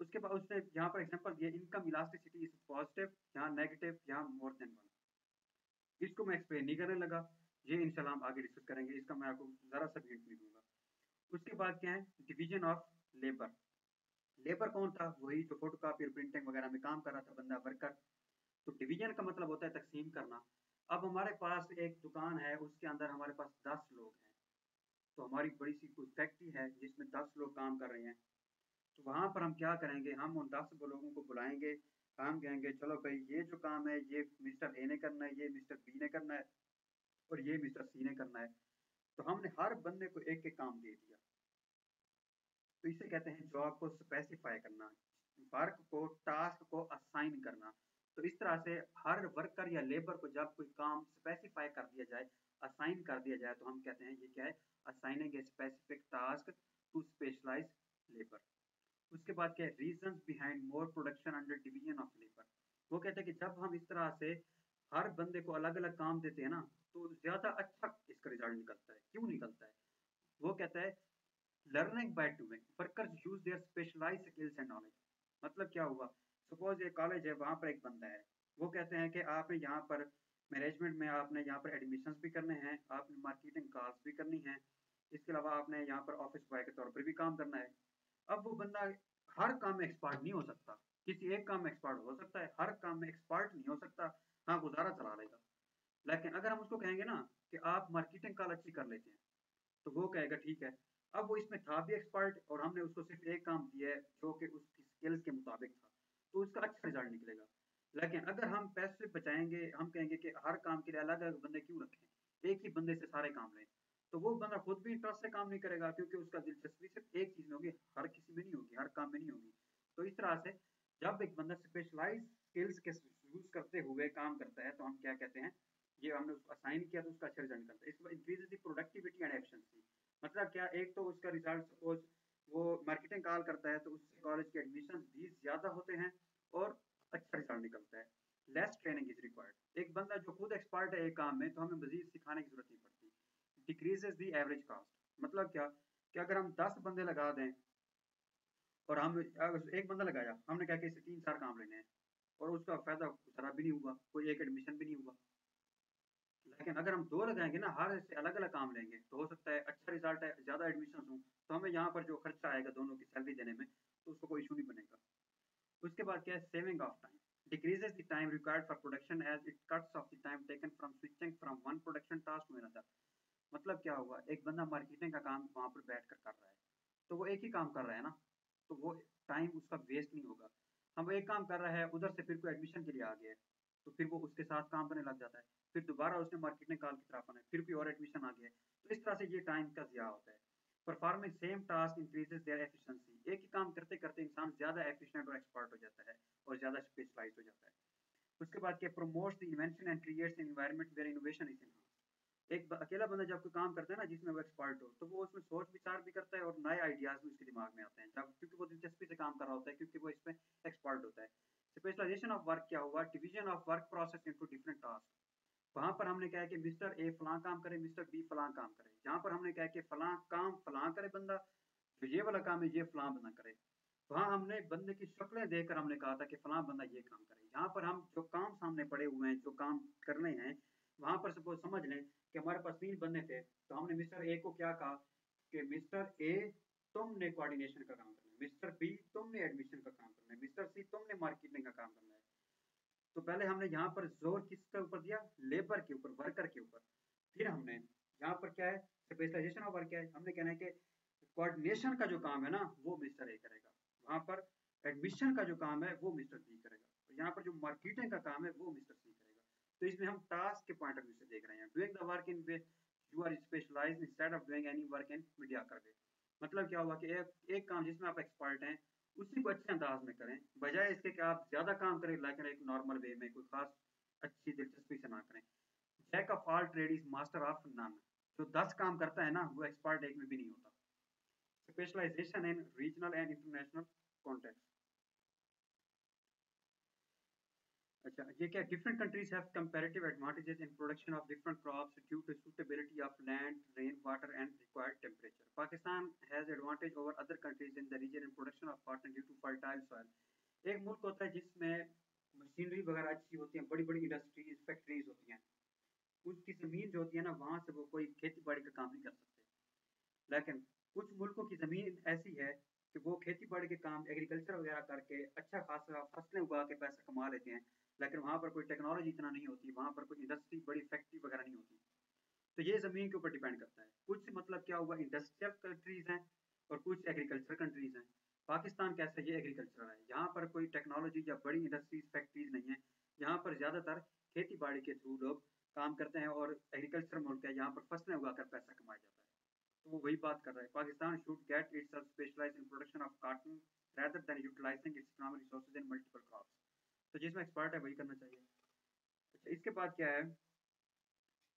उसके बाद उसने यहाँ पर एग्ज़ाम्पल दिया इनकम इलास्टिसिटी इज़ पॉजिटिव यहाँ नेगेटिव यहाँ मोर देन वन इसको मैं एक्सप्लेन नहीं करने लगा, ये इंशाल्लाह आगे डिस्कस करेंगे, इसका मैं आपको ज़रा सा नहीं दूँगा। उसके बाद क्या है डिवीज़न ऑफ़ लेबर लेबर कौन था? वही जो फ़ोटो कापी प्रिंटिंग वगैरह में काम कर रहा था बंदा वर्कर। तो डिवीज़न का मतलब होता है तकसीम करना। अब हमारे पास एक दुकान है, उसके अंदर हमारे पास दस लोग हैं। तो हमारी बड़ी सी कोई फैक्ट्री है जिसमें दस लोग काम कर रहे हैं। तो वहाँ पर हम क्या करेंगे? हम उन दस लोगों को बुलाएँगे हम कहेंगे, चलो भाई, ये जो काम है, ये मिस्टर ए ने करना है, ये मिस्टर बी ने करना है और ये मिस्टर सी ने करना है। तो हमने हर बंदे को एक एक काम दे दिया। तो इसे कहते हैं जॉब को स्पेसिफाई करना वर्क को टास्क को असाइन करना। तो इस तरह से हर वर्कर या लेबर को जब कोई काम स्पेसिफाई कर दिया जाए असाइन कर दिया जाए तो हम कहते हैं ये क्या है? Assigning a specific task to specialise labour उसके बाद क्या है? Reason behind more production under division of labour वो कहते हैं कि जब हम इस तरह से हर बंदे को अलग अलग काम देते हैं ना तो ज़्यादा अच्छा इसका रिज़ल्ट निकलता है। क्यों निकलता है? वो कहता है learning by doing workers use their specialise skills and knowledge मतलब क्या हुआ? सपोज़ ये कॉलेज है, वहाँ पर एक बंदा है। वो कहते हैं कि आपने यहाँ पर मैनेजमेंट में आपने यहाँ पर एडमिशन भी करने हैं, आपने मार्केटिंग कॉल्स भी करनी है। इसके अलावा आपने यहाँ पर ऑफ़िस बॉय के तौर पर भी काम करना है। अब वो बंदा हर काम में एक्सपर्ट नहीं हो सकता। किसी एक काम में एक्सपर्ट हो सकता है, हर काम में एक्सपर्ट नहीं हो सकता। हाँ गुजारा चला लेगा। लेकिन अगर हम उसको कहेंगे ना कि आप मार्केटिंग कॉल अच्छी कर लेते हैं तो वो कहेगा, ठीक है अब वो इसमें था भी एक्सपर्ट और हमने उसको सिर्फ़ एक काम दिया है, जो कि उसकी स्किल्स के मुताबिक था। तो उसका अच्छा रिज़ल्ट निकलेगा। लेकिन अगर हम पैसे बचाएँगे, हम कहेंगे कि हर काम के लिए अलग अलग बंदे क्यों रखें? एक ही बंदे से सारे काम लें। तो वो बंदा खुद भी इंटरेस्ट से काम नहीं करेगा, क्योंकि उसका दिलचस्पी सिर्फ़ एक चीज़ में होगी, हर किसी में नहीं होगी, हर काम में नहीं होगी। तो इस तरह से जब एक बंदा स्पेशलाइज स्किल्स के यूज़ करते हुए काम करता है तो हम क्या कहते हैं? ये हमने उसको असाइन किया तो उसका अच्छा रिज़ल्ट करता है। इसमें increase the productivity and efficiency मतलब क्या, एक तो उसका रिज़ल्ट सपोज़ वो मार्केटिंग कॉल करता है तो उससे कॉलेज के एडमिशन भी ज़्यादा होते हैं और अच्छा रिज़ल्ट निकलता है। लेस ट्रेनिंग इज़ रिक्वायर्ड एक बंदा जो खुद एक्सपर्ट है एक काम में तो हमें मजीद सिखाने की ज़रूरत नहीं पड़ती। डिक्रीजेज दी एवरेज कास्ट मतलब क्या, कि अगर हम दस बंदे लगा दें, और हम एक बंदा लगाया, हमने क्या कि इसे तीन चार काम लेने हैं, और उसका फ़ायदा जरा भी नहीं हुआ, कोई एक एडमिशन भी नहीं हुआ। लेकिन अगर हम दो लगाएँगे ना, हर से अलग अलग काम लेंगे तो हो सकता है अच्छा रिज़ल्ट है, ज़्यादा एडमिशन हो तो हमें यहाँ पर जो खर्चा आएगा दोनों की सैलरी देने में तो उसको कोई इशू नहीं बनेगा। उसके बाद क्या है? Saving of time decreases the time required for production as it cuts off the time taken from switching from one production task to another. मतलब क्या हुआ? एक बंदा मार्केटिंग का काम वहाँ पर बैठ कर कर रहा है। तो वो एक ही काम कर रहा है ना? तो वो टाइम उसका वेस्ट नहीं होगा। हम एक काम कर रहा है, उधर से फिर कोई एडमिशन के लिए आ गया है तो फिर वो उसके साथ काम करने लग जाता है। फिर दोबारा उसने मार्केटिंग कॉल की तरफ़ आना है फिर कोई और एडमिशन आ गया। तो इस तरह से ये टाइम का ज़िया होता है। Performing same task increases their efficiency एक ही काम करते करते इंसान ज़्यादा एफिशिएंट और एक्सपर्ट हो जाता है और ज़्यादा स्पेशलाइज हो जाता है। उसके बाद क्या promotes the invention and creates an environment where innovation is enhance एक अकेला बंदा जब कोई काम करता है ना जिसमें वो एक्सपर्ट हो तो वो उसमें सोच विचार भी करता है और नए आइडियाज़ भी उसके दिमाग में आते हैं। जब, क्योंकि वो दिलचस्पी से काम कर रहा होता है, क्योंकि वो इसमें एक्सपर्ट होता है। स्पेशलाइजेशन ऑफ़ वर्क क्या हुआ? Division of work process into different task वहाँ पर हमने कहा कि मिस्टर ए फलां काम करे, मिस्टर बी फलां काम करे। जहाँ पर हमने कहा कि फलां काम फलां करे बंदा तो ये वाला काम है, ये फलां बंदा करे। वहाँ हमने बंदे की शक्लें देखकर हमने कहा था कि फलां बंदा ये काम करे। यहाँ पर हम जो काम सामने पड़े हुए हैं, जो काम करने हैं, वहाँ पर सपोज़ समझ लें कि हमारे पास तीन बंदे थे तो हमने मिस्टर ए को क्या कहा कि मिस्टर ए, तुमने कोऑर्डिनेशन का काम करना है। मिस्टर बी, तुमने एडमिशन का काम करना है। मिस्टर सी, तुमने मार्केटिंग का काम करना है। तो पहले हमने यहाँ पर ज़ोर किसके ऊपर दिया? लेबर के ऊपर वर्कर के ऊपर। फिर हमने यहाँ पर क्या है? स्पेशलाइजेशन ऑफ़ वर्क क्या है? हमने कहना है कि कोऑर्डिनेशन का जो काम है ना वो मिस्टर ए करेगा। वहाँ पर एडमिशन का जो काम है वो मिस्टर बी करेगा। और यहाँ पर जो मार्केटिंग का काम है वो मिस्टर सी करेगा। तो इसमें हम टास्क के पॉइंट ऑफ़ व्यू से देख रहे हैं। Doing the work in way you are specialise instead of doing any work in media कर मतलब क्या हुआ कि एक, एक काम जिसमें आप एक्सपर्ट हैं उसी को अच्छे अंदाज में करें। बजाय इसके कि आप ज़्यादा काम करें लेकिन एक नॉर्मल वे में, कोई खास अच्छी दिलचस्पी से ना करें। Jack of all trade is master of none जो दस काम करता है ना, वो एक्सपर्ट एक में भी नहीं होता। Specialisation in regional and international contact अच्छा ये क्या different countries have comparative advantages in production of different crops due to suitability of land, rain, water, and required temperature? Pakistan has advantage over other countries in the region in production of cotton due to fertile soil. एक मुल्क होता है जिसमें मशीनरी वगैरह अच्छी होती है बड़ी बड़ी इंडस्ट्रीज़ फैक्ट्रीज होती हैं। उसकी ज़मीन जो होती है ना, वहाँ से वो कोई खेती बाड़ी का काम नहीं कर सकते। लेकिन कुछ मुल्कों की ज़मीन ऐसी है कि वो खेती बाड़ी के काम एग्रीकल्चर वगैरह करके अच्छा खासा फ़सलें उगा के पैसा कमा लेते हैं। लेकिन वहाँ पर कोई टेक्नोलॉजी इतना नहीं होती, वहाँ पर कोई इंडस्ट्री बड़ी फैक्ट्री वगैरह नहीं होती। तो ये ज़मीन के ऊपर डिपेंड करता है। कुछ मतलब क्या हुआ? इंडस्ट्रियल कंट्रीज़ हैं और कुछ एग्रीकल्चर कंट्रीज़ हैं। पाकिस्तान कैसा ये एग्रीकल्चर है। यहाँ पर कोई टेक्नोलॉजी या बड़ी इंडस्ट्रीज़ फैक्ट्रीज नहीं है। यहाँ पर ज़्यादातर खेती बाड़ी के थ्रू लोग काम करते हैं और एग्रीकल्चर मुल्क है। यहाँ पर फ़सलें उगाकर पैसा कमाया जाता है। तो वो वही बात कर रहा है। Pakistan should get its specialise in production of cotton rather than utilizing its economic resources in multiple crops. तो जिसमें एक्सपर्ट है, वही करना चाहिए। अच्छा इसके बाद क्या है?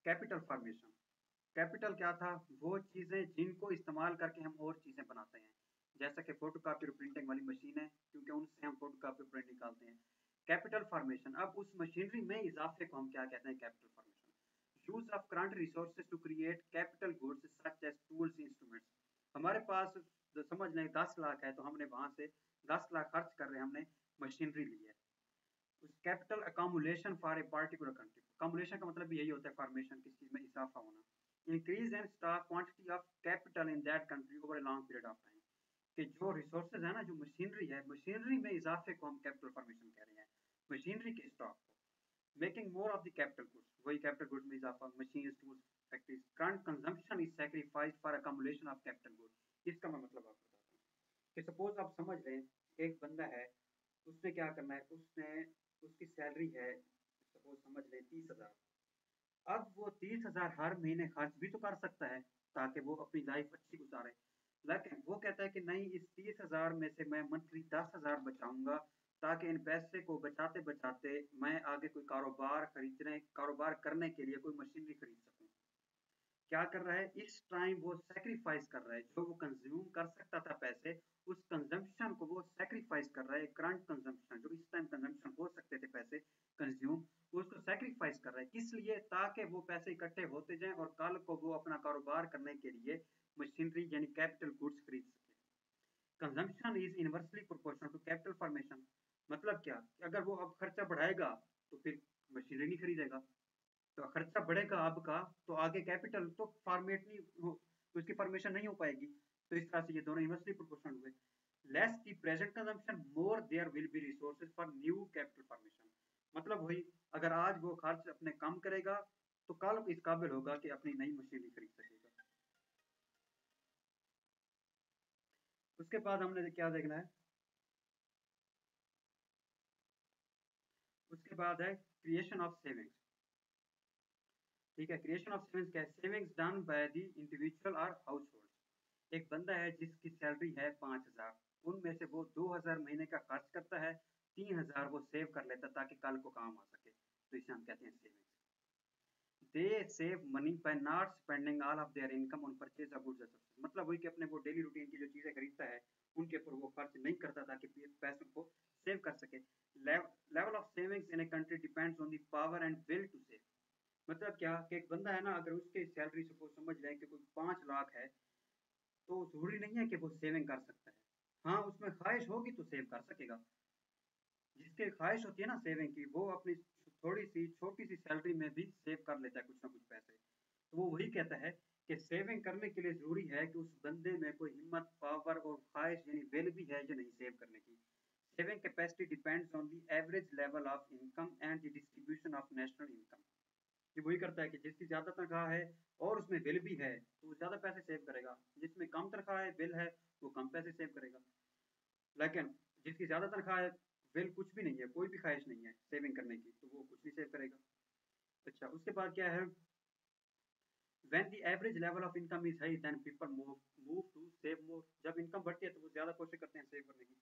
कैपिटल फॉर्मेशन कैपिटल क्या था? वो चीज़ें जिनको इस्तेमाल करके हम और चीज़ें बनाते हैं। जैसा कि फ़ोटो कापी और प्रिंटिंग वाली मशीन है, क्योंकि उनसे हम फ़ोटो कापी प्रिंट निकालते हैं। कैपिटल फॉर्मेशन अब उस मशीनरी में इजाफे को हम क्या कहते हैं? Capital formation use of current resources to create capital goods such as tools instruments हमारे पास, समझ लें, दस लाख है तो हमने वहाँ से दस लाख खर्च कर रहे हैं, हमने मशीनरी ली है। Capital accumulation for a particular country accumulation का मतलब यही होता है फॉर्मेशन किस चीज़ में इजाफा होना। Increase in stock quantity of capital in that country over a long period of time. कि जो रिसोर्सेज है ना, जो मशीनरी है मशीनरी में इजाफे को हम कैपिटल फॉर्मेशन कह रहे हैं। मशीनरी के स्टॉक को। Making more of the capital goods वही कैपिटल गुड्स में इजाफा machine tools factories current consumption is sacrifice for accommodation of capital goods इसका मैं मतलब आपको बताता हूँ। कि सपोज़ आप समझ रहे हैं, एक बंदा है, उसने क्या करना है? उसने उसकी सैलरी है सपोज़ समझ लें तीस हज़ार। अब वो तीस हज़ार हर महीने खर्च भी तो कर सकता है, ताकि वो अपनी लाइफ अच्छी गुजारे। लेकिन वो कहता है कि नहीं, इस तीस हज़ार में से मैं मंथली दस हज़ार बचाऊँगा, ताकि इन पैसे को बचाते बचाते मैं आगे कोई कारोबार खरीदने, कारोबार करने के लिए कोई मशीनरी खरीद सकूँ। क्या कर रहा है? इस टाइम वो सेक्रीफाइस कर रहा है। जो वो कंज्यूम कर सकता था पैसे, उस कंजम्पशन को वो सेक्रीफाइस कर रहा है। करंट कंजम्पशन जो इस टाइम कंजम्पशन हो सकते थे पैसे कंज्यूम उसको सेक्रीफाइस कर रहा है। किस लिए? ताकि वो पैसे इकट्ठे होते जाएँ और कल को वो अपना कारोबार करने के लिए मशीनरी यानी कैपिटल गुड्स खरीद सके। Consumption is inversely proportional to capital formation मतलब क्या? अगर वो अब खर्चा बढ़ाएगा तो फिर मशीनरी नहीं खरीदेगा। तो खर्चा बढ़ेगा अब का तो आगे कैपिटल तो फॉर्मेट नहीं हो तो उसकी फॉर्मेशन नहीं हो पाएगी। तो इस तरह से ये दोनों इनवर्सली प्रोपोर्शनल हुए। Less the present consumption more there will be resources for new capital formation मतलब वही, अगर आज वो खर्च अपने कम करेगा तो कल इस काबिल होगा कि अपनी नई मशीनरी खरीद सकेगा। उसके बाद हमने क्या देखना है? उसके बाद है क्रिएशन ऑफ़ सेविंग्स ठीक है? क्रिएशन ऑफ़ सेविंग्स क्या है? Savings done by the individual और हाउस होल्ड एक बंदा है जिसकी सैलरी है पाँच हज़ार। उनमें से वो दो हज़ार महीने का खर्च करता है, तीन हज़ार वो सेव कर लेता ताकि कल को काम आ सके। तो इसे हम कहते हैं savings they save money by not spending all of their income on purchase of goods मतलब वही कि अपने वो डेली रूटीन की जो चीज़ें खरीदता है, उनके ऊपर वो खर्च नहीं करता ताकि पैसों को सेव कर सके। Level of savings in a country depends on the power and will to save मतलब क्या कि एक बंदा है ना, अगर उसके सैलरी सपोज़ समझ लें कि कोई पाँच लाख है तो ज़रूरी नहीं है कि वो सेविंग कर सकता है। हाँ उसमें ख्वाहिश होगी तो सेव कर सकेगा। जिसके ख्वाहिश होती है ना सेविंग की, वो अपनी थोड़ी सी छोटी सी सैलरी में भी सेव कर लेता है कुछ ना कुछ पैसे। तो वो वही कहता है कि सेविंग करने के लिए ज़रूरी है कि उस बंदे में कोई हिम्मत पावर और ख्वाहिश, यानी वेल भी है जो नहीं सेव करने की। Saving capacity depends on the average level of income and the distribution of national income ये वही करता है कि जिसकी ज़्यादा तनख्वाह है और उसमें बिल भी है तो वो ज़्यादा पैसे सेव करेगा। जिसमें कम तनख्वाह है, बिल है वो कम पैसे सेव करेगा। लेकिन जिसकी ज़्यादा तनख्वाह है, बिल कुछ भी नहीं है, कोई भी ख्वाहिश नहीं है सेविंग करने की तो वो कुछ नहीं सेव करेगा। अच्छा उसके बाद क्या है? When the average level of income is high, then people move move to save more. जब इनकम बढ़ती है तो वो ज़्यादा कोशिश करते हैं सेव करने की।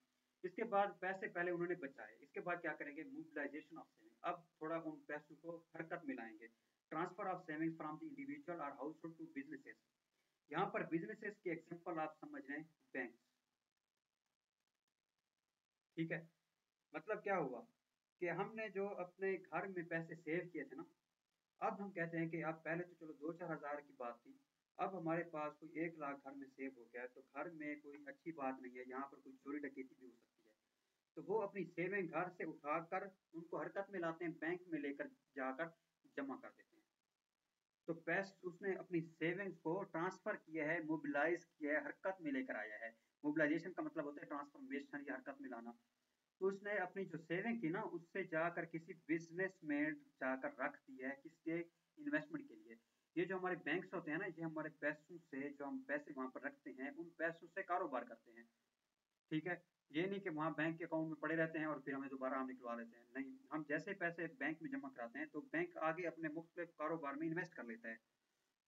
इसके बाद पैसे पहले उन्होंने बचाए। इसके बाद क्या करेंगे? मोबिलाइजेशन ऑफ़ अब थोड़ा उन पैसों को हरकत मिलाएँगे transfer of savings from the individual और हाउस होल्ड टू बिजनेसेस यहाँ पर बिजनेसेस के एग्जांपल आप समझ रहे हैं बैंक ठीक है? मतलब क्या हुआ? कि हमने जो अपने घर में पैसे सेव किए थे ना, अब हम कहते हैं कि अब पहले तो चलो दो चार हज़ार की बात थी अब हमारे पास कोई एक लाख घर में सेव हो गया तो घर में कोई अच्छी बात नहीं है, यहाँ पर कोई चोरी डकैती भी हो सकती तो वो अपनी सेविंग घर से उठाकर उनको हरकत में लाते हैं, बैंक में लेकर जाकर जमा कर देते हैं। तो पैसे, उसने अपनी सेविंग्स को ट्रांसफ़र किया है, मोबिलाइज किया है, हरकत में लेकर आया है। मोबिलाइजेशन का मतलब होता है ट्रांसफॉर्मेशन या हरकत में लाना। तो उसने अपनी जो सेविंग थी ना, उससे जाकर किसी बिज़नेस में जाकर रख दी है, किसके? इन्वेस्टमेंट के लिए। ये जो हमारे बैंक्स होते हैं ना, ये हमारे पैसों से जो हम पैसे वहाँ पर रखते हैं, उन पैसों से कारोबार करते हैं। ठीक है? ये नहीं कि वहाँ बैंक के अकाउंट में पड़े रहते हैं और फिर हमें दोबारा हम निकलवा लेते हैं। नहीं, हम जैसे पैसे बैंक में जमा कराते हैं तो बैंक आगे अपने मुख्त कारोबार में इन्वेस्ट कर लेता है।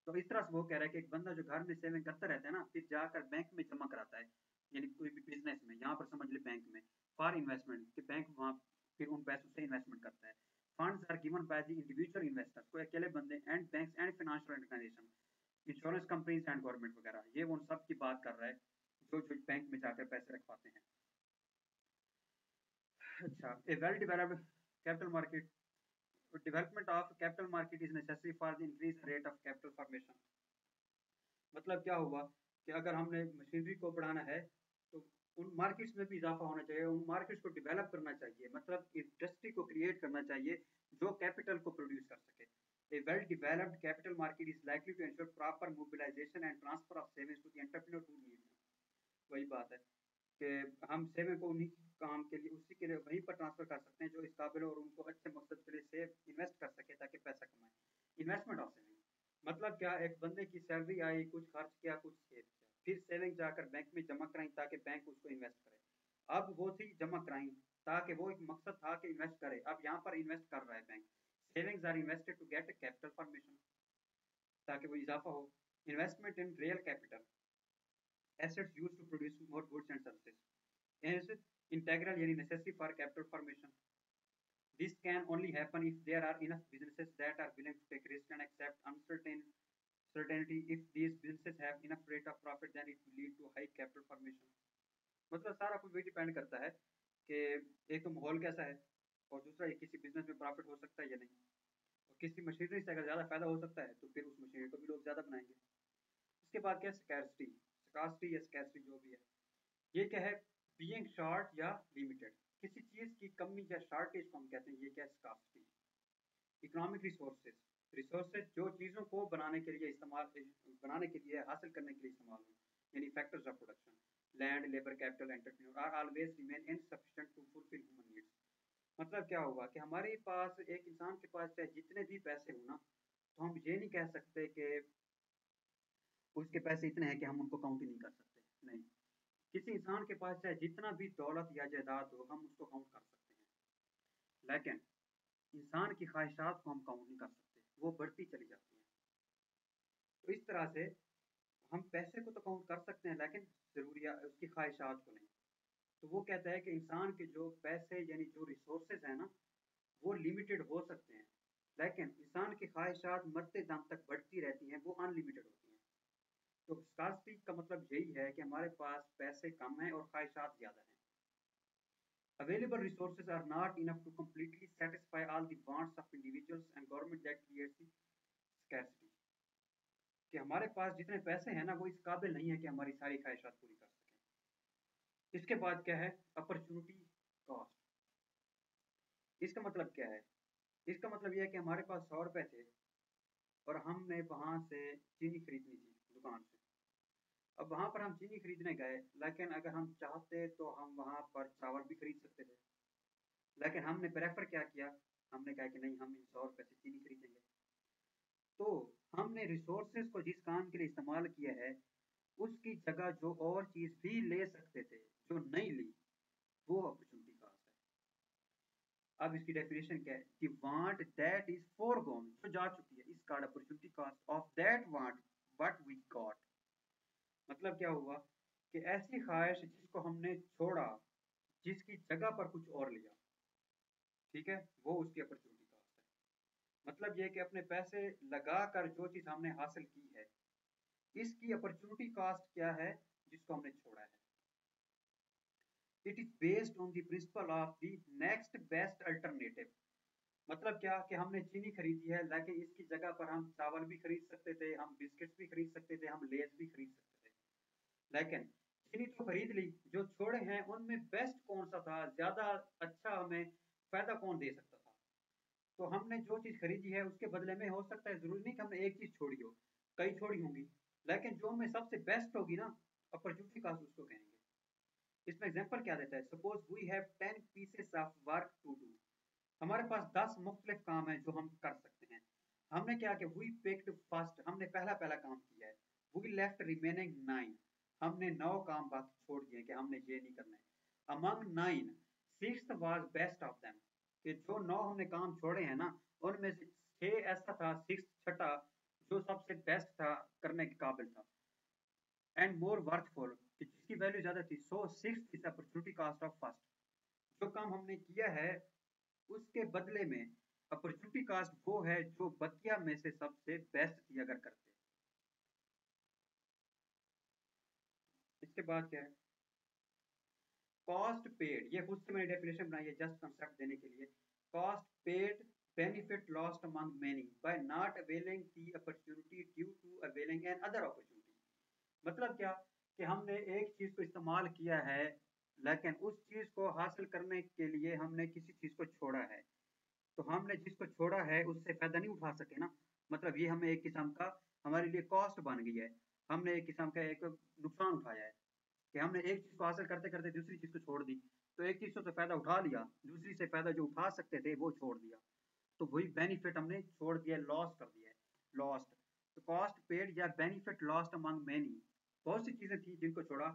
तो इस तरह से वो कह रहा है कि एक बंदा जो घर में सेविंग करता रहता है ना, फिर जाकर बैंक में जमा कराता है। यानी कोई भी बिज़नेस में, यहाँ पर समझ ले बैंक में। फॉर इन्वेस्टमेंट कि बैंक वहाँ फिर उन पैसों से इन्वेस्टमेंट करता है। Funds are given by the individual investors कोई अकेले बंदे and banks and financial organisation insurance companies and government वगैरह। ये उन सब की बात कर रहा है, जो जो बैंक में जाकर पैसे रखवाते हैं। अच्छा a well developed capital market development of capital market is necessary for the increase rate of capital formation मतलब क्या हुआ कि अगर हमने मशीनरी को बढ़ाना है तो उन मार्केट्स में भी इजाफा होना चाहिए, उन मार्केट्स को डेवलप करना चाहिए मतलब इंडस्ट्री को क्रिएट करना चाहिए, जो कैपिटल को प्रोड्यूस कर सके। A well-developed capital market is likely to ensure proper mobilization and transfer of savings to the entrepreneur who need them. वही बात है। कि हम सेविंग को उन्हीं काम के लिए, उसी के लिए वहीं पर ट्रांसफ़र कर सकते हैं जो इस काबिल और उनको अच्छे मकसद के लिए सेव इन्वेस्ट कर सके ताकि पैसा कमाए। इन्वेस्टमेंट ऑफ़ सेविंग मतलब क्या एक बंदे की सैलरी आई, कुछ खर्च किया, कुछ सेव किया। फिर सेविंग जाकर बैंक में जमा कराई ताकि बैंक उसको इन्वेस्ट करे। अब वो थी जमा कराई, ताकि वो एक मकसद था कि इन्वेस्ट करे। अब यहाँ पर इन्वेस्ट कर रहा है bank savings are invested to get capital formation ताकि वो इजाफा हो। Investment in real capital assets used to produce more goods and services is integral yani necessary for capital formation this can only happen if there are enough businesses that are willing to take risk and accept uncertain certainty if these businesses have enough rate of profit then it will lead to high capital formation मतलब सारा कुछ वही डिपेंड करता है कि एक तो माहौल कैसा है और दूसरा ये किसी बिज़नेस में प्रॉफिट हो सकता है या नहीं और किसी मशीनरी से अगर ज़्यादा फ़ायदा हो सकता है तो फिर उस मशीनरी को भी लोग ज़्यादा बनाएँगे इसके बाद क्या स्कैरसिटी स्कास्टी या स्कैरसिटी जो भी है। ये क्या है? बीइंग शॉर्ट या लिमिटेड किसी चीज़ की कमी या शॉर्टेज को हम कहते हैं, ये क्या है? स्कास्टी इकोनॉमिक रिसोर्सेज रिसोर्सेज जो चीज़ों को बनाने के लिए इस्तेमाल, बनाने के लिए, हासिल करने के लिए इस्तेमाल हो। यानी factors of production land labour capital entrepreneur are always remain insufficient to fulfil human needs मतलब क्या होगा कि हमारे पास एक इंसान के पास चाहे जितने भी पैसे हो ना तो हम ये नहीं कह सकते कि उसके पैसे इतने हैं कि हम उनको काउंट ही नहीं कर सकते। नहीं। किसी इंसान के पास चाहे जितना भी दौलत या जायदाद हो, हम उसको काउंट कर सकते हैं। लेकिन इंसान की ख्वाहिशात को हम काउंट नहीं कर सकते। वो बढ़ती चली जाती है। तो इस तरह से हम पैसे को तो काउंट कर सकते हैं, लेकिन ज़रूरिया, उसकी ख्वाहिशात को नहीं। तो वो कहता है कि इंसान के जो पैसे, यानी जो रिसोर्सेज हैं ना, वो लिमिटेड हो सकते हैं। लेकिन इंसान की ख्वाहिशात मरते दम तक बढ़ती रहती हैं, वो अनलिमिटेड होती हैं। तो स्कार्सिटी का मतलब यही है कि हमारे पास पैसे कम हैं और ख्वाहिशात ज़्यादा हैं। Available resources are not enough to completely satisfy all the wants of individuals and government that creates the scarcity. कि हमारे पास जितने पैसे हैं ना, वो इस काबिल नहीं है कि हमारी सारी ख्वाहिशात पूरी कर इसके बाद क्या है? अपॉर्चुनिटी कॉस्ट इसका मतलब क्या है? इसका मतलब यह है कि हमारे पास सौ रुपए थे और हमने वहाँ से चीनी खरीदनी थी दुकान से। अब वहाँ पर हम चीनी खरीदने गए, लेकिन अगर हम चाहते तो हम वहाँ पर चावल भी खरीद सकते थे। लेकिन हमने प्रेफर क्या किया? हमने कहा कि नहीं, हम इन सौ रुपये से चीनी खरीदेंगे। तो हमने रिसोर्सेज को जिस काम के लिए इस्तेमाल किया है, उसकी जगह जो और चीज़ भी ले सकते थे, जो नहीं ली, वो अपॉर्चुनिटी कॉस्ट है। अब इसकी डेफिनेशन क्या है? कि want that is forgone जो जा चुकी है, is called opportunity cost of that want but we got मतलब क्या हुआ कि ऐसी ख्वाहिश जिसको हमने छोड़ा, जिसकी जगह पर कुछ और लिया, ठीक है? वो उसकी अपॉर्चुनिटी कॉस्ट है। मतलब ये कि अपने पैसे लगाकर जो चीज़ हमने हासिल की है, इसकी अपॉर्चुनिटी कॉस्ट क्या है जिसको हमने छोड़ा है? It is based on the principle of the next best alternative मतलब क्या कि हमने चीनी खरीदी है, लेकिन इसकी जगह पर हम चावल भी खरीद सकते थे, हम बिस्किट्स भी खरीद सकते थे, हम लेस भी खरीद सकते लेकिन चीनी तो खरीद ली, जो छोड़े हैं, उनमें बेस्ट कौन सा था? ज़्यादा अच्छा हमें फ़ायदा कौन दे सकता था? तो हमने जो चीज़ खरीदी है, उसके बदले में हो सकता है, ज़रूरी नहीं कि हमने एक चीज़ छोड़ी हो, कई छोड़ी होंगी। लेकिन जो हमें सबसे बेस्ट होगी ना अपॉर्चुनिटी कास्ट उसको कहेंगे। इसमें एग्जांपल क्या देता है? Suppose we have ten pieces of work to do हमारे पास दस मुख्तलिफ़ काम है जो हम कर सकते हैं। हमने क्या किया? वी पिक्ड फ़र्स्ट हमने पहला पहला काम किया है। वी लेफ़्ट रिमेनिंग नाइन हमने नौ काम बाकी छोड़ दिए कि हमने ये नहीं करना among nine six was best of them कि जो नौ हमने काम छोड़े हैं ना, उनमें से छह ऐसा था सिक्स छठा, जो सबसे बेस्ट था, करने के काबिल था। एंड मोर वर्थफुल जिसकी वैल्यू ज़्यादा थी so six is opportunity cost of first जो काम हमने किया है, उसके बदले में अपॉर्चुनिटी कास्ट वो है, जो बतिया में से सबसे बेस्ट थी अगर करते इसके बाद क्या है? कॉस्ट पेड ये खुद से मैंने डेफिनेशन बनाई है जस्ट कंसेप्ट देने के लिए। Cost paid benefit lost among many by not availing the opportunity due to availing an other opportunity. मतलब क्या? कि हमने एक चीज़ को इस्तेमाल किया है, लेकिन उस चीज़ को हासिल करने के लिए हमने किसी चीज़ को छोड़ा है। तो हमने जिसको छोड़ा है, उससे फ़ायदा नहीं उठा सके ना। मतलब ये हमें एक किस्म का, हमारे लिए कॉस्ट बन गई है। हमने एक किस्म का एक नुकसान उठाया है। कि हमने एक चीज़ को हासिल करते करते दूसरी चीज़ को छोड़ दी। तो एक चीज़ से तो फ़ायदा उठा लिया, दूसरी से फ़ायदा जो उठा सकते थे वो छोड़ दिया। तो वही बेनिफिट हमने छोड़ दिया लॉस कर दिया लॉस्ट तो कॉस्ट पेड या बेनिफिट लॉस्ट अमंग मैनी बहुत सी चीज़ें थी जिनको छोड़ा।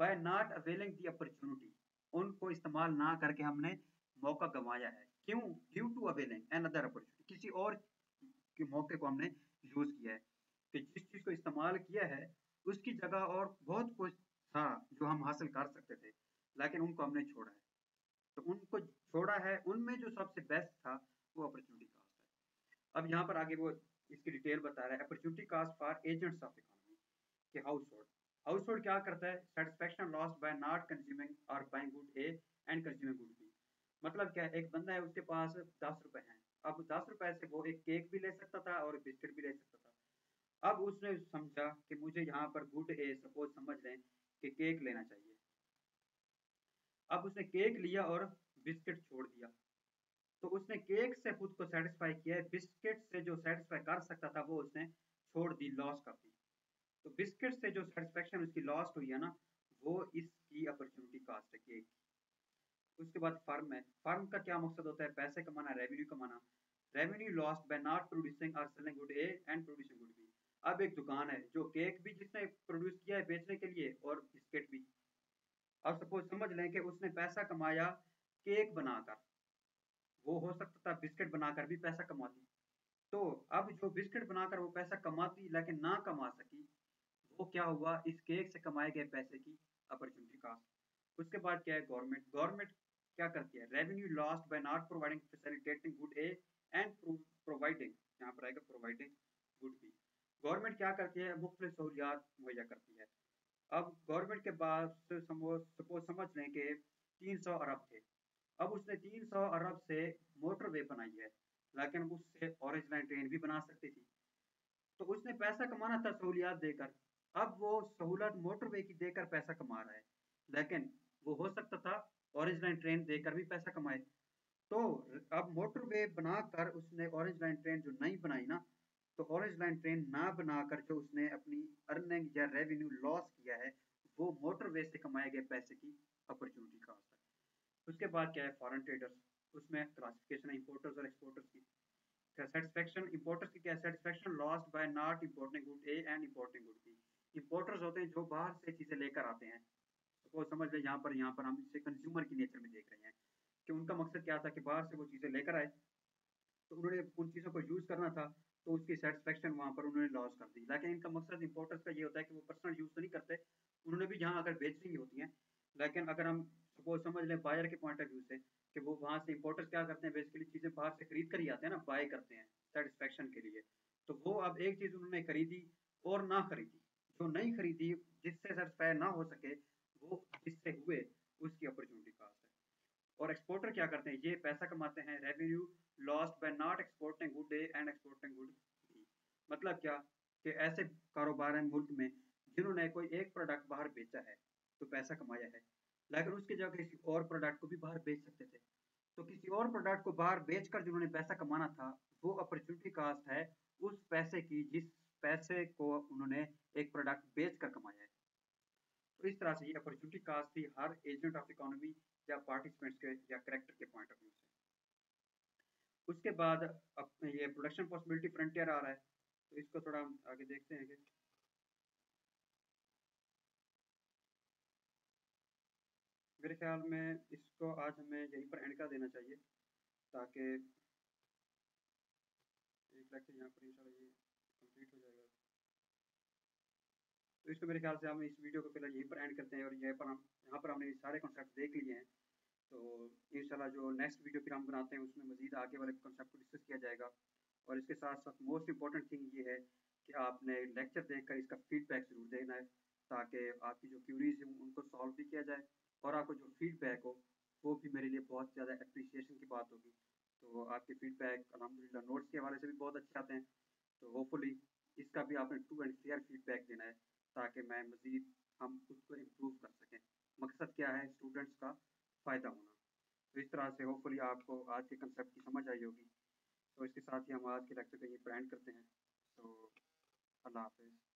By not availing the opportunity उनको इस्तेमाल ना करके हमने मौका गंवाया है। क्यों? Due to availing another opportunity किसी और के मौके को हमने यूज़ किया है। कि जिस चीज़ को इस्तेमाल किया है, उसकी जगह और बहुत कुछ था, जो हम हासिल कर सकते थे, लेकिन उनको हमने छोड़ा है। तो उनको छोड़ा है, उनमें जो सबसे बेस्ट था, वो अपॉर्चुनिटी कास्ट है। अब यहाँ पर आगे वो इसकी डिटेल बता रहा है opportunity cost for agents of economy के हाउस होल्ड हाउस होल्ड क्या करता है? Satisfaction lost by not consuming or buying good A and consuming good B मतलब क्या है? एक बंदा है, उसके पास दस रुपए हैं। अब दस रुपए से वो एक केक भी ले सकता था और बिस्किट भी ले सकता था। अब उसने समझा कि मुझे यहाँ पर गुड ए सपोज़ समझ लें कि केक लेना चाहिए। अब उसने केक लिया और बिस्किट छोड़ दिया। तो उसने केक से खुद को सेटिस्फाई किया है। बिस्किट से जो सेटिस्फाई कर सकता था, वो उसने छोड़ दी लॉस कर दी। तो बिस्किट से जो सेटिस्फेक्शन उसकी लॉस्ट हुई है ना, वो इसकी अपॉर्चुनिटी कास्ट है केक उसके बाद फर्म है। फर्म का क्या मकसद होता है? पैसे कमाना रेवेन्यू कमाना। Revenue lost by not producing or selling good A and producing good अब एक दुकान है, जो केक भी जिसने प्रोड्यूस किया है बेचने के लिए और बिस्किट भी। अब सपोज़ समझ लें कि उसने पैसा कमाया केक बनाकर। वो हो सकता था बिस्किट बनाकर भी पैसा कमाती। तो अब जो बिस्किट बनाकर वो पैसा कमाती, लेकिन ना कमा सकी, वो क्या हुआ? इस केक से कमाए गए पैसे की अपॉर्चुनिटी कास्ट उसके बाद क्या है? गवर्नमेंट गवर्नमेंट क्या करती है? Revenue lost by not providing facilitating good A and providing यहाँ पर आएगा प्रोवाइडिंग गुड बी गवर्नमेंट क्या करती है? मुख्तलिफ़ सहूलियात मुहैया करती है। अब गवर्नमेंट के बाद सपोज़ समझ लें कि तीन सौ अरब थे। अब उसने तीन सौ अरब से मोटरवे बनाई है, लेकिन उससे ऑरेंज ट्रेन भी बना सकती थी। तो उसने पैसा कमाना था सहूलियात देकर। अब वो सहूलत मोटरवे की देकर पैसा कमा रहा है, लेकिन वो हो सकता था ऑरेंज ट्रेन देकर भी पैसा कमाए। तो अब मोटरवे बनाकर उसने ऑरेंज ट्रेन जो नहीं बनाई ना तो ऑरेंज लाइन ट्रेन ना बनाकर जो उसने अपनी अर्निंग या रेवेन्यू लॉस किया है, वो मोटरवे से कमाए गए पैसे की अपॉर्चुनिटी कॉस्ट है। उसके बाद क्या है? फॉरेन ट्रेडर्स उसमें क्लासिफिकेशन है इंपोर्टर्स और एक्सपोर्टर्स की। सेटिस्फेक्शन इंपोर्टर्स की क्या satisfaction lost by not importing good A and importing good B importers होते हैं जो बाहर से चीज़ें लेकर आते हैं। सपोज़ समझ लें, यहाँ पर यहाँ पर हम इसे कंज्यूमर की नेचर में देख रहे हैं कि उनका मकसद क्या था कि बाहर से वो चीज़ें लेकर आए। तो उन्होंने उन चीज़ों को यूज़ करना था। तो उसकी सेटिस्फेक्शन वहाँ पर उन्होंने लॉस कर दी। लेकिन इनका मकसद इंपोर्टर्स का ये होता है कि वो पर्सनल यूज़ तो नहीं करते, उन्होंने भी यहाँ अगर बेचनी होती हैं, लेकिन अगर हम सपोज़ समझ लें बायर के पॉइंट ऑफ़ व्यू से, कि वो वहाँ से इंपोर्टर्स क्या करते हैं बेसिकली चीज़ें बाहर से खरीद कर ही आते हैं ना बाय करते हैं सेटिस्फेक्शन के लिए। तो वो अब एक चीज़ उन्होंने खरीदी और ना खरीदी। जो नहीं खरीदी, जिससे सेटिस्फाई ना हो सके, वो जिससे हुए, उसकी अपॉर्चुनिटी है और एक्सपोर्टर क्या करते हैं? ये पैसा कमाते हैं revenue lost by not exporting good A and exporting good B मतलब क्या? कि ऐसे कारोबार हैं मुल्क में, जिन्होंने कोई एक प्रोडक्ट बाहर बेचा है तो पैसा कमाया है। लेकिन उसकी जगह किसी और प्रोडक्ट को भी बाहर बेच सकते थे। तो किसी और प्रोडक्ट को बाहर बेचकर जिन्होंने पैसा कमाना था, वो अपॉर्चुनिटी कास्ट है उस पैसे की, जिस पैसे को उन्होंने एक प्रोडक्ट बेच कर कमाया है। तो इस तरह से ये अपॉर्चुनिटी कास्ट थी। हर एजेंट ऑफ़ इकोनॉमी या पार्टिसिपेंट्स के, या करेक्टर के पॉइंट ऑफ़ व्यू से। उसके बाद अब ये प्रोडक्शन पॉसिबिलिटी फ्रंटियर आ रहा है तो इसको थोड़ा हम आगे देखते हैं कि मेरे ख्याल में इसको आज हमें यहीं पर एंड कर देना चाहिए, ताकि एक लेक्चर यहाँ पर इंशाल्लाह ये कंप्लीट हो जाएगा। तो इसको मेरे ख्याल से हम इस वीडियो को फ़िलहाल यहीं पर एंड करते हैं और यहीं पर हम, यहाँ पर हमने सारे कॉन्सेप्ट देख लिए हैं। तो इंशाल्लाह जो नेक्स्ट वीडियो फिर हम बनाते हैं, उसमें मज़ीद आगे वाले कॉन्सेप्ट को डिस्कस किया जाएगा। और इसके साथ साथ मोस्ट इंपॉर्टेंट थिंग ये है कि आपने लेक्चर देखकर इसका फीडबैक ज़रूर देना है, ताकि आपकी जो क्यूरीज हैं, उनको सॉल्व भी किया जाए और आपको जो फीडबैक हो, वो भी मेरे लिए बहुत ज़्यादा अप्रिसिएशन की बात होगी। तो आपके फीडबैक अलहमदिल्ला नोट्स के हवाले से भी बहुत अच्छे आते हैं। तो होपफुली इसका भी आपने ट्रू एंड क्लियर फीडबैक देना है। ताकि मैं मज़ीद हम उसको इम्प्रूव कर सकें। मकसद क्या है स्टूडेंट्स का? फ़ायदा होना। तो इस तरह से होपफुली आपको आज के कंसेप्ट की समझ आई होगी। तो इसके साथ ही हम आज के लेक्चर को यहीं पर एंड करते हैं। तो अल्लाह हाफिज़।